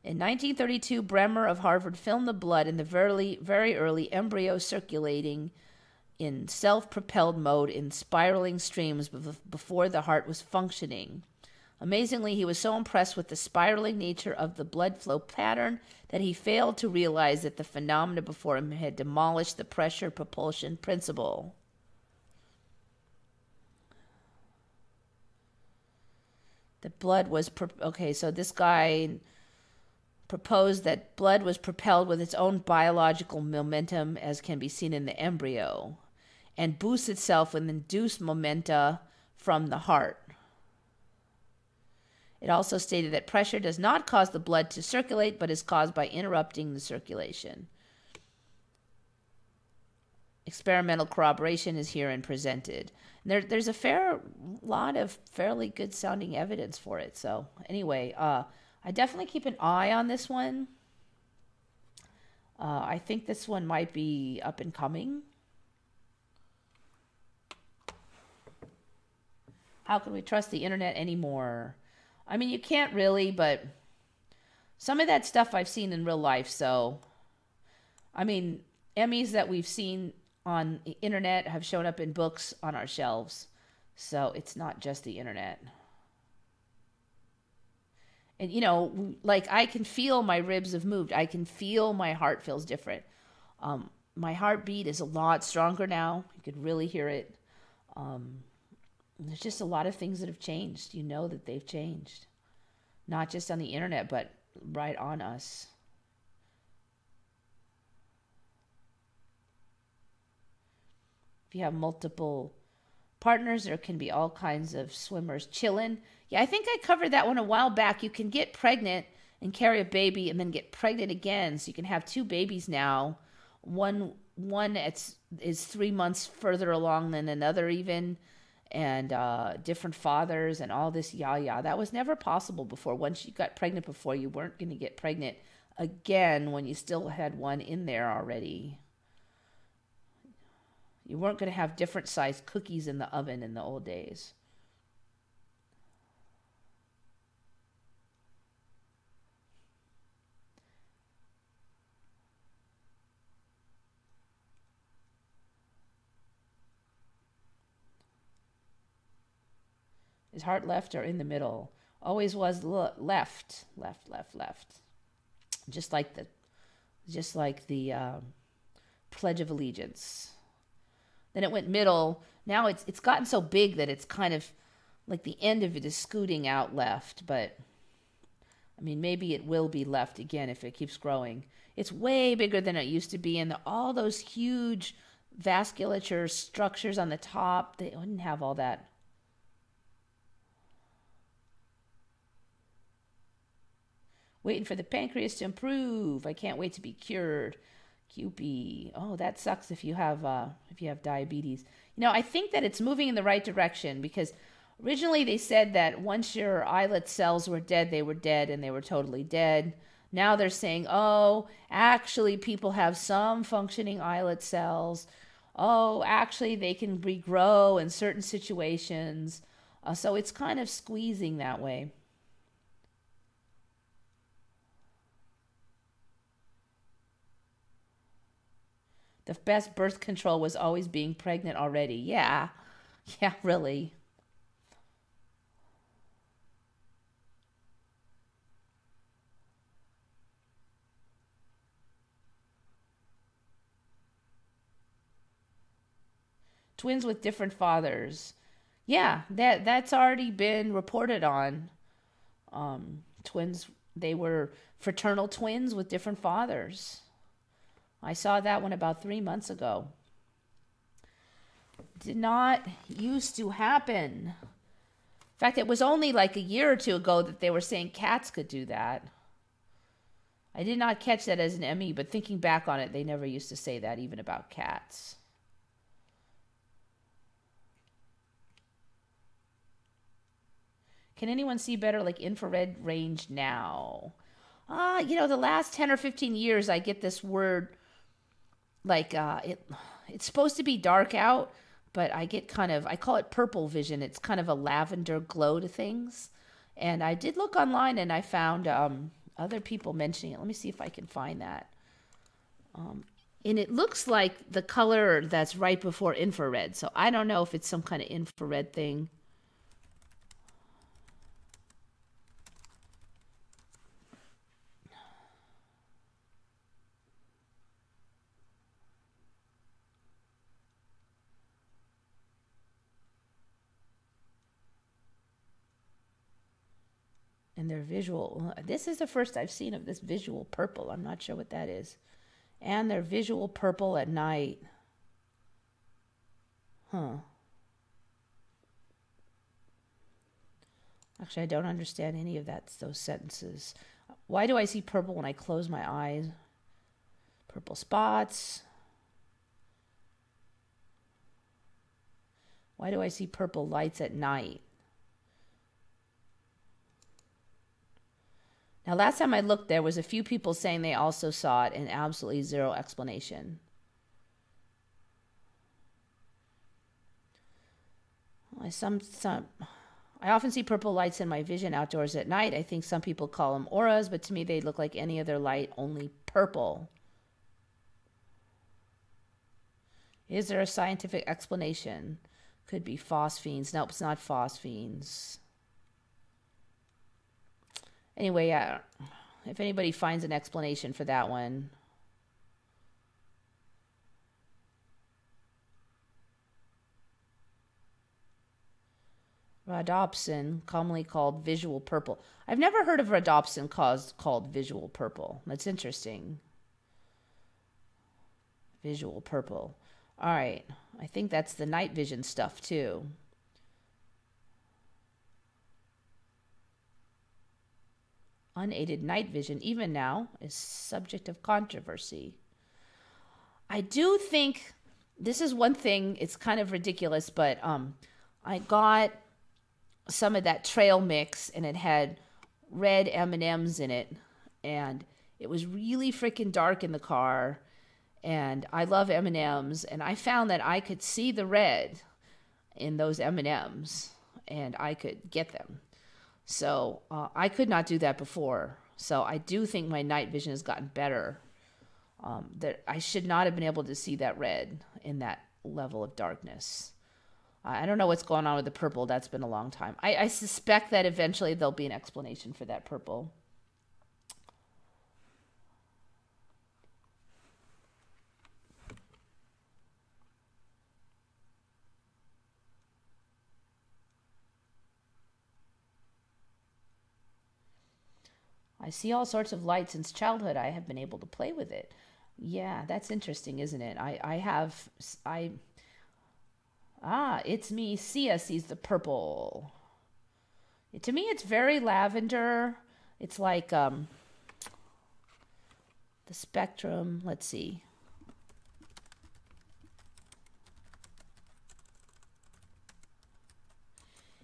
in 1932, Bremer of Harvard filmed the blood in the very, very early embryo circulating in self propelled mode in spiraling streams before the heart was functioning. Amazingly, he was so impressed with the spiraling nature of the blood flow pattern that he failed to realize that the phenomena before him had demolished the pressure propulsion principle. The blood was okay, so this guy proposed that blood was propelled with its own biological momentum, as can be seen in the embryo and boosts itself with induced momenta from the heart. It also stated that pressure does not cause the blood to circulate, but is caused by interrupting the circulation. experimental corroboration is herein presented. There, there's a fair lot of fairly good sounding evidence for it. So anyway, uh, I definitely keep an eye on this one. Uh, I think this one might be up and coming. How can we trust the internet anymore? I mean, you can't really, but some of that stuff I've seen in real life. So, I mean, MEs that we've seen on the internet have shown up in books on our shelves. So it's not just the internet. And, you know, like I can feel my ribs have moved. I can feel my heart feels different. Um, my heartbeat is a lot stronger now. You could really hear it. Um, there's just a lot of things that have changed. You know that they've changed, not just on the internet, but right on us. If you have multiple partners, there can be all kinds of swimmers chilling. Yeah, I think I covered that one a while back. You can get pregnant and carry a baby and then get pregnant again. So you can have two babies now. One one it's is three months further along than another even and uh, different fathers and all this yah yah. That was never possible before. Once you got pregnant before, you weren't going to get pregnant again when you still had one in there already. You weren't going to have different sized cookies in the oven in the old days. His heart left or in the middle. Always was left, left, left, left. Just like the, just like the uh, Pledge of Allegiance. Then it went middle. Now it's it's gotten so big that it's kind of like the end of it is scooting out left, but I mean maybe it will be left again if it keeps growing. It's way bigger than it used to be, and the, all those huge vasculature structures on the top they wouldn't have all that. Waiting for the pancreas to improve. I can't wait to be cured. QP. Oh, that sucks if you have uh, if you have diabetes. You know, I think that it's moving in the right direction because originally they said that once your islet cells were dead, they were dead and they were totally dead. Now they're saying, oh, actually, people have some functioning islet cells. Oh, actually, they can regrow in certain situations. Uh, so it's kind of squeezing that way. The best birth control was always being pregnant already. Yeah. Yeah, really. Twins with different fathers. Yeah, that that's already been reported on. Um, twins they were fraternal twins with different fathers. I saw that one about three months ago. Did not used to happen. In fact, it was only like a year or two ago that they were saying cats could do that. I did not catch that as an ME, but thinking back on it, they never used to say that even about cats. Can anyone see better like infrared range now? Ah, uh, you know, the last 10 or 15 years, I get this word like uh, it it's supposed to be dark out, but I get kind of I call it purple vision. It's kind of a lavender glow to things. And I did look online and I found um, other people mentioning it. Let me see if I can find that. Um, and it looks like the color that's right before infrared. So I don't know if it's some kind of infrared thing. Visual. This is the first I've seen of this visual purple. I'm not sure what that is. And their visual purple at night. Huh. Actually, I don't understand any of that those sentences. Why do I see purple when I close my eyes? Purple spots. Why do I see purple lights at night? Now, last time I looked, there was a few people saying they also saw it, and absolutely zero explanation. I some some I often see purple lights in my vision outdoors at night. I think some people call them auras, but to me they look like any other light, only purple. Is there a scientific explanation? Could be phosphenes. Nope, it's not phosphenes. Anyway, uh, if anybody finds an explanation for that one, Rhodopsin, commonly called visual purple. I've never heard of rhodopsin caused, called visual purple. That's interesting. Visual purple. All right. I think that's the night vision stuff too. Unaided night vision, even now, is subject of controversy. I do think this is one thing, it's kind of ridiculous, but um, I got some of that trail mix and it had red M&Ms in it and it was really freaking dark in the car and I love M&Ms and I found that I could see the red in those M&Ms and I could get them. So uh, I could not do that before. So I do think my night vision has gotten better. Um, that I should not have been able to see that red in that level of darkness. I don't know what's going on with the purple. That's been a long time. I, I suspect that eventually there'll be an explanation for that purple. I see all sorts of light since childhood. I have been able to play with it. Yeah, that's interesting, isn't it? I, I have I Ah, it's me. Sia sees the purple. To me, it's very lavender. It's like um, the spectrum. Let's see.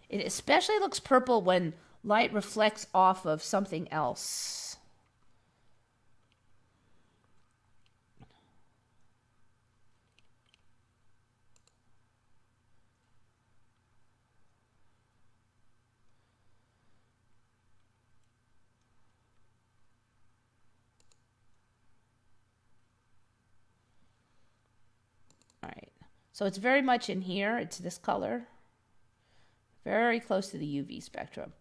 It especially looks purple when light reflects off of something else. So it's very much in here. It's this color. Very close to the UV spectrum.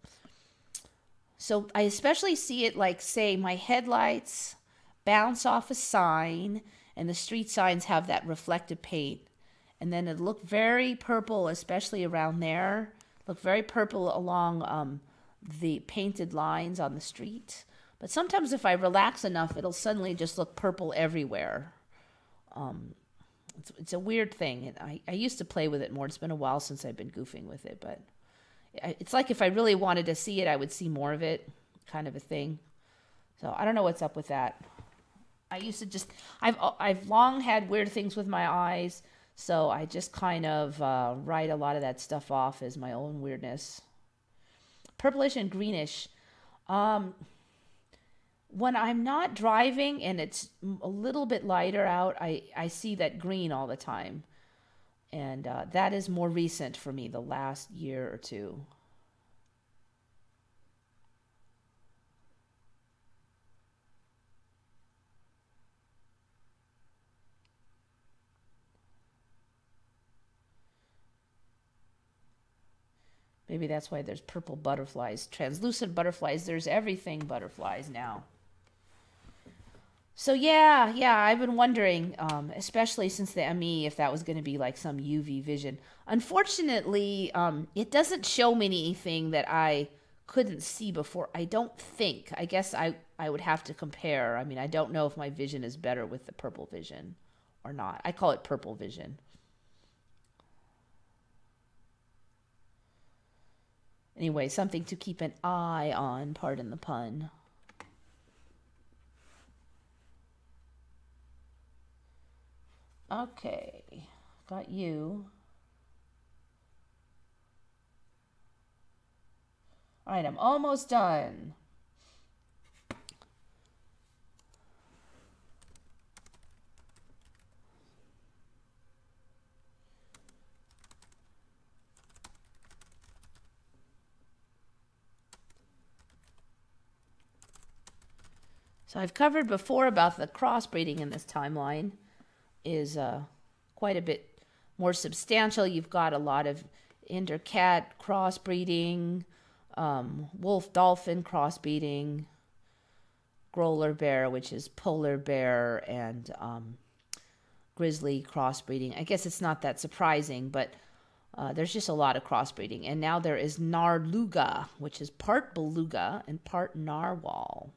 So I especially see it like, say, my headlights bounce off a sign, and the street signs have that reflective paint. And then it looked very purple, especially around there. Look very purple along um, the painted lines on the street. But sometimes if I relax enough, it'll suddenly just look purple everywhere. Um, it's, it's a weird thing. I, I used to play with it more. It's been a while since I've been goofing with it, but it's like if I really wanted to see it, I would see more of it, kind of a thing. So I don't know what's up with that. I used to just I've I've long had weird things with my eyes, so I just kind of uh, write a lot of that stuff off as my own weirdness. Purplish and greenish. Um, when I'm not driving and it's a little bit lighter out, I, I see that green all the time. And uh, that is more recent for me, the last year or two. Maybe that's why there's purple butterflies, translucent butterflies. There's everything butterflies now. So yeah, yeah, I've been wondering, um, especially since the ME, if that was going to be like some UV vision. Unfortunately, um, it doesn't show me anything that I couldn't see before. I don't think. I guess I I would have to compare. I mean, I don't know if my vision is better with the purple vision or not. I call it purple vision. Anyway, something to keep an eye on. Pardon the pun. Okay, got you. All right, I'm almost done. So I've covered before about the crossbreeding in this timeline is uh, quite a bit more substantial. You've got a lot of intercat crossbreeding, um, wolf dolphin crossbreeding, grolar bear, which is polar bear, and um, grizzly crossbreeding. I guess it's not that surprising, but uh, there's just a lot of crossbreeding. And now there is Narluga, which is part beluga and part narwhal.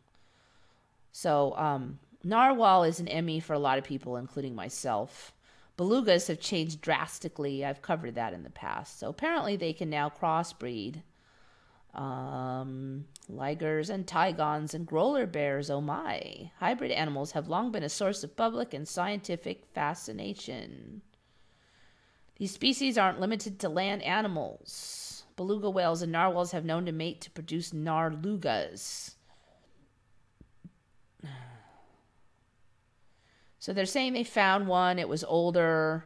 So, um, narwhal is an ME for a lot of people, including myself. Belugas have changed drastically. I've covered that in the past. So, apparently, they can now crossbreed. Um, ligers and tigons and grolar bears, oh my. Hybrid animals have long been a source of public and scientific fascination. These species aren't limited to land animals. Beluga whales and narwhals have known to mate to produce narlugas. So they're saying they found one. It was older.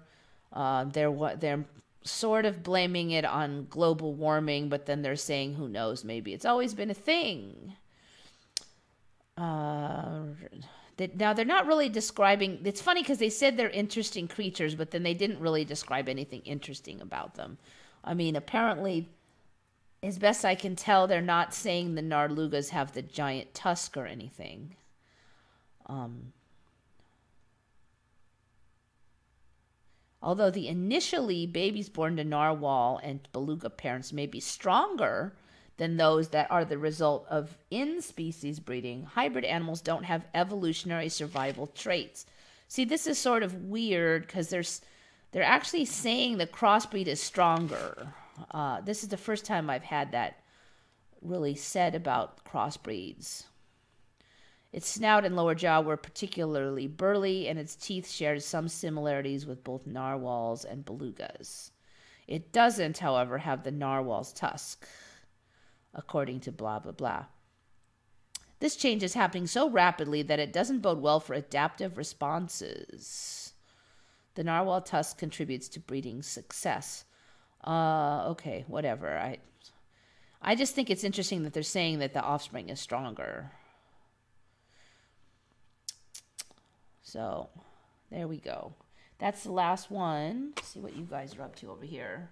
Uh, they're they're sort of blaming it on global warming, but then they're saying, who knows? Maybe it's always been a thing. Uh, now they're not really describing. It's funny because they said they're interesting creatures, but then they didn't really describe anything interesting about them. I mean, apparently, as best I can tell, they're not saying the Narlugas have the giant tusk or anything. Um, Although the initially babies born to narwhal and beluga parents may be stronger than those that are the result of in species breeding, hybrid animals don't have evolutionary survival traits. See, this is sort of weird because there's they're actually saying the crossbreed is stronger. Uh, this is the first time I've had that really said about crossbreeds. Its snout and lower jaw were particularly burly, and its teeth shared some similarities with both narwhals and belugas. It doesn't, however, have the narwhal's tusk, according to blah blah blah. This change is happening so rapidly that it doesn't bode well for adaptive responses. The narwhal tusk contributes to breeding success. Uh, okay, whatever. I, I just think it's interesting that they're saying that the offspring is stronger. So there we go. That's the last one. Let's see what you guys are up to over here.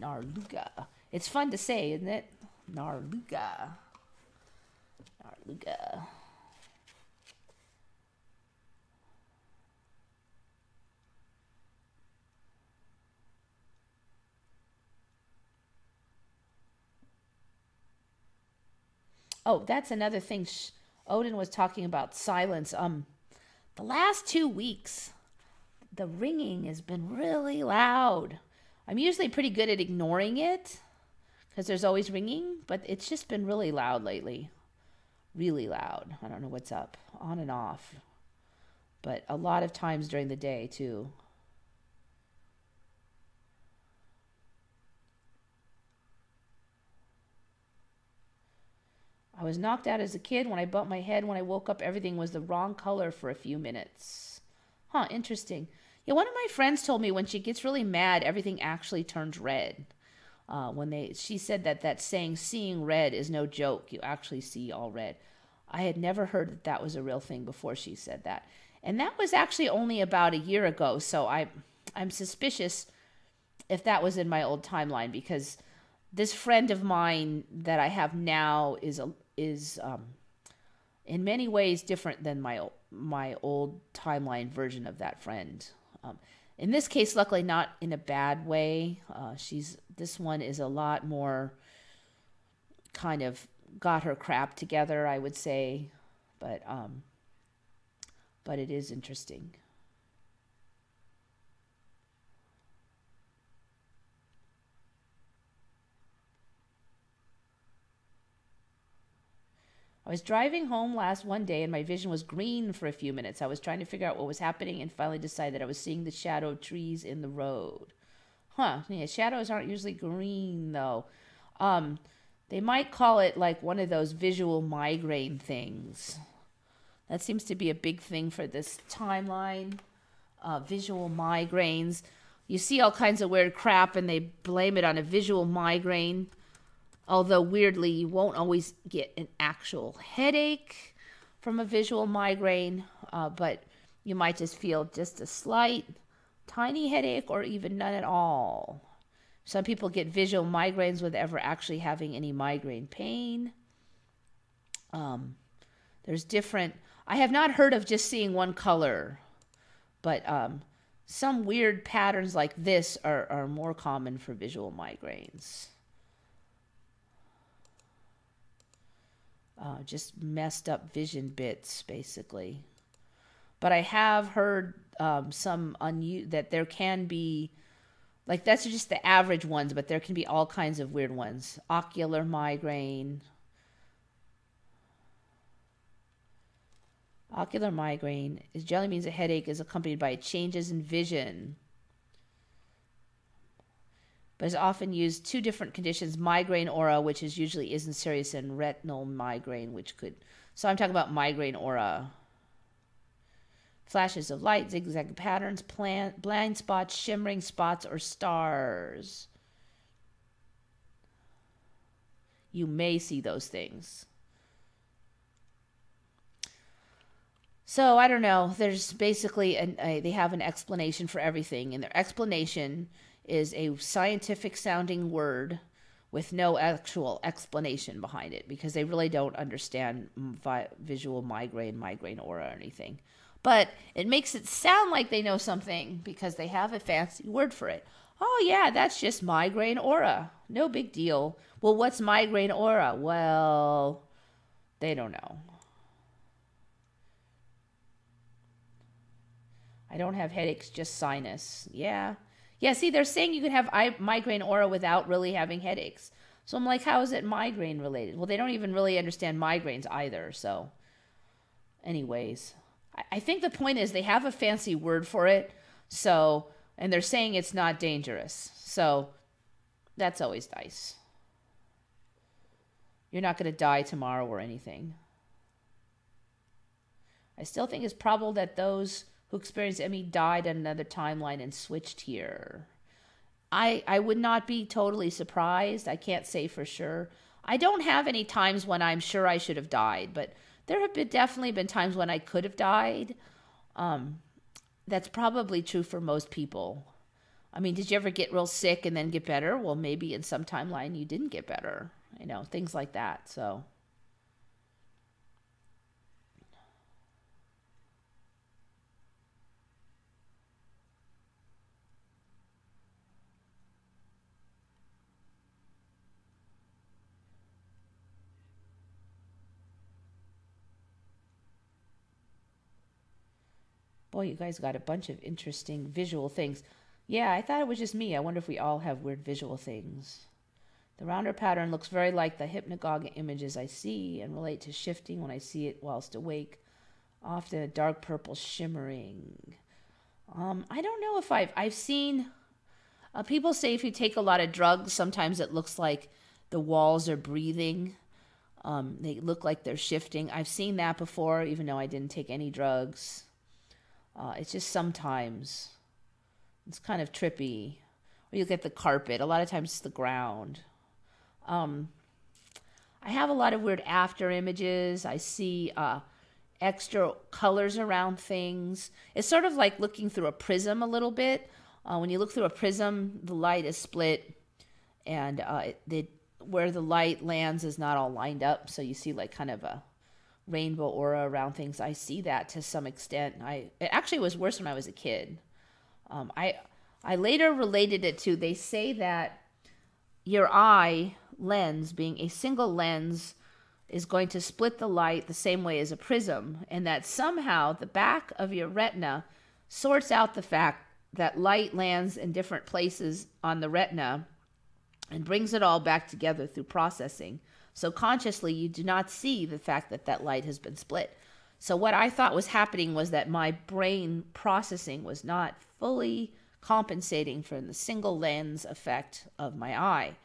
Narluga. It's fun to say, isn't it? Narluga. Narluga. Oh, that's another thing. Odin was talking about silence. Um, the last two weeks, the ringing has been really loud. I'm usually pretty good at ignoring it because there's always ringing, but it's just been really loud lately. Really loud. I don't know what's up, on and off. But a lot of times during the day, too. I was knocked out as a kid. When I bumped my head, when I woke up, everything was the wrong color for a few minutes. Huh, interesting. Yeah, one of my friends told me when she gets really mad, everything actually turns red. Uh, when they, she said that that saying "seeing red" is no joke. You actually see all red. I had never heard that that was a real thing before she said that, and that was actually only about a year ago. So I, I'm suspicious if that was in my old timeline because this friend of mine that I have now is a is um, in many ways different than my my old timeline version of that friend. Um, in this case, luckily, not in a bad way. Uh, she's this one is a lot more kind of got her crap together, I would say, but um, but it is interesting. I was driving home last one day and my vision was green for a few minutes. I was trying to figure out what was happening and finally decided I was seeing the shadow of trees in the road. Huh, yeah, shadows aren't usually green though. Um, They might call it like one of those visual migraine things. That seems to be a big thing for this timeline. Uh, visual migraines. You see all kinds of weird crap and they blame it on a visual migraine. Although, weirdly, you won't always get an actual headache from a visual migraine, uh, but you might just feel just a slight, tiny headache or even none at all. Some people get visual migraines without ever actually having any migraine pain. Um, there's different. I have not heard of just seeing one color, but um, some weird patterns like this are, are more common for visual migraines. Uh, just messed up vision bits, basically. But I have heard um, some that there can be, like that's just the average ones, but there can be all kinds of weird ones. Ocular migraine. Ocular migraine is generally means a headache is accompanied by changes in vision but is often used two different conditions migraine aura which is usually isn't serious and retinal migraine which could so i'm talking about migraine aura. Flashes of light zigzag patterns plant, blind spots shimmering spots or stars. You may see those things. So i don't know. There's basically an, a, they have an explanation for everything and their explanation is a scientific sounding word with no actual explanation behind it because they really don't understand vi- visual migraine, migraine aura, or anything. But it makes it sound like they know something because they have a fancy word for it. Oh, yeah, that's just migraine aura. No big deal. Well, what's migraine aura? Well, they don't know. I don't have headaches, just sinus. Yeah, yeah, see, they're saying you can have migraine aura without really having headaches. So I'm like, how is it migraine related? Well, they don't even really understand migraines either. So, anyways, I think the point is they have a fancy word for it. So, and they're saying it's not dangerous. So, that's always nice. You're not going to die tomorrow or anything. I still think it's probable that those who experienced ME died on another timeline and switched here. I I would not be totally surprised. I can't say for sure. I don't have any times when I'm sure I should have died, but there have been, definitely been times when I could have died. Um, that's probably true for most people. I mean, did you ever get real sick and then get better? Well, maybe in some timeline you didn't get better. You know, things like that. So. Boy, you guys got a bunch of interesting visual things. Yeah, I thought it was just me. I wonder if we all have weird visual things. The rounder pattern looks very like the hypnagogic images I see and relate to shifting when I see it whilst awake, often a dark purple shimmering. Um, I don't know if I've I've seen uh, people say if you take a lot of drugs, sometimes it looks like the walls are breathing. Um, they look like they're shifting. I've seen that before, even though I didn't take any drugs. Uh, it's just sometimes it's kind of trippy. Or you get the carpet. A lot of times it's the ground. Um, I have a lot of weird after images. I see uh, extra colors around things. It's sort of like looking through a prism a little bit. Uh, when you look through a prism, the light is split, and uh, it, it, where the light lands is not all lined up. So you see like kind of a rainbow aura around things. I see that to some extent. I it actually was worse when I was a kid. Um, I I later related it to they say that your eye lens being a single lens is going to split the light the same way as a prism and that somehow the back of your retina sorts out the fact that light lands in different places on the retina and brings it all back together through processing so consciously, you do not see the fact that that light has been split. So what I thought was happening was that my brain processing was not fully compensating for the single lens effect of my eye.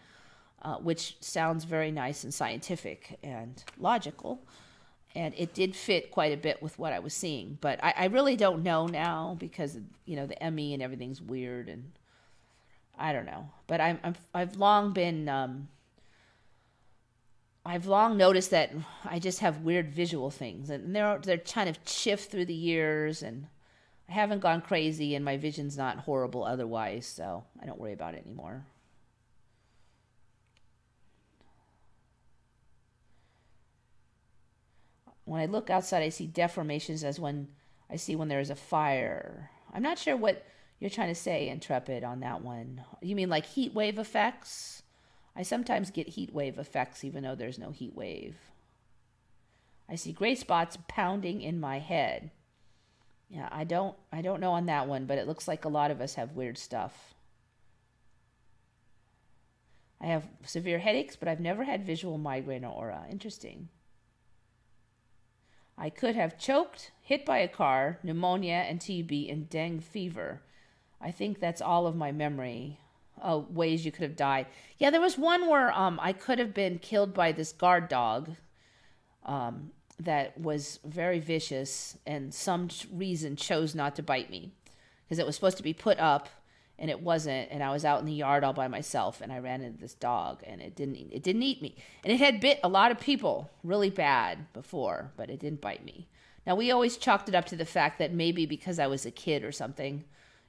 uh, which sounds very nice and scientific and logical. And it did fit quite a bit with what I was seeing, but I, I really don't know now because you know the ME and everything's weird, and I don't know. But I'm, I'm I've long been um, I've long noticed that I just have weird visual things, and they're they're kind of shift through the years, and I haven't gone crazy, and my vision's not horrible otherwise, so I don't worry about it anymore. When I look outside, I see deformations as when I see when there is a fire. I'm not sure what you're trying to say, Intrepid, on that one. You mean like heat wave effects? I sometimes get heat wave effects even though there's no heat wave. I see gray spots pounding in my head. Yeah, I don't I don't know on that one, but it looks like a lot of us have weird stuff. I have severe headaches, but I've never had visual migraine or aura. Interesting. I could have choked, hit by a car, pneumonia and TB, and dengue fever. I think that's all of my memory. Oh, ways you could have died. Yeah, there was one where um, I could have been killed by this guard dog um, that was very vicious and some reason chose not to bite me. Because it was supposed to be put up and it wasn't and I was out in the yard all by myself and I ran into this dog and it didn't it didn't eat me. And it had bit a lot of people really bad before but it didn't bite me. Now we always chalked it up to the fact that maybe because I was a kid or something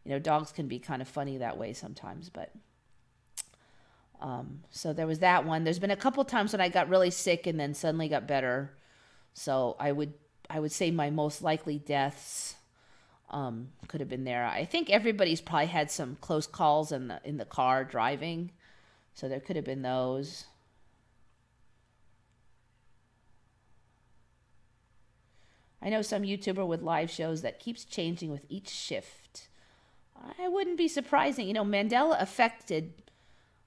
you know dogs can be kind of funny that way sometimes but um, so there was that one there's been a couple times when I got really sick and then suddenly got better so I would I would say my most likely deaths um, could have been there. I think everybody's probably had some close calls in the in the car driving, so there could have been those. I know some YouTuber with live shows that keeps changing with each shift. I wouldn't be surprising. You know, Mandela affected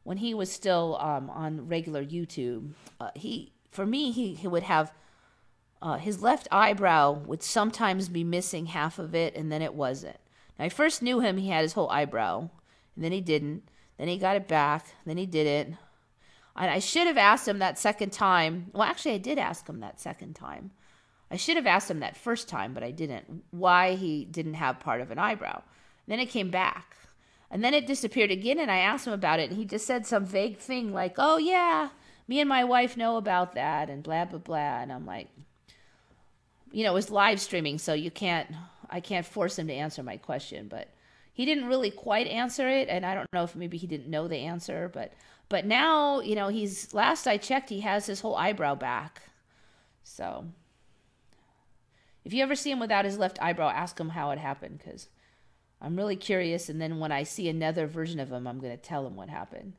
when he was still um, on regular YouTube. Uh, he, for me, he, he would have uh, his left eyebrow would sometimes be missing half of it, and then it wasn't. Now, I first knew him, he had his whole eyebrow, and then he didn't. Then he got it back, then he did it. And I should have asked him that second time. Well, actually, I did ask him that second time. I should have asked him that first time, but I didn't. Why he didn't have part of an eyebrow. Then it came back. And then it disappeared again, and I asked him about it, and he just said some vague thing like, oh, yeah, me and my wife know about that, and blah, blah, blah. And I'm like, you know, it was live streaming, so you can't, I can't force him to answer my question, but he didn't really quite answer it. And I don't know if maybe he didn't know the answer, but, but now, you know, he's, last I checked, he has his whole eyebrow back. So if you ever see him without his left eyebrow, ask him how it happened, because I'm really curious. And then when I see another version of him, I'm going to tell him what happened.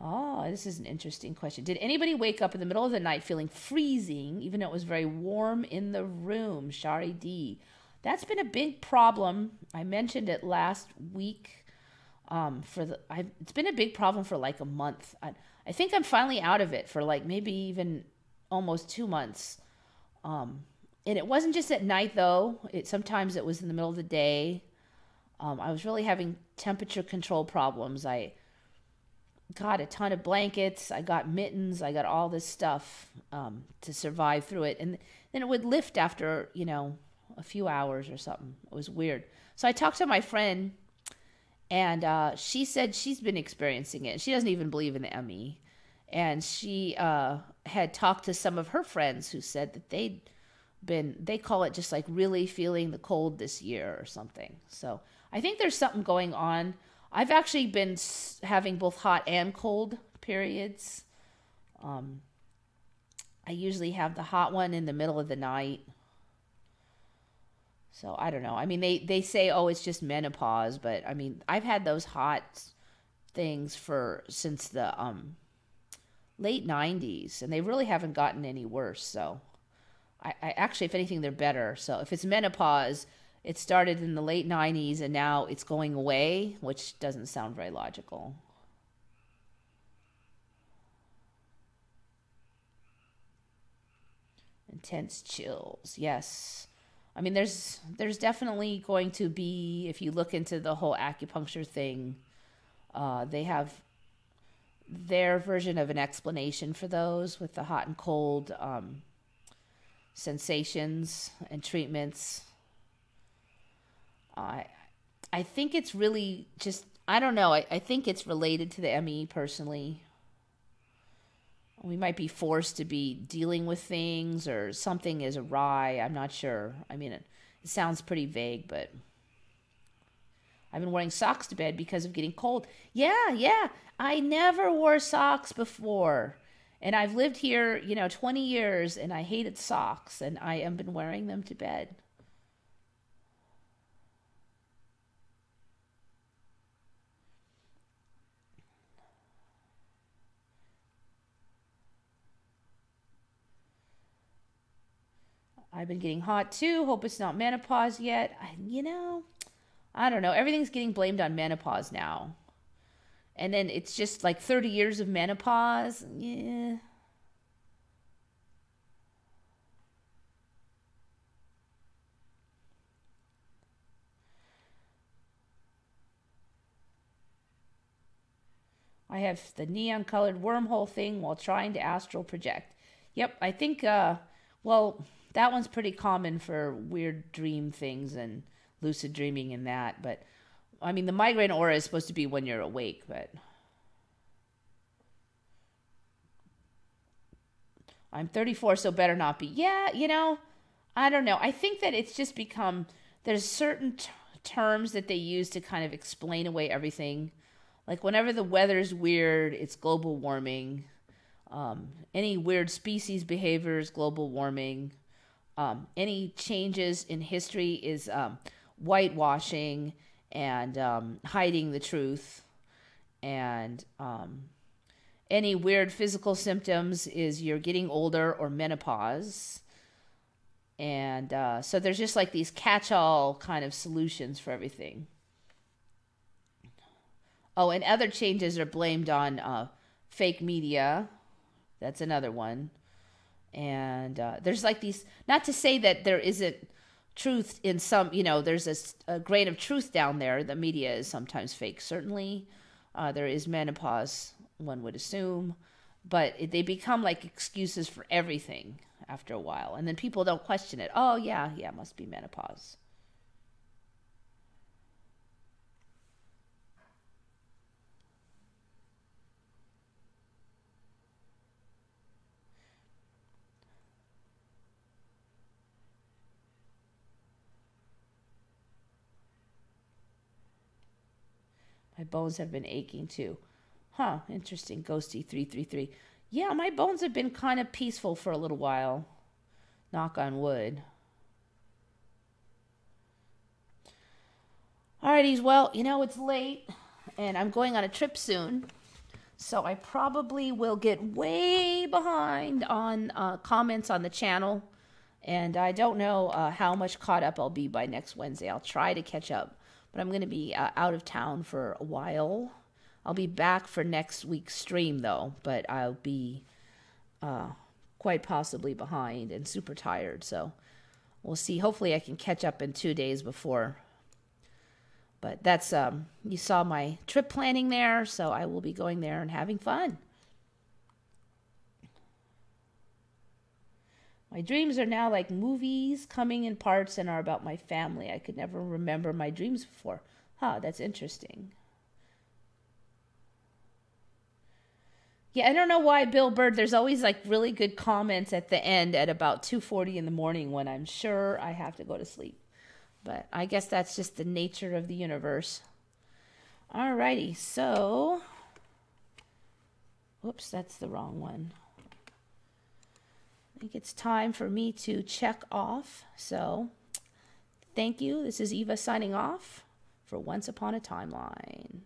Oh, this is an interesting question. Did anybody wake up in the middle of the night feeling freezing, even though it was very warm in the room? Shari D. That's been a big problem. I mentioned it last week. Um, for the, I've, it's been a big problem for like a month. I, I think I'm finally out of it for like maybe even almost two months. Um, and it wasn't just at night though. It sometimes it was in the middle of the day. Um, I was really having temperature control problems. I got a ton of blankets. I got mittens. I got all this stuff um, to survive through it. And then it would lift after, you know, a few hours or something. It was weird. So I talked to my friend, and uh, she said she's been experiencing it. She doesn't even believe in the ME. And she uh, had talked to some of her friends who said that they'd been, they call it just like really feeling the cold this year or something. So I think there's something going on. I've actually been having both hot and cold periods. Um, I usually have the hot one in the middle of the night. So I don't know. I mean, they, they say, oh, it's just menopause, but I mean, I've had those hot things for since the um, late 90s, and they really haven't gotten any worse. So I, I actually, if anything, they're better. So if it's menopause, it started in the late 90s and now it's going away, which doesn't sound very logical. Intense chills. Yes. I mean there's there's definitely going to be if you look into the whole acupuncture thing Uh, they have their version of an explanation for those with the hot and cold um, sensations and treatments. I I think it's really just I don't know. I, I think it's related to the ME personally. We might be forced to be dealing with things or something is awry. I'm not sure. I mean, it, it sounds pretty vague, but I've been wearing socks to bed because of getting cold. Yeah, yeah. I never wore socks before. And I've lived here, you know, 20 years and I hated socks and I have been wearing them to bed. I've been getting hot too. Hope it's not menopause yet. I, you know, I don't know. Everything's getting blamed on menopause now. And then it's just like 30 years of menopause. Yeah. I have the neon colored wormhole thing while trying to astral project. Yep, I think, uh, well, that one's pretty common for weird dream things and lucid dreaming and that. But I mean, the migraine aura is supposed to be when you're awake, but I'm 34, so better not be. Yeah, you know, I don't know. I think that it's just become there's certain t- terms that they use to kind of explain away everything. Like whenever the weather's weird, it's global warming. Um, any weird species behavior is global warming. Um, any changes in history is um, whitewashing and um, hiding the truth. And um, any weird physical symptoms is you're getting older or menopause. And uh, so there's just like these catch all kind of solutions for everything. Oh, and other changes are blamed on uh, fake media. That's another one. And uh, there's like these, not to say that there isn't truth in some, you know, there's a, a grain of truth down there. The media is sometimes fake, certainly. Uh, there is menopause, one would assume, but it, they become like excuses for everything after a while. And then people don't question it. Oh, yeah, yeah, must be menopause. My bones have been aching too. Huh, interesting. Ghosty 333. Yeah, my bones have been kind of peaceful for a little while. Knock on wood. Alrighties, well, you know, it's late and I'm going on a trip soon. So I probably will get way behind on uh, comments on the channel. And I don't know uh, how much caught up I'll be by next Wednesday. I'll try to catch up but I'm going to be uh, out of town for a while. I'll be back for next week's stream though, but I'll be uh, quite possibly behind and super tired. So we'll see. Hopefully, I can catch up in two days before. But that's um, you saw my trip planning there, so I will be going there and having fun. My dreams are now like movies coming in parts and are about my family. I could never remember my dreams before. Huh, that's interesting. Yeah, I don't know why Bill Bird. There's always like really good comments at the end at about 2:40 in the morning when I'm sure I have to go to sleep. But I guess that's just the nature of the universe. Alrighty, so whoops, that's the wrong one. I think it's time for me to check off. So, thank you. This is Eva signing off for Once Upon a Timeline.